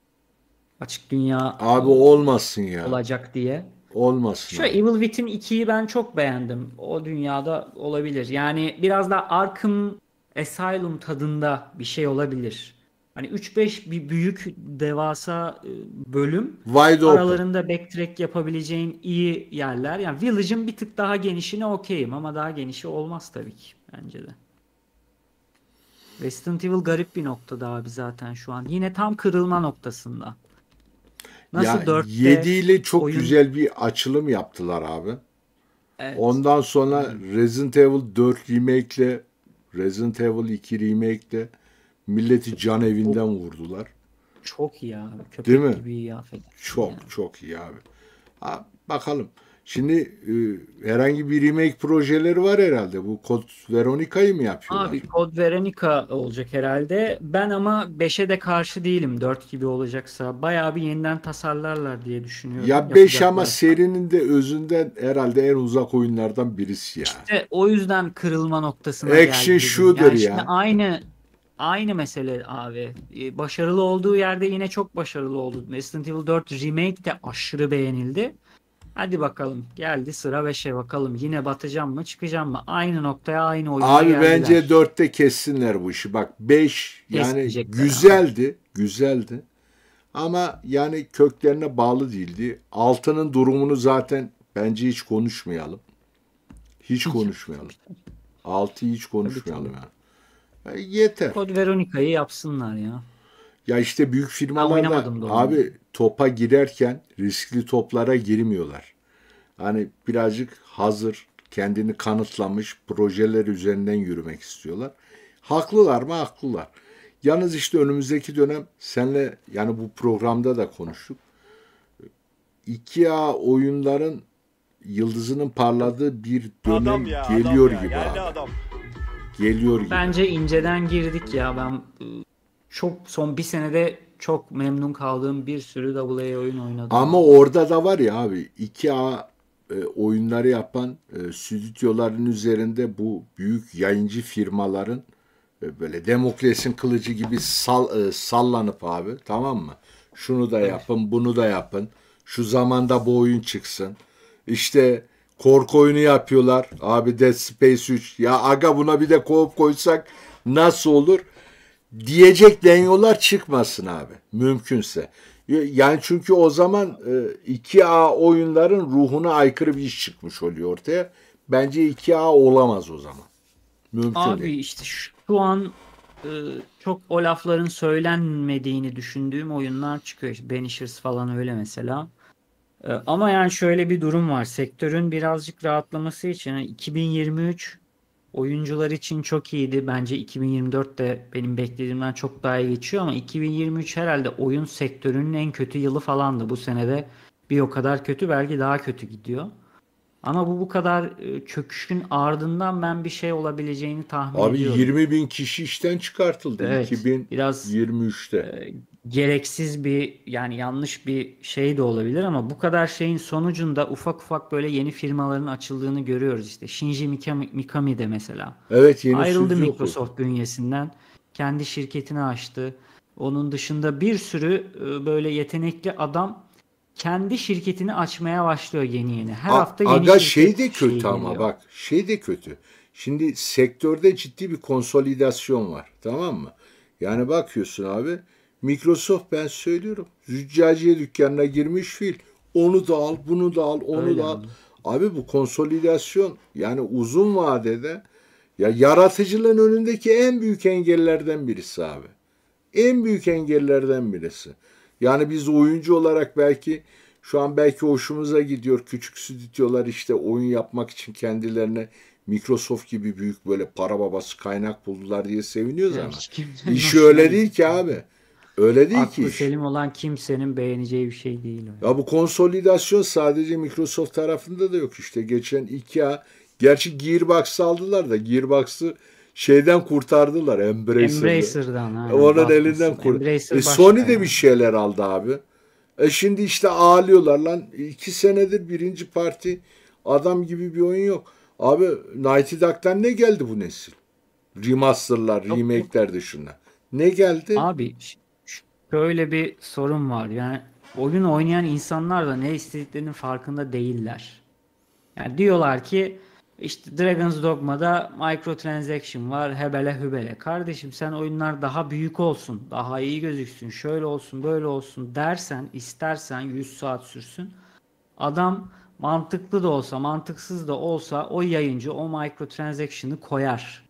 açık dünya Abi olmasın ya. olacak diye. Olmasın. Şu abi. Evil Within 2'yi ben çok beğendim. O dünyada olabilir. Yani biraz da Arkham Asylum tadında bir şey olabilir. Hani 3-5 bir büyük devasa e, bölüm. Wide open. Aralarında backtrack yapabileceğin iyi yerler. Yani Village'ın bir tık daha genişine okeyim ama daha genişi olmaz tabii ki bence de. Resident Evil garip bir noktada abi zaten şu an. Yine tam kırılma noktasında. Nasıl ya 4'te 7 ile çok oyun- güzel bir açılım yaptılar abi. Evet. Ondan sonra Resident Evil 4 remake ile Resident Evil 2 remake ile milleti can evinden vurdular. Çok iyi abi. Köpek Değil mi? gibi iyi Çok yani. çok iyi abi. Ha, bakalım. Şimdi e, herhangi bir remake projeleri var herhalde. Bu Code Veronica'yı mı yapıyorlar? Abi Code Veronica olacak herhalde. Ben ama 5'e de karşı değilim 4 gibi olacaksa. Bayağı bir yeniden tasarlarlar diye düşünüyorum. ya 5 ama serinin de özünden herhalde en uzak oyunlardan birisi ya. İşte o yüzden kırılma noktasına Action geldi dedim. shooter Yani ya. aynı aynı mesele abi. Ee, Başarılı olduğu yerde yine çok başarılı oldu. Resident Evil 4 Remake de aşırı beğenildi. Hadi bakalım geldi sıra 5'e bakalım. Yine batacağım mı çıkacağım mı? Aynı noktaya aynı oyuna Abi geldiler. bence 4'te kessinler bu işi. Bak 5 yani güzeldi, güzeldi. Ama yani köklerine bağlı değildi. Altının durumunu zaten bence hiç konuşmayalım. Hiç konuşmayalım. Altı hiç konuşmayalım yani. Ya yeter. Code Veronica'yı yapsınlar ya. Ya işte büyük onu. abi topa girerken riskli toplara girmiyorlar. Hani birazcık hazır, kendini kanıtlamış projeler üzerinden yürümek istiyorlar. Haklılar mı? Haklılar. Yalnız işte önümüzdeki dönem senle yani bu programda da konuştuk. 2A oyunların yıldızının parladığı bir dönem Adam ya geliyor adam ya. gibi Yerli abi. adam. Geliyor gibi. Bence inceden girdik ya. Ben e, çok son bir senede çok memnun kaldığım bir sürü AA oyun oynadım. Ama orada da var ya abi 2A e, oyunları yapan e, stüdyoların üzerinde bu büyük yayıncı firmaların e, böyle Demokles'in kılıcı gibi sal, e, sallanıp abi tamam mı? Şunu da yapın, bunu da yapın. Şu zamanda bu oyun çıksın. İşte korku oyunu yapıyorlar. Abi Dead Space 3. Ya aga buna bir de co-op koysak nasıl olur? Diyecek deniyorlar çıkmasın abi mümkünse. Yani çünkü o zaman e, 2A oyunların ruhuna aykırı bir iş çıkmış oluyor ortaya. Bence 2A olamaz o zaman. Mümkün Abi değil. işte şu an e, çok o lafların söylenmediğini düşündüğüm oyunlar çıkıyor. İşte Banishers falan öyle mesela. E, ama yani şöyle bir durum var. Sektörün birazcık rahatlaması için yani 2023 oyuncular için çok iyiydi. Bence 2024 de benim beklediğimden çok daha iyi geçiyor ama 2023 herhalde oyun sektörünün en kötü yılı falandı. Bu senede bir o kadar kötü belki daha kötü gidiyor. Ama bu bu kadar e, çöküşün ardından ben bir şey olabileceğini tahmin Abi ediyorum. 20 bin kişi işten çıkartıldı Evet, biraz 2023'te. Gereksiz bir yani yanlış bir şey de olabilir ama bu kadar şeyin sonucunda ufak ufak böyle yeni firmaların açıldığını görüyoruz işte. Shinji Mikami, Mikami de mesela. evet yeni Ayrıldı. Microsoft bünyesinden. Kendi şirketini açtı. Onun dışında bir sürü e, böyle yetenekli adam kendi şirketini açmaya başlıyor yeni yeni. Her A- hafta yeni Aga şey de kötü şeyi ama geliyor. bak şey de kötü. Şimdi sektörde ciddi bir konsolidasyon var tamam mı? Yani bakıyorsun abi Microsoft ben söylüyorum züccaciye dükkanına girmiş fil. Onu da al bunu da al onu Öyle da al. abi. Abi bu konsolidasyon yani uzun vadede ya yaratıcılığın önündeki en büyük engellerden birisi abi. En büyük engellerden birisi. Yani biz oyuncu olarak belki şu an belki hoşumuza gidiyor. Küçük stüdyolar işte oyun yapmak için kendilerine Microsoft gibi büyük böyle para babası kaynak buldular diye seviniyoruz ama. hiç kimsenin İş <laughs> hoşuna öyle değil ki abi. Öyle değil ki Aklı iş. selim olan kimsenin beğeneceği bir şey değil. o. Ya bu konsolidasyon sadece Microsoft tarafında da yok işte. Geçen IKEA gerçi Gearbox aldılar da Gearbox'ı şeyden kurtardılar Embracer'da. Embracer'dan. ha, Onun bakmışsın. elinden kur. Embracer E, Sony de yani. bir şeyler aldı abi. E şimdi işte ağlıyorlar lan. iki senedir birinci parti adam gibi bir oyun yok. Abi Naughty Dog'dan ne geldi bu nesil? Remasterlar, remake'ler dışında. Ne geldi? Abi şöyle bir sorun var. Yani oyun oynayan insanlar da ne istediklerinin farkında değiller. Yani diyorlar ki işte Dragon's Dogma'da microtransaction var hebele hübele. Kardeşim sen oyunlar daha büyük olsun, daha iyi gözüksün, şöyle olsun, böyle olsun dersen, istersen 100 saat sürsün. Adam mantıklı da olsa, mantıksız da olsa o yayıncı o microtransaction'ı koyar.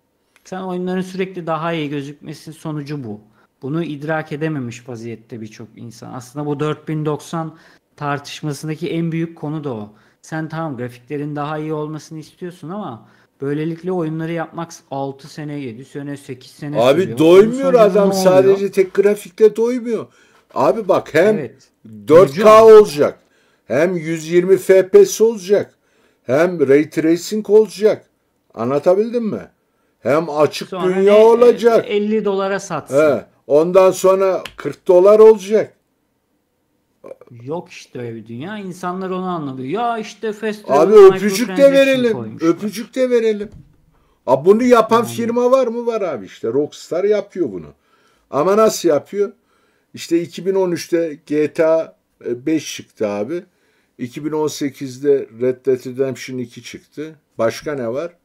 Sen oyunların sürekli daha iyi gözükmesinin sonucu bu. Bunu idrak edememiş vaziyette birçok insan. Aslında bu 4090 tartışmasındaki en büyük konu da o. Sen tamam grafiklerin daha iyi olmasını istiyorsun ama böylelikle oyunları yapmak 6 sene, 7 sene, 8 sene Abi sürüyor. doymuyor adam sadece tek grafikle doymuyor. Abi bak hem Evet. 4K Gücü ama. olacak. Hem 120 FPS olacak. Hem ray tracing olacak. Anlatabildim mi? Hem açık Sonra dünya olacak. 50 dolara satsın. He. Ondan sonra 40 dolar olacak. Yok işte öyle bir dünya. İnsanlar onu anlamıyor. Ya işte festival Abi öpücük de verelim. Öpücük de verelim. Abi bunu yapan firma var mı? Var abi işte. Rockstar yapıyor bunu. Ama nasıl yapıyor? İşte 2013'te GTA 5 çıktı abi. 2018'de Red Dead Redemption 2 çıktı. Başka ne var?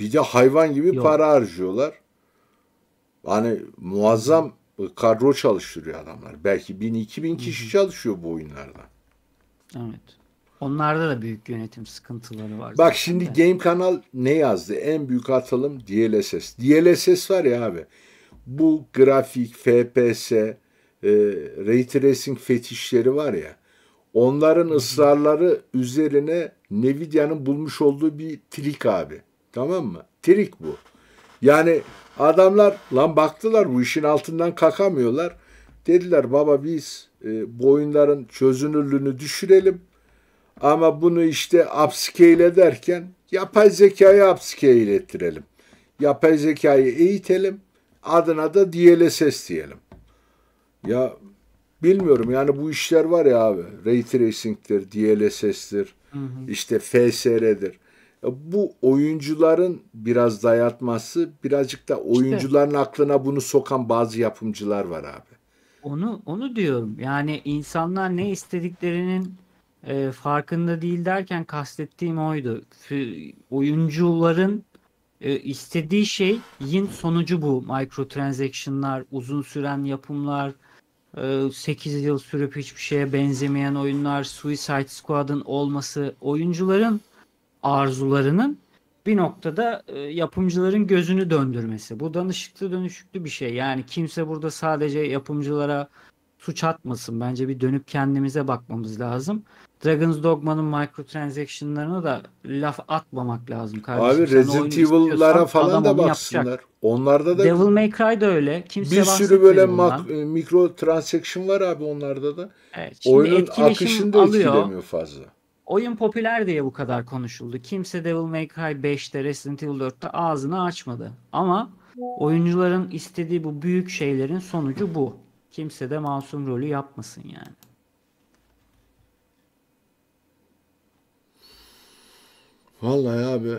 Bir de hayvan gibi Yok. para harcıyorlar. Hani muazzam kadro çalıştırıyor adamlar. Belki 1000-2000 kişi çalışıyor bu oyunlarda. Evet. Onlarda da büyük yönetim sıkıntıları var. Bak zaten şimdi de. Game Kanal ne yazdı? En büyük atılım DLSS. DLSS var ya abi. bu grafik, FPS, e, ray tracing fetişleri var ya onların ısrarları üzerine Nvidia'nın bulmuş olduğu bir trik abi. Tamam mı? Trik bu. Yani adamlar lan baktılar bu işin altından kalkamıyorlar. Dediler baba biz e, bu oyunların çözünürlüğünü düşürelim. Ama bunu işte upscale ederken yapay zekayı upscale ettirelim. Yapay zekayı eğitelim. Adına da DLSS diyelim. Ya bilmiyorum yani bu işler var ya abi. Ray Tracing'tir, DLSS'tir, hı hı. işte FSR'dir. Bu oyuncuların biraz dayatması, birazcık da oyuncuların işte, aklına bunu sokan bazı yapımcılar var abi. Onu onu diyorum. Yani insanlar ne istediklerinin e, farkında değil derken kastettiğim oydu. Oyuncuların e, istediği şeyin sonucu bu. Microtransaction'lar, uzun süren yapımlar, e, 8 yıl sürüp hiçbir şeye benzemeyen oyunlar, Suicide Squad'ın olması, oyuncuların arzularının bir noktada e, yapımcıların gözünü döndürmesi. Bu danışıklı dönüşüklü bir şey. Yani kimse burada sadece yapımcılara suç atmasın. Bence bir dönüp kendimize bakmamız lazım. Dragon's Dogma'nın microtransaction'larına da laf atmamak lazım kardeşim. Abi Resident Evil'lara falan da baksınlar. Yapacak. Onlarda da Devil May Cry da öyle. Kimse bir sürü böyle mak- e, mikro transaction var abi onlarda da. Evet, Oyunun akışını alıyor. etkilemiyor fazla. Oyun popüler diye bu kadar konuşuldu. Kimse Devil May Cry 5'te, Resident Evil 4'te ağzını açmadı. Ama oyuncuların istediği bu büyük şeylerin sonucu bu. Kimse de masum rolü yapmasın yani. Vallahi abi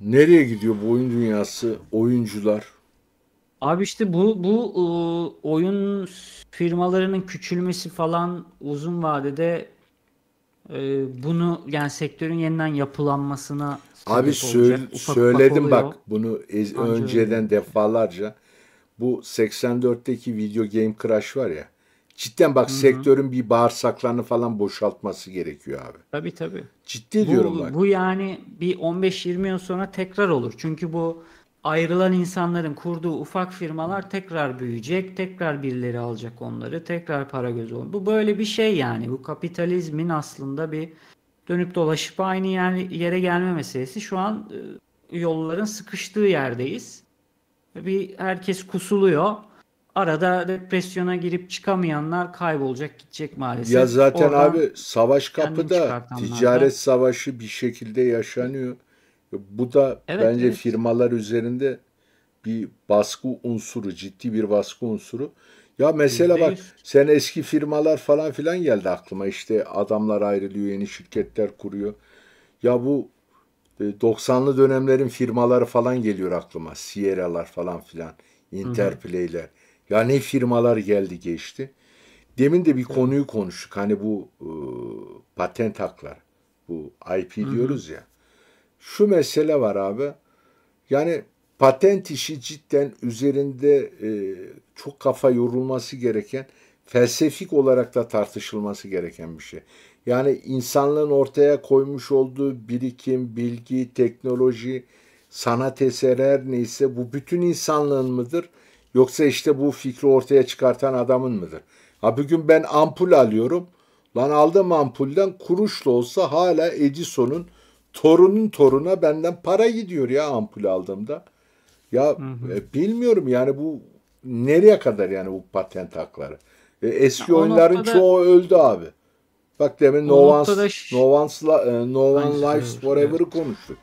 nereye gidiyor bu oyun dünyası, oyuncular? Abi işte bu bu e, oyun firmalarının küçülmesi falan uzun vadede e, bunu yani sektörün yeniden yapılanmasına Abi söyle, ufak söyledim ufak bak bunu ez, önceden öyle. defalarca. Bu 84'teki video game crash var ya. Cidden bak Hı-hı. sektörün bir bağırsaklarını falan boşaltması gerekiyor abi. Tabii tabii. Ciddi bu, diyorum bak. Bu yani bir 15-20 yıl sonra tekrar olur. Çünkü bu ayrılan insanların kurduğu ufak firmalar tekrar büyüyecek, tekrar birileri alacak onları, tekrar para gözü olur. Bu böyle bir şey yani. Bu kapitalizmin aslında bir dönüp dolaşıp aynı yer, yere gelme meselesi. Şu an e, yolların sıkıştığı yerdeyiz. Bir herkes kusuluyor. Arada depresyona girip çıkamayanlar kaybolacak gidecek maalesef. Ya zaten Oradan abi savaş kapıda ticaret savaşı bir şekilde yaşanıyor. Bu da evet, bence evet. firmalar üzerinde bir baskı unsuru, ciddi bir baskı unsuru. Ya mesela bak sen eski firmalar falan filan geldi aklıma. İşte adamlar ayrılıyor, yeni şirketler kuruyor. Ya bu 90'lı e, dönemlerin firmaları falan geliyor aklıma. Sierra'lar falan filan, Interplay'ler. Ya ne firmalar geldi geçti. Demin de bir konuyu konuştuk. Hani bu e, patent haklar. Bu IP diyoruz ya. Şu mesele var abi. Yani patent işi cidden üzerinde e, çok kafa yorulması gereken, felsefik olarak da tartışılması gereken bir şey. Yani insanlığın ortaya koymuş olduğu birikim, bilgi, teknoloji, sanat eseri her neyse bu bütün insanlığın mıdır? Yoksa işte bu fikri ortaya çıkartan adamın mıdır? Ha bugün ben ampul alıyorum. Lan aldım ampulden kuruş da olsa hala Edison'un torunun toruna benden para gidiyor ya ampul aldığımda. Ya hı hı. E, bilmiyorum yani bu nereye kadar yani bu patent hakları. E, eski ya oyunların noktada, çoğu öldü abi. Bak demin No One's, no One's, e, no One Lives Forever'ı konuştuk.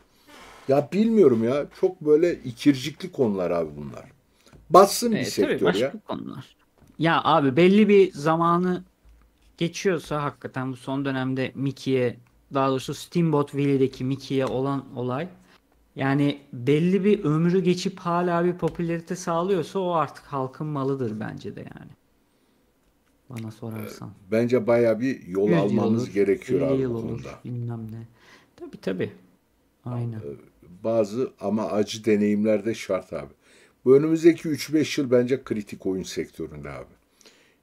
Ya bilmiyorum ya. Çok böyle ikircikli konular abi bunlar. Bassın bir sektör tabii başka ya. konular. Ya abi belli bir zamanı geçiyorsa hakikaten bu son dönemde Mickey'e daha doğrusu Steamboat Willie'deki Mickey'e olan olay yani belli bir ömrü geçip hala bir popülarite sağlıyorsa o artık halkın malıdır bence de yani. Bana sorarsan. Bence baya bir yol almanız olur, gerekiyor abi yıl konuda. Olur, bilmem ne. Tabi tabi. Aynen. Bazı ama acı deneyimler de şart abi. Bu önümüzdeki 3-5 yıl bence kritik oyun sektöründe abi.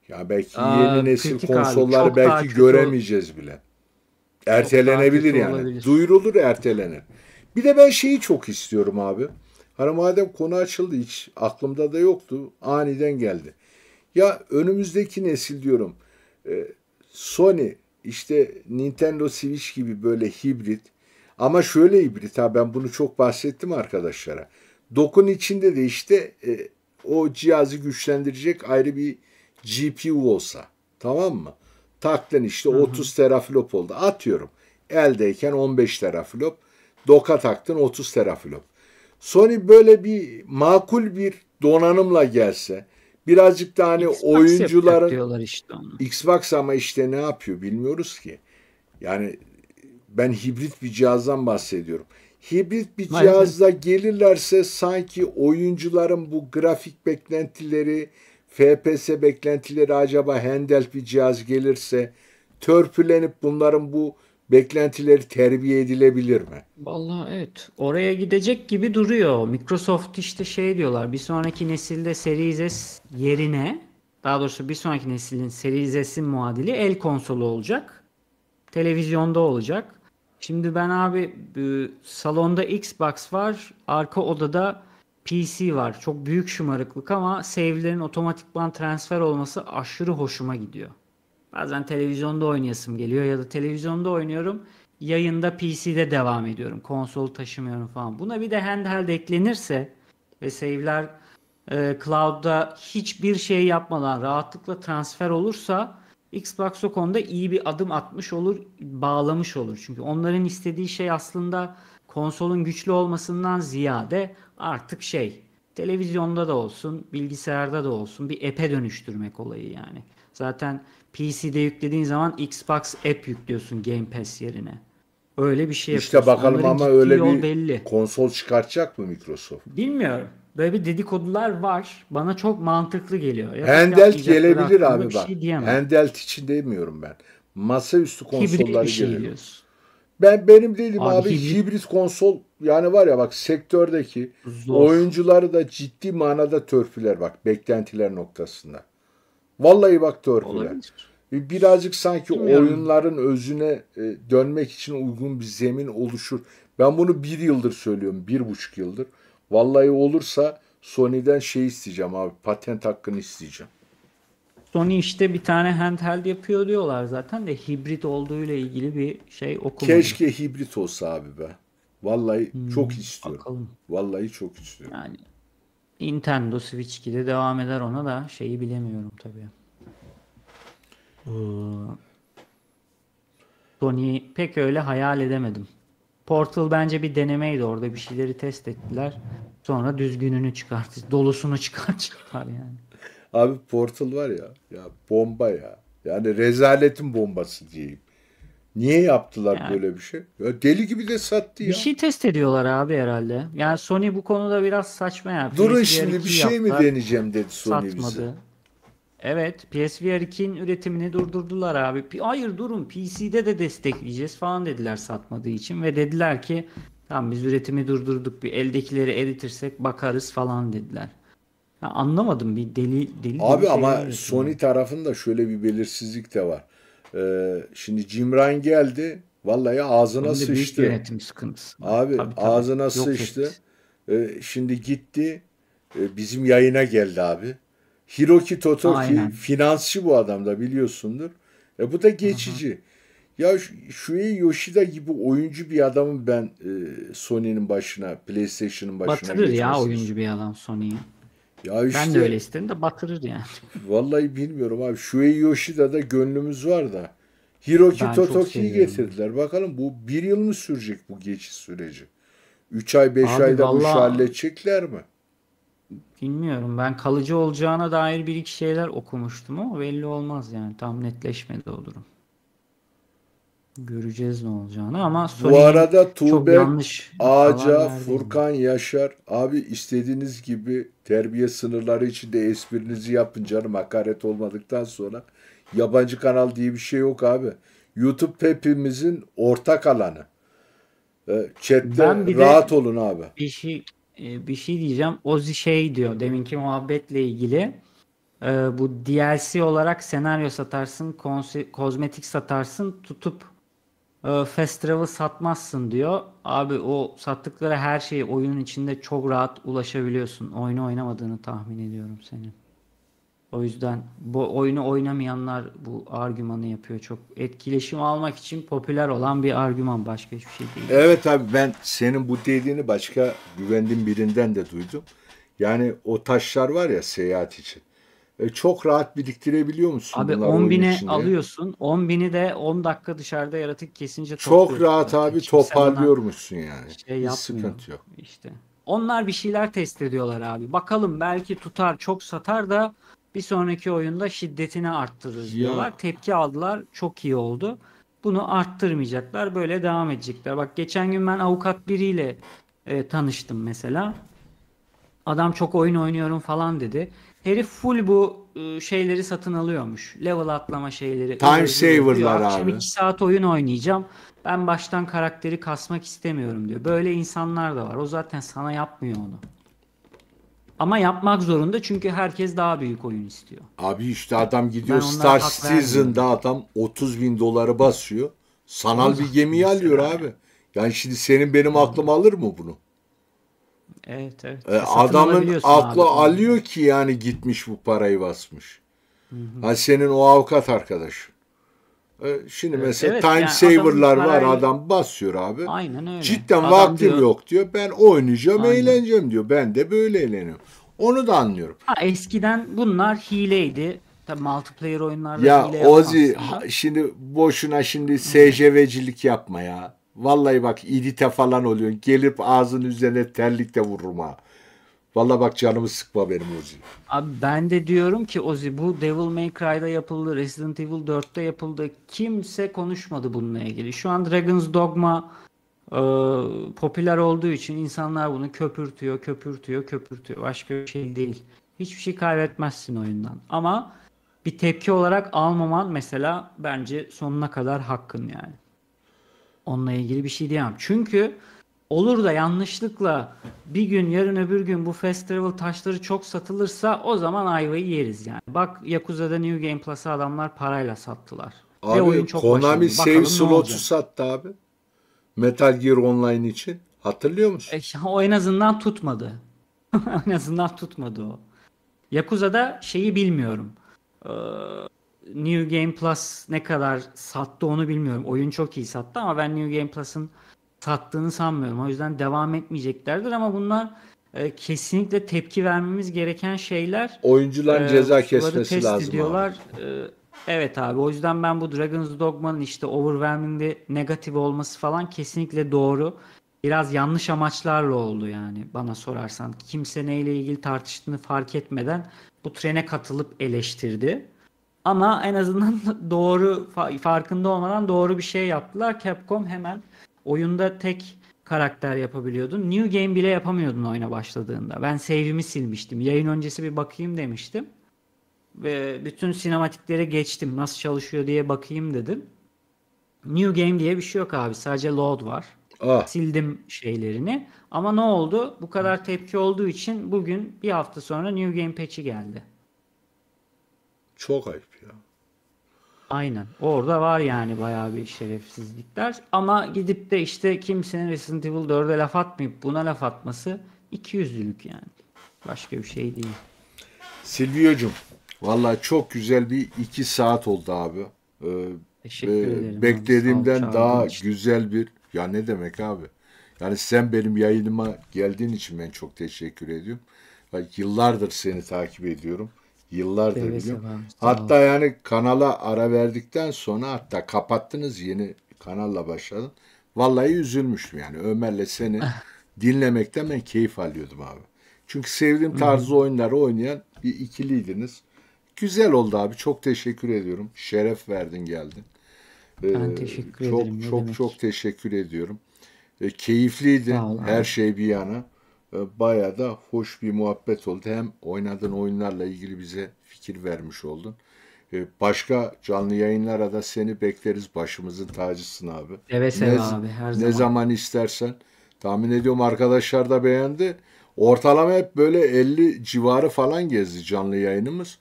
Ya belki Aa, yeni nesil konsollar belki göremeyeceğiz bile. Ertelenebilir yani. Olabilir. Duyurulur ertelenir. Bir de ben şeyi çok istiyorum abi. Hani madem konu açıldı hiç aklımda da yoktu. Aniden geldi. Ya önümüzdeki nesil diyorum. e, Sony işte Nintendo Switch gibi böyle hibrit ama şöyle hibrit ha ben bunu çok bahsettim arkadaşlara. Dokun içinde de işte e, o cihazı güçlendirecek ayrı bir GPU olsa. Tamam mı? Taktın işte 30 teraflop oldu. Atıyorum. Eldeyken 15 teraflop. Doka taktın 30 teraflop. Sony böyle bir makul bir donanımla gelse birazcık da hani Xbox oyuncuların işte onu. Xbox ama işte ne yapıyor bilmiyoruz ki. Yani ben hibrit bir cihazdan bahsediyorum. Hibrit bir cihazla gelirlerse sanki oyuncuların bu grafik beklentileri, FPS beklentileri acaba handheld bir cihaz gelirse törpülenip bunların bu beklentileri terbiye edilebilir mi? Vallahi evet. Oraya gidecek gibi duruyor. Microsoft işte şey diyorlar. Bir sonraki nesilde Series S yerine daha doğrusu bir sonraki neslin Series S'in muadili el konsolu olacak. Televizyonda olacak. Şimdi ben abi salonda Xbox var. Arka odada PC var. Çok büyük şımarıklık ama save'lerin otomatikman transfer olması aşırı hoşuma gidiyor. Bazen televizyonda oynayasım geliyor ya da televizyonda oynuyorum. Yayında PC'de devam ediyorum. Konsol taşımıyorum falan. Buna bir de handheld eklenirse ve save'ler e, cloud'da hiçbir şey yapmadan rahatlıkla transfer olursa Xbox o konuda iyi bir adım atmış olur, bağlamış olur. Çünkü onların istediği şey aslında konsolun güçlü olmasından ziyade artık şey televizyonda da olsun, bilgisayarda da olsun bir app'e dönüştürmek olayı yani. Zaten PC'de yüklediğin zaman Xbox app yüklüyorsun Game Pass yerine. Öyle bir şey İşte bakalım Onların ama öyle bir belli. konsol çıkartacak mı Microsoft? Bilmiyorum. Böyle bir dedikodular var. Bana çok mantıklı geliyor. Handheld yapmayacakları gelebilir abi bir bak. şey diyemem. Handheld için demiyorum ben. Masaüstü konsolları bir şey gelir. Ben benim dediğim Abi abi, hibrit- hibrit konsol yani var ya bak sektördeki Zor. oyuncuları da ciddi manada törpüler bak beklentiler noktasında. Vallahi bak törpüler. Olabilir. Birazcık sanki Bilmiyorum. oyunların özüne e, dönmek için uygun bir zemin oluşur. Ben bunu bir yıldır söylüyorum, bir buçuk yıldır. Vallahi olursa Sony'den şey isteyeceğim abi, patent hakkını isteyeceğim. Sony işte bir tane handheld yapıyor diyorlar zaten de hibrit olduğuyla ilgili bir şey okumadım. Keşke hibrit olsa abi be. Vallahi çok istiyorum. Bakalım. Vallahi çok istiyorum. Yani Nintendo Switch 2'de devam eder ona da şeyi bilemiyorum tabii. Ee, Sony pek öyle hayal edemedim. Portal bence bir denemeydi orada bir şeyleri test ettiler. Sonra düzgününü çıkart, dolusunu <laughs> çıkartacaklar yani. Abi Portal var ya, ya bomba ya. Yani rezaletin bombası diyeyim. Niye yaptılar Yani- böyle bir şey? Ya deli gibi de sattı ya. Bir şey test ediyorlar abi herhalde. Yani Sony bu konuda biraz saçma ya. Durun PSVR şimdi bir 2 şey mi yaptılar, deneyeceğim dedi Sony bize. satmadı. Evet, PSVR 2'nin üretimini durdurdular abi. Hayır durun, PC'de de destekleyeceğiz falan dediler satmadığı için ve dediler ki tamam biz üretimi durdurduk bir eldekileri eritirsek bakarız falan dediler. Ya anlamadım bir deli deli Abi deli ama. Sony tarafında şöyle bir belirsizlik de var. Ee, şimdi Jim Ryan geldi. Vallahi ağzına büyük sıçtı. yönetim sıkıntısı. Abi Tabii, tabii. ağzına Yok sıçtı. Ee, şimdi gitti. Ee, bizim yayına geldi abi. Hiroki Totoki Aynen. finansçı bu adam da biliyorsundur. E, bu da geçici. Ya şu- Shuei Yoshida gibi oyuncu bir adamın ben e, Sony'nin başına, PlayStation'ın başına Batırır ya oyuncu bir adam Sony'yi. Ya işte Ben de öyle isterim de batırır yani. <laughs> Vallahi bilmiyorum abi. Shuei Yoshida'da gönlümüz var da. Hiroki Totoki'yi getirdiler. Bakalım bu bir yıl mı sürecek bu geçiş süreci? 3 ay 5 Abi ayda bu işi vallahi- halledecekler mi? Bilmiyorum. Ben kalıcı olacağına dair bir iki şeyler okumuştum ama belli olmaz yani. Tam netleşmedi o durum. Göreceğiz ne olacağını ama Bu Sony'nin arada yanlış Ağaca, Furkan, Yaşar abi istediğiniz gibi terbiye sınırları içinde esprinizi yapın canım hakaret olmadıktan sonra. Yabancı kanal diye bir şey yok abi. YouTube hepimizin ortak alanı. Ee, Chat'te bir de- rahat olun abi. bir şey e, bir şey diyeceğim. Ozi şey diyor deminki muhabbetle ilgili. E, bu DLC olarak senaryo satarsın, konse- kozmetik satarsın, tutup e, Fast Travel satmazsın diyor. Abi o sattıkları her şeyi oyunun içinde çok rahat ulaşabiliyorsun. Oyunu oynamadığını tahmin ediyorum senin. O yüzden bu oyunu oynamayanlar bu argümanı yapıyor. Çok etkileşim almak için popüler olan bir argüman. Başka hiçbir şey değil. Evet abi ben senin bu dediğini başka güvendiğim birinden de duydum. Yani o taşlar var ya seyahat için. E, çok rahat biriktirebiliyor musun Abi bunlar 10 oyun bine içinde? alıyorsun. 10 bini de 10 dakika dışarıda yaratık kesince Çok rahat abi buna toparlıyormuşsun yani. şey Hiç sıkıntı yok. İşte. Onlar bir şeyler test ediyorlar abi. Bakalım belki tutar, çok satar da bir sonraki oyunda şiddetini arttırırız Ya. diyorlar. Tepki aldılar. Çok iyi oldu. Bunu arttırmayacaklar. Böyle devam edecekler. Bak geçen gün ben avukat biriyle e, tanıştım mesela. Adam çok oyun oynuyorum falan dedi. Herif full bu e, şeyleri satın alıyormuş. Level atlama şeyleri. Time saver'lar Akşam abi. 2 saat oyun oynayacağım. Ben baştan karakteri kasmak istemiyorum diyor. Böyle insanlar da var. O zaten sana yapmıyor onu. Ama yapmak zorunda çünkü herkes daha büyük oyun istiyor. Abi işte adam gidiyor Star Citizen'da adam 30 bin doları basıyor. Sanal bir gemiyi alıyor abi. Yani şimdi senin benim aklım alır mı bunu? Evet evet. E, Satın adamın aklı abi. alıyor ki yani gitmiş bu parayı basmış. Ha senin o avukat arkadaş. E, şimdi mesela evet, time yani saver'lar var parayı- adam basıyor abi. Aynen öyle. Cidden Adam vaktim diyor- yok diyor. Ben oynayacağım, Aynen. eğleneceğim diyor. Ben de böyle eğleniyorum. Onu da anlıyorum. Ha, eskiden bunlar hileydi. Tabii multiplayer oyunlarda Ya hile Ozi da. ha- şimdi boşuna şimdi SCV'cilik yapma ya. Vallahi bak idite falan oluyor. Gelip ağzın üzerine terlikle vururum ha. Vallahi bak canımı sıkma benim Ozi. Abi ben de diyorum ki Ozi bu Devil May Cry'da yapıldı, Resident Evil 4'te yapıldı. Kimse konuşmadı bununla ilgili. Şu an Dragon's Dogma e, popüler olduğu için insanlar bunu köpürtüyor, köpürtüyor, köpürtüyor. Başka bir şey değil. Hiçbir şey kaybetmezsin oyundan. Ama bir tepki olarak almaman mesela bence sonuna kadar hakkın yani. Onunla ilgili bir şey diyemem. Çünkü olur da yanlışlıkla bir gün yarın öbür gün bu festival taşları çok satılırsa o zaman ayvayı yeriz yani. Bak Yakuza'da New Game Plus'ı adamlar parayla sattılar. Ve oyun Abi çok Konami. Save olacak. sattı abi. Metal Gear Online için. Hatırlıyor musun? E, o en azından tutmadı. <laughs> en azından tutmadı o. Yakuza'da şeyi bilmiyorum. Ee, New Game Plus ne kadar sattı onu bilmiyorum. Oyun çok iyi sattı ama ben New Game Plus'ın sattığını sanmıyorum. O yüzden devam etmeyeceklerdir ama bunlar e, kesinlikle tepki vermemiz gereken şeyler. Oyuncuların Ee, ceza kesmesi test lazım ediyorlar. abi. Ee, evet abi o yüzden ben bu Dragon's Dogma'nın işte overwhelming'de negatif olması falan kesinlikle doğru. Biraz yanlış amaçlarla oldu yani bana sorarsan. Kimse neyle ilgili tartıştığını fark etmeden bu trene katılıp eleştirdi. Ama en azından <laughs> doğru fa- farkında olmadan doğru bir şey yaptılar. Capcom hemen oyunda tek karakter yapabiliyordun. New Game bile yapamıyordun oyuna başladığında. Ben save'imi silmiştim. Yayın öncesi bir bakayım demiştim. Ve bütün sinematiklere geçtim. Nasıl çalışıyor diye bakayım dedim. New Game diye bir şey yok abi. Sadece load var. Ah, Sildim şeylerini. Ama ne oldu? Bu kadar tepki olduğu için bugün bir hafta sonra New Game patch'i geldi. çok ayıp. Aynen. Orada var yani bayağı bir şerefsizlikler. Ama gidip de işte kimsenin Resident Evil 4'e laf atmayıp buna laf atması ikiyüzlülük yani. Başka bir şey değil. Silvio'cum vallahi çok güzel bir iki saat oldu abi. Ee, Teşekkür e, ederim. abi. beklediğimden ol, daha için. güzel bir ya ne demek abi? Yani sen benim yayınıma geldiğin için ben çok teşekkür ediyorum. Yıllardır seni takip ediyorum. Yıllardır biliyorum. ol. Hatta yani kanala ara verdikten sonra hatta kapattınız yeni kanalla başladın. Vallahi üzülmüştüm yani Ömer'le seni dinlemekten ben keyif alıyordum abi. Çünkü sevdiğim tarzı oyunları oynayan bir ikiliydiniz. Güzel oldu abi. Çok teşekkür ediyorum. Şeref verdin geldin. Ben Ee, teşekkür çok, ederim, ne Çok demek. çok teşekkür ediyorum. E, keyifliydi. Ol abi. Her şey bir yana. E, bayağı da hoş bir muhabbet oldu. Hem oynadığın oyunlarla ilgili bize fikir vermiş oldun. E, başka canlı yayınlara da seni bekleriz. Başımızın tacısın abi. Seve seve Ne- abi her ne zaman. zaman istersen. Tahmin ediyorum arkadaşlar da beğendi. Ortalama hep böyle 50 civarı falan gezdi canlı yayınımız.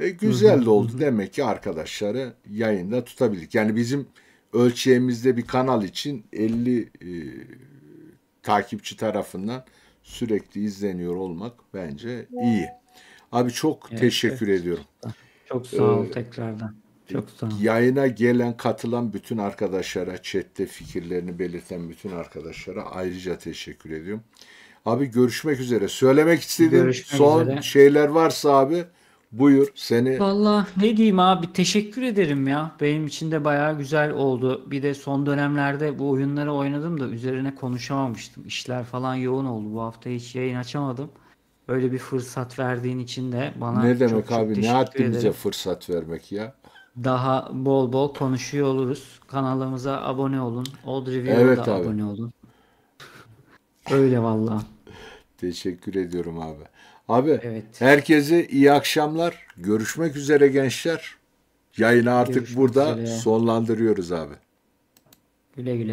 E, güzel de oldu. Demek ki arkadaşları yayında tutabildik. Yani bizim ölçeğimizde bir kanal için 50 e, takipçi tarafından sürekli izleniyor olmak bence iyi. Abi çok Evet, teşekkür ediyorum. Çok sağ ol Ee, tekrardan. Çok sağ ol. Yayına gelen, katılan bütün arkadaşlara, chatte fikirlerini belirten bütün arkadaşlara ayrıca teşekkür ediyorum. Abi görüşmek üzere. Söylemek istediğin Görüşmek son üzere. şeyler varsa abi buyur. Seni Vallahi ne diyeyim abi teşekkür ederim ya. Benim için de bayağı güzel oldu. Bir de son dönemlerde bu oyunları oynadım da üzerine konuşamamıştım. İşler falan yoğun oldu. Bu hafta hiç yayın açamadım. Böyle bir fırsat verdiğin için de bana ne demek çok çok abi? Ne haddimize fırsat vermek ya? Daha bol bol konuşuyor oluruz. Kanalımıza abone olun. Old Review'a Evet da abi. abone olun. Öyle vallahi. Teşekkür ediyorum abi. Abi Evet. herkese iyi akşamlar. Görüşmek üzere gençler. Yayını artık Görüşmek burada üzere. sonlandırıyoruz abi. Güle güle.